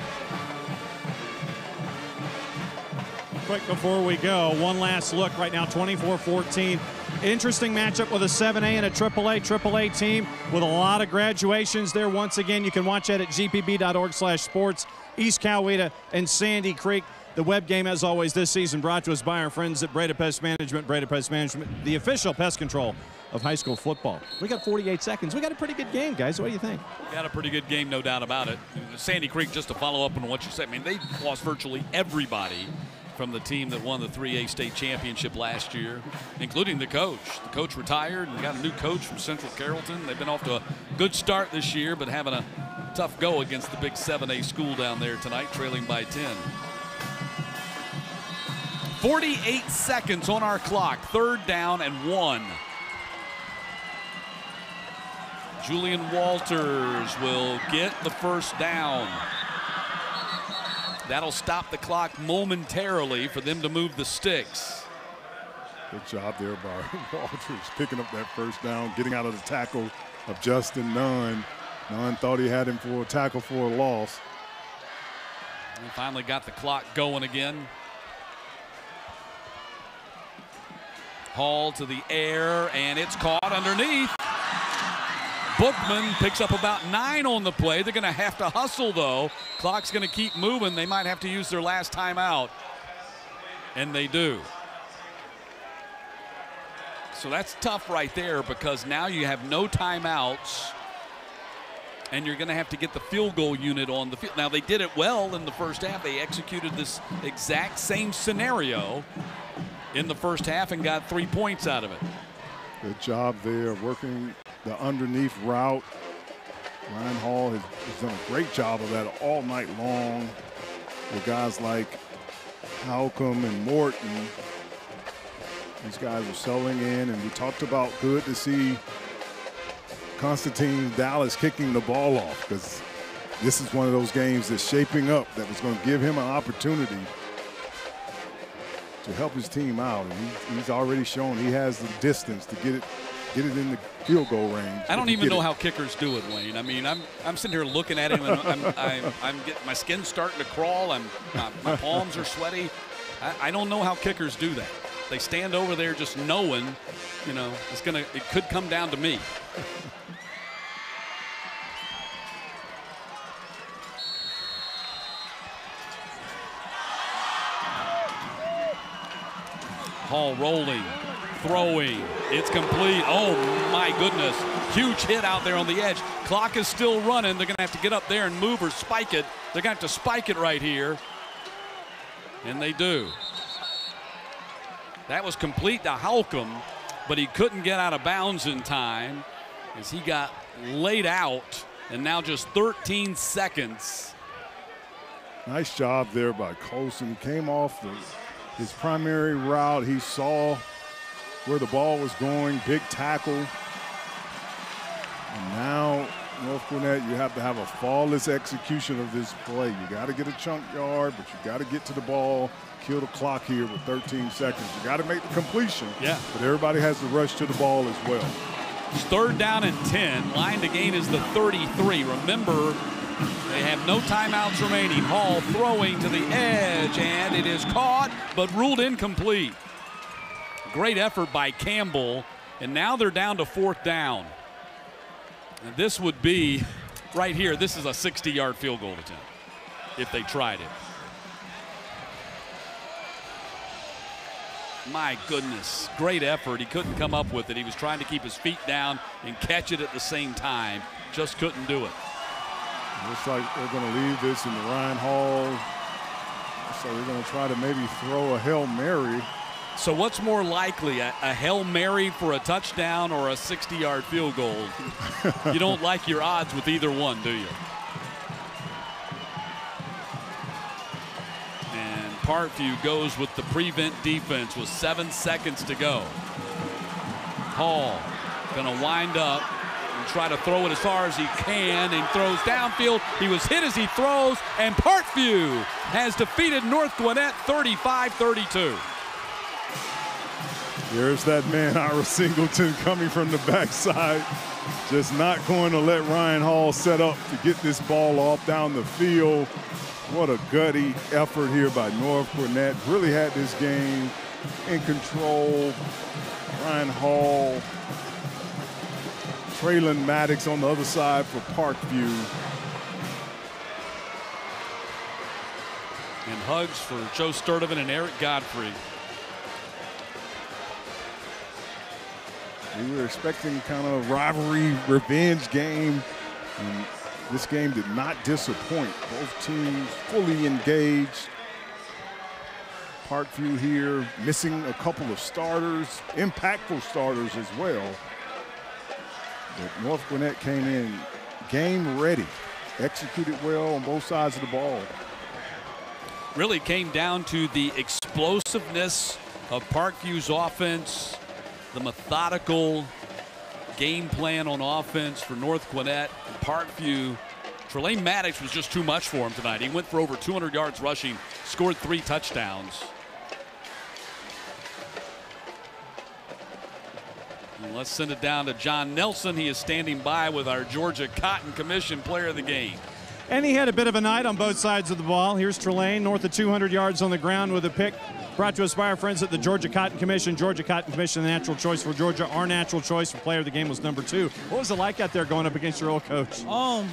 Quick before we go, one last look right now 24 14. Interesting matchup with a 7A and a AAA, AAA team with a lot of graduations there. Once again, you can watch that at gpb.org slash sports. East Coweta and Sandy Creek. The web game, as always, this season brought to us by our friends at Breda Pest Management. Breda Pest Management, the official pest control of high school football. We got 48 seconds. We got a pretty good game, guys. What do you think? Got a pretty good game, no doubt about it. Sandy Creek, just to follow up on what you said, I mean, they lost virtually everybody from the team that won the 3A state championship last year, including the coach. The coach retired and got a new coach from Central Carrollton. They've been off to a good start this year, but having a tough go against the big 7A school down there tonight, trailing by 10. 48 seconds on our clock, third down and one. Julian Walters will get the first down. That'll stop the clock momentarily for them to move the sticks. Good job there by *laughs* Walters picking up that first down, getting out of the tackle of Justin Nunn. Nunn thought he had him for a tackle for a loss. We finally got the clock going again. Hall to the air, and it's caught underneath. Bookman picks up about nine on the play. They're going to have to hustle, though. Clock's going to keep moving. They might have to use their last timeout, and they do. So that's tough right there because now you have no timeouts, and you're going to have to get the field goal unit on the field. Now, they did it well in the first half. They executed this exact same scenario in the first half and got three points out of it. Good job there working the underneath route. Ryan Hall has, has, done a great job of that all night long with guys like Halcomb and Morton. These guys are selling in, and we talked about good to see Constantine Dallas kicking the ball off because this is one of those games that's shaping up that was going to give him an opportunity to help his team out. And he, he's already shown he has the distance to get it get it in the field goal range. I don't even know it. how kickers do it, Wayne. I mean, I'm I'm sitting here looking at him, and I'm I'm, I'm getting my skin's starting to crawl. I'm my, my palms are sweaty. I, I, don't know how kickers do that. They stand over there just knowing, you know, it's gonna it could come down to me. Hall rolling, throwing. It's complete. Oh, my goodness. Huge hit out there on the edge. Clock is still running. They're going to have to get up there and move or spike it. They're going to have to spike it right here. And they do. That was complete to Halcomb, but he couldn't get out of bounds in time as he got laid out. And now just 13 seconds. Nice job there by Colson. He came off the his primary route. He saw where the ball was going, big tackle. And now North Gwinnett, you have to have a flawless execution of this play. You got to get a chunk yard, but you got to get to the ball, kill the clock here with 13 seconds. You got to make the completion. Yeah. But everybody has to rush to the ball as well. It's third down and 10. Line to gain is the 33. Remember, they have no timeouts remaining. Hall throwing to the edge, and it is caught, but ruled incomplete. Great effort by Campbell, and now they're down to fourth down. And this would be right here. This is a 60-yard field goal attempt if they tried it. My goodness, great effort. He couldn't come up with it. He was trying to keep his feet down and catch it at the same time. Just couldn't do it. Looks like they're going to leave this in the Ryan Hall. So they're going to try to maybe throw a Hail Mary. So what's more likely, a, a Hail Mary for a touchdown or a 60-yard field goal? you don't like your odds with either one, do you? Parkview goes with the prevent defense with seven seconds to go. Hall going to wind up and try to throw it as far as he can and throws downfield. He was hit as he throws, and Parkview has defeated North Gwinnett 35 32. There's that man, *laughs* Ira Singleton, coming from the backside. Just not going to let Ryan Hall set up to get this ball off down the field. What a gutty effort here by North Gwinnett. Really had this game in control. Ryan Hall, Traylon Maddox on the other side for Parkview. And hugs for Joe Sturdivant and Eric Godfrey. We were expecting kind of rivalry, revenge game. And this game did not disappoint. Both teams fully engaged. Parkview here missing a couple of starters, impactful starters as well. But North Gwinnett came in game ready, executed well on both sides of the ball. Really came down to the explosiveness of Parkview's offense the methodical game plan on offense for North Gwinnett. Parkview, Trelane Maddox was just too much for him tonight. He went for over 200 yards rushing, scored three touchdowns. And let's send it down to John Nelson. He is standing by with our Georgia Cotton Commission player of the game. And he had a bit of a night on both sides of the ball. Here's Trelane, north of 200 yards on the ground with a pick. Brought to us by our friends at the Georgia Cotton Commission. Georgia Cotton Commission, the natural choice for Georgia. Our natural choice for player of the game was number two. What was it like out there going up against your old coach? Um,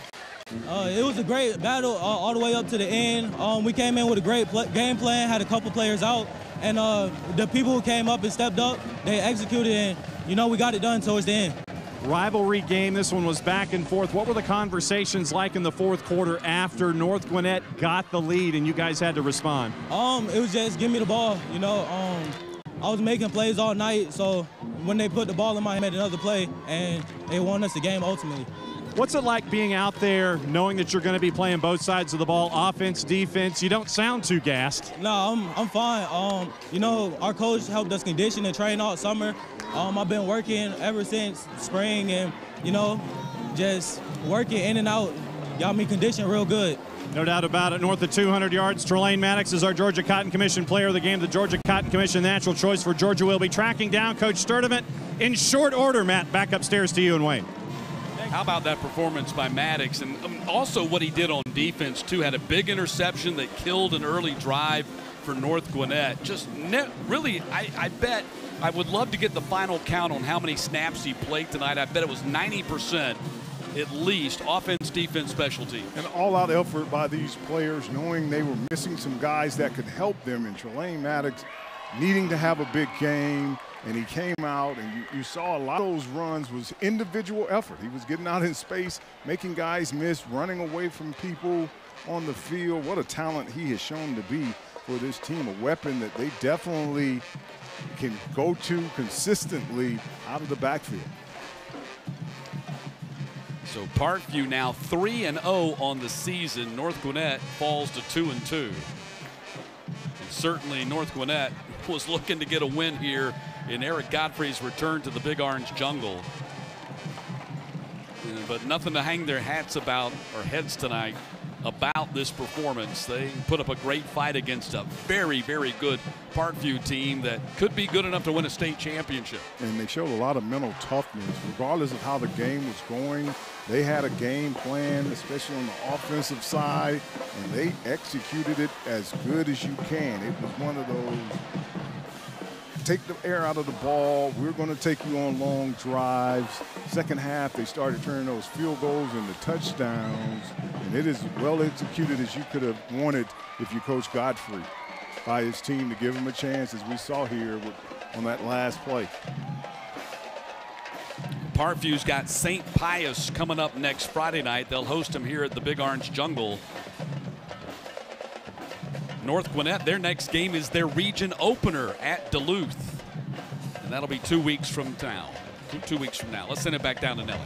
uh, it was a great battle uh, all the way up to the end. Um, we came in with a great pl- game plan, had a couple players out, and uh, the people who came up and stepped up, they executed, and you know we got it done towards the end rivalry game. This one was back and forth. What were the conversations like in the fourth quarter after North Gwinnett got the lead and you guys had to respond? Um, it was just give me the ball. You know, um, I was making plays all night, so when they put the ball in my hand, made another play, and they won us the game ultimately. What's it like being out there knowing that you're going to be playing both sides of the ball, offense, defense? You don't sound too gassed. No, I'm, I'm fine. Um, you know, our coach helped us condition and train all summer. Um, I've been working ever since spring and, you know, just working in and out. Got me conditioned real good. No doubt about it. North of 200 yards, Trelane Maddox is our Georgia Cotton Commission player of the game. The Georgia Cotton Commission natural choice for Georgia will be tracking down Coach Sturdivant in short order. Matt, back upstairs to you and Wayne. How about that performance by Maddox? And um, also what he did on defense, too. Had a big interception that killed an early drive for North Gwinnett. Just really, I, I bet I would love to get the final count on how many snaps he played tonight. I bet it was 90% at least offense, defense, specialty. An all-out effort by these players, knowing they were missing some guys that could help them. And Trelane Maddox needing to have a big game, and he came out, and you, you, saw a lot of those runs was individual effort. He was getting out in space, making guys miss, running away from people on the field. What a talent he has shown to be for this team, a weapon that they definitely can go to consistently out of the backfield. So Parkview now 3 and 0 on the season. North Gwinnett falls to 2 and 2. And certainly North Gwinnett *laughs* was looking to get a win here in Eric Godfrey's return to the Big Orange Jungle. Uh, but nothing to hang their hats about or heads tonight about this performance. They put up a great fight against a very, very good Parkview team that could be good enough to win a state championship. And they showed a lot of mental toughness, regardless of how the game was going. They had a game plan, especially on the offensive side, and they executed it as good as you can. It was one of those take the air out of the ball. We're going to take you on long drives. Second half, they started turning those field goals into touchdowns. And it is well executed as you could have wanted if you coach Godfrey by his team to give him a chance, as we saw here on that last play. Parkview's got St. Pius coming up next Friday night. They'll host him here at the Big Orange Jungle. North Gwinnett, their next game is their region opener at Duluth. And that'll be two weeks from now. Two, two weeks from now. Let's send it back down to Nelly.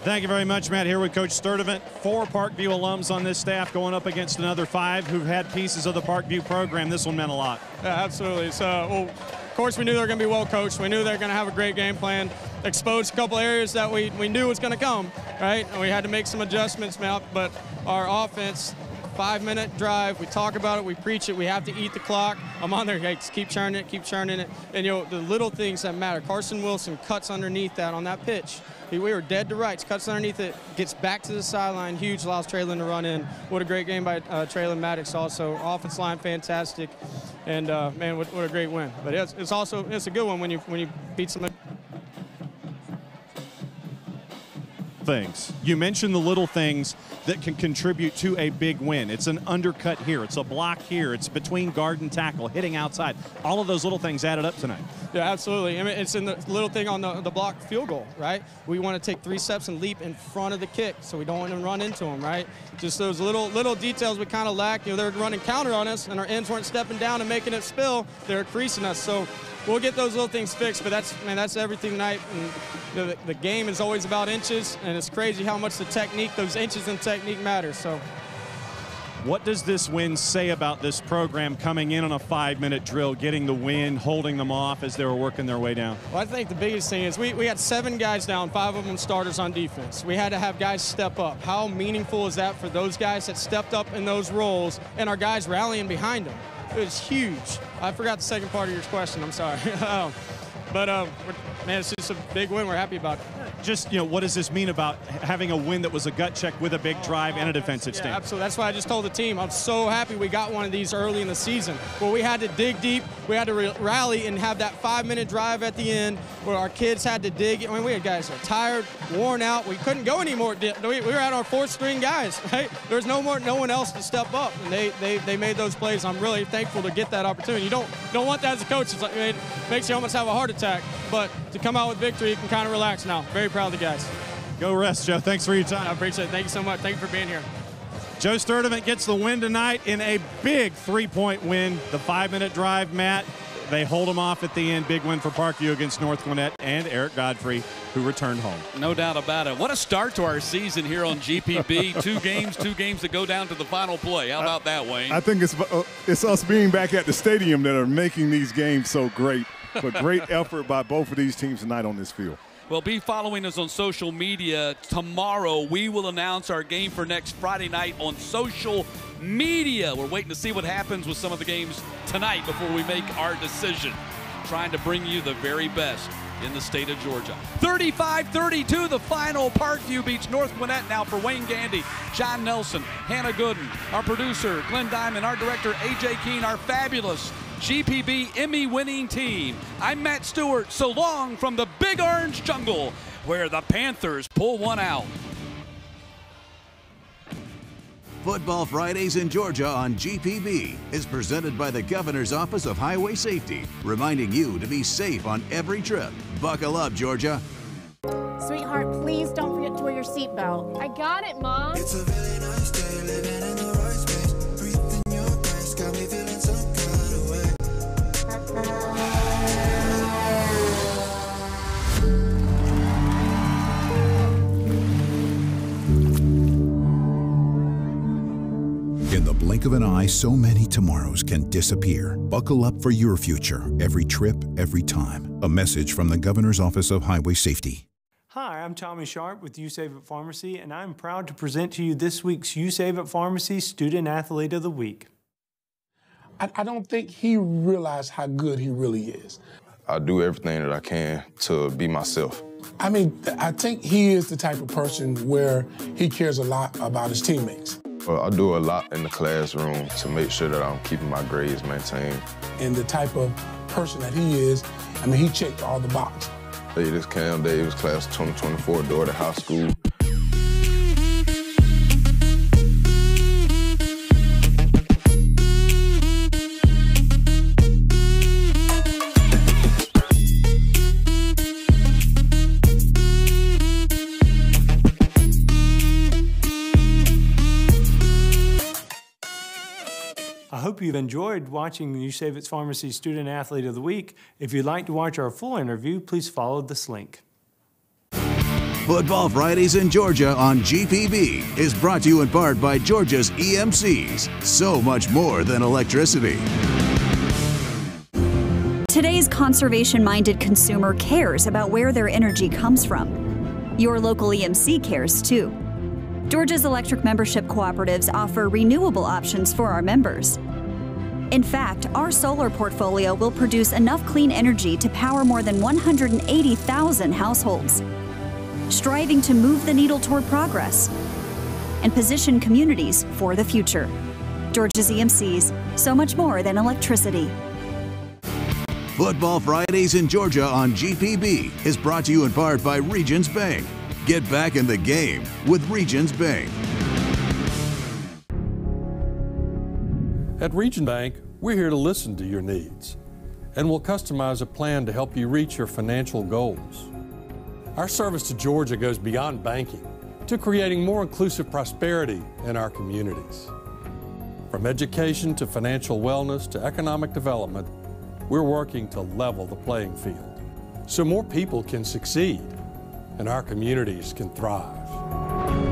Thank you very much, Matt. Here with Coach Sturdivant. Four Parkview alums on this staff going up against another five who've had pieces of the Parkview program. This one meant a lot. Yeah, absolutely. So, well, of course, we knew they were going to be well coached. We knew they were going to have a great game plan. Exposed a couple areas that we, we knew was going to come, right? And we had to make some adjustments, Matt, but our offense five minute drive. We talk about it, we preach it, we have to eat the clock. I'm on there, hey, keep churning it, keep churning it. And, you know, the little things that matter. Carson Wilson cuts underneath that on that pitch. We were dead to rights, cuts underneath it, gets back to the sideline, huge, allows Traylon to run in. What a great game by uh, Traylon Maddox also. Offense line, fantastic. And, uh, man, what, what, a great win. But it's, it's also, it's a good one when you, when you beat somebody. Things. You mentioned the little things that can contribute to a big win. It's an undercut here, it's a block here, it's between guard and tackle, hitting outside. All of those little things added up tonight. Yeah, absolutely. I mean, it's in the little thing on the, the block field goal, right? We want to take three steps and leap in front of the kick, so we don't want to run into them, right? Just those little little details we kind of lack. You know, they're running counter on us, and our ends weren't stepping down and making it spill. They're creasing us. So we'll get those little things fixed. But that's man, that's everything tonight. And the, the game is always about inches, and it's crazy how much the technique, those inches in technique matter. So. What does this win say about this program coming in on a five-minute drill, getting the win, holding them off as they were working their way down? Well, I think the biggest thing is we, we had seven guys down, five of them starters on defense. We had to have guys step up. How meaningful is that for those guys that stepped up in those roles and our guys rallying behind them? It was huge. I forgot the second part of your question. I'm sorry. *laughs* Um, but uh, man, it's just a big win. We're happy about it. Just you know, what does this mean about having a win that was a gut check with a big drive and a defensive yeah, stand? Absolutely. That's why I just told the team I'm so happy we got one of these early in the season where we had to dig deep, we had to rally and have that five-minute drive at the end where our kids had to dig. I mean, we had guys that were tired, worn out. We couldn't go anymore. We were at our fourth-string guys. *laughs* Right? There was no more, no one else to step up, and they they, they made those plays. I'm really thankful to get that opportunity. You don't don't want that as a coach. It's like, it makes you almost have a heart attack. But to come out with victory, you can kind of relax now. Very proud of the guys. Go rest, Joe. Thanks for your time. I appreciate it. Thank you so much. Thank you for being here. Joe Sturdivant gets the win tonight in a big three-point win. The five-minute drive, Matt. They hold them off at the end. Big win for Parkview against North Gwinnett and Eric Godfrey, who returned home. No doubt about it. What a start to our season here on GPB. *laughs* two games, two games to go down to the final play. How about that, Wayne? I think it's uh, it's us being back at the stadium that are making these games so great. But great *laughs* effort by both of these teams tonight on this field. Well, be following us on social media. Tomorrow, we will announce our game for next Friday night on social media. We're waiting to see what happens with some of the games tonight before we make our decision. Trying to bring you the very best in the state of Georgia. 35-32, the final. Parkview beats North Gwinnett now for Wayne Gandy, John Nelson, Hannah Gooden, our producer, Glenn Diamond, our director, A.J. Keene, our fabulous GPB Emmy winning team. I'm Matt Stewart. So long from the Big Orange Jungle, where the Panthers pull one out. Football Fridays in Georgia on GPB is presented by the Governor's Office of Highway Safety, reminding you to be safe on every trip. Buckle up, Georgia. Sweetheart, please don't forget to wear your seatbelt. I got it, Mom. In the blink of an eye, so many tomorrows can disappear. Buckle up for your future, every trip, every time. A message from the Governor's Office of Highway Safety. Hi, I'm Tommy Sharp with U Save It Pharmacy, and I'm proud to present to you this week's U Save It Pharmacy Student Athlete of the Week. I, I don't think he realized how good he really is. I do everything that I can to be myself. I mean, I think he is the type of person where he cares a lot about his teammates. Well, I do a lot in the classroom to make sure that I'm keeping my grades maintained. And the type of person that he is, I mean, he checked all the boxes. Hey, this Cam Davis, class 2024, Dorada High School. Hope you've enjoyed watching the U Save It's Pharmacy Student Athlete of the Week. If you'd like to watch our full interview, please follow this link. Football Fridays in Georgia on GPB is brought to you in part by Georgia's EMCs. So much more than electricity. Today's conservation minded consumer cares about where their energy comes from. Your local EMC cares too. Georgia's electric membership cooperatives offer renewable options for our members. In fact, our solar portfolio will produce enough clean energy to power more than 180,000 households, striving to move the needle toward progress and position communities for the future. Georgia's EMCs, so much more than electricity. Football Fridays in Georgia on GPB is brought to you in part by Regions Bank. Get back in the game with Regions Bank. At Region Bank, we're here to listen to your needs, and we'll customize a plan to help you reach your financial goals. Our service to Georgia goes beyond banking to creating more inclusive prosperity in our communities. From education to financial wellness to economic development, we're working to level the playing field so more people can succeed and our communities can thrive.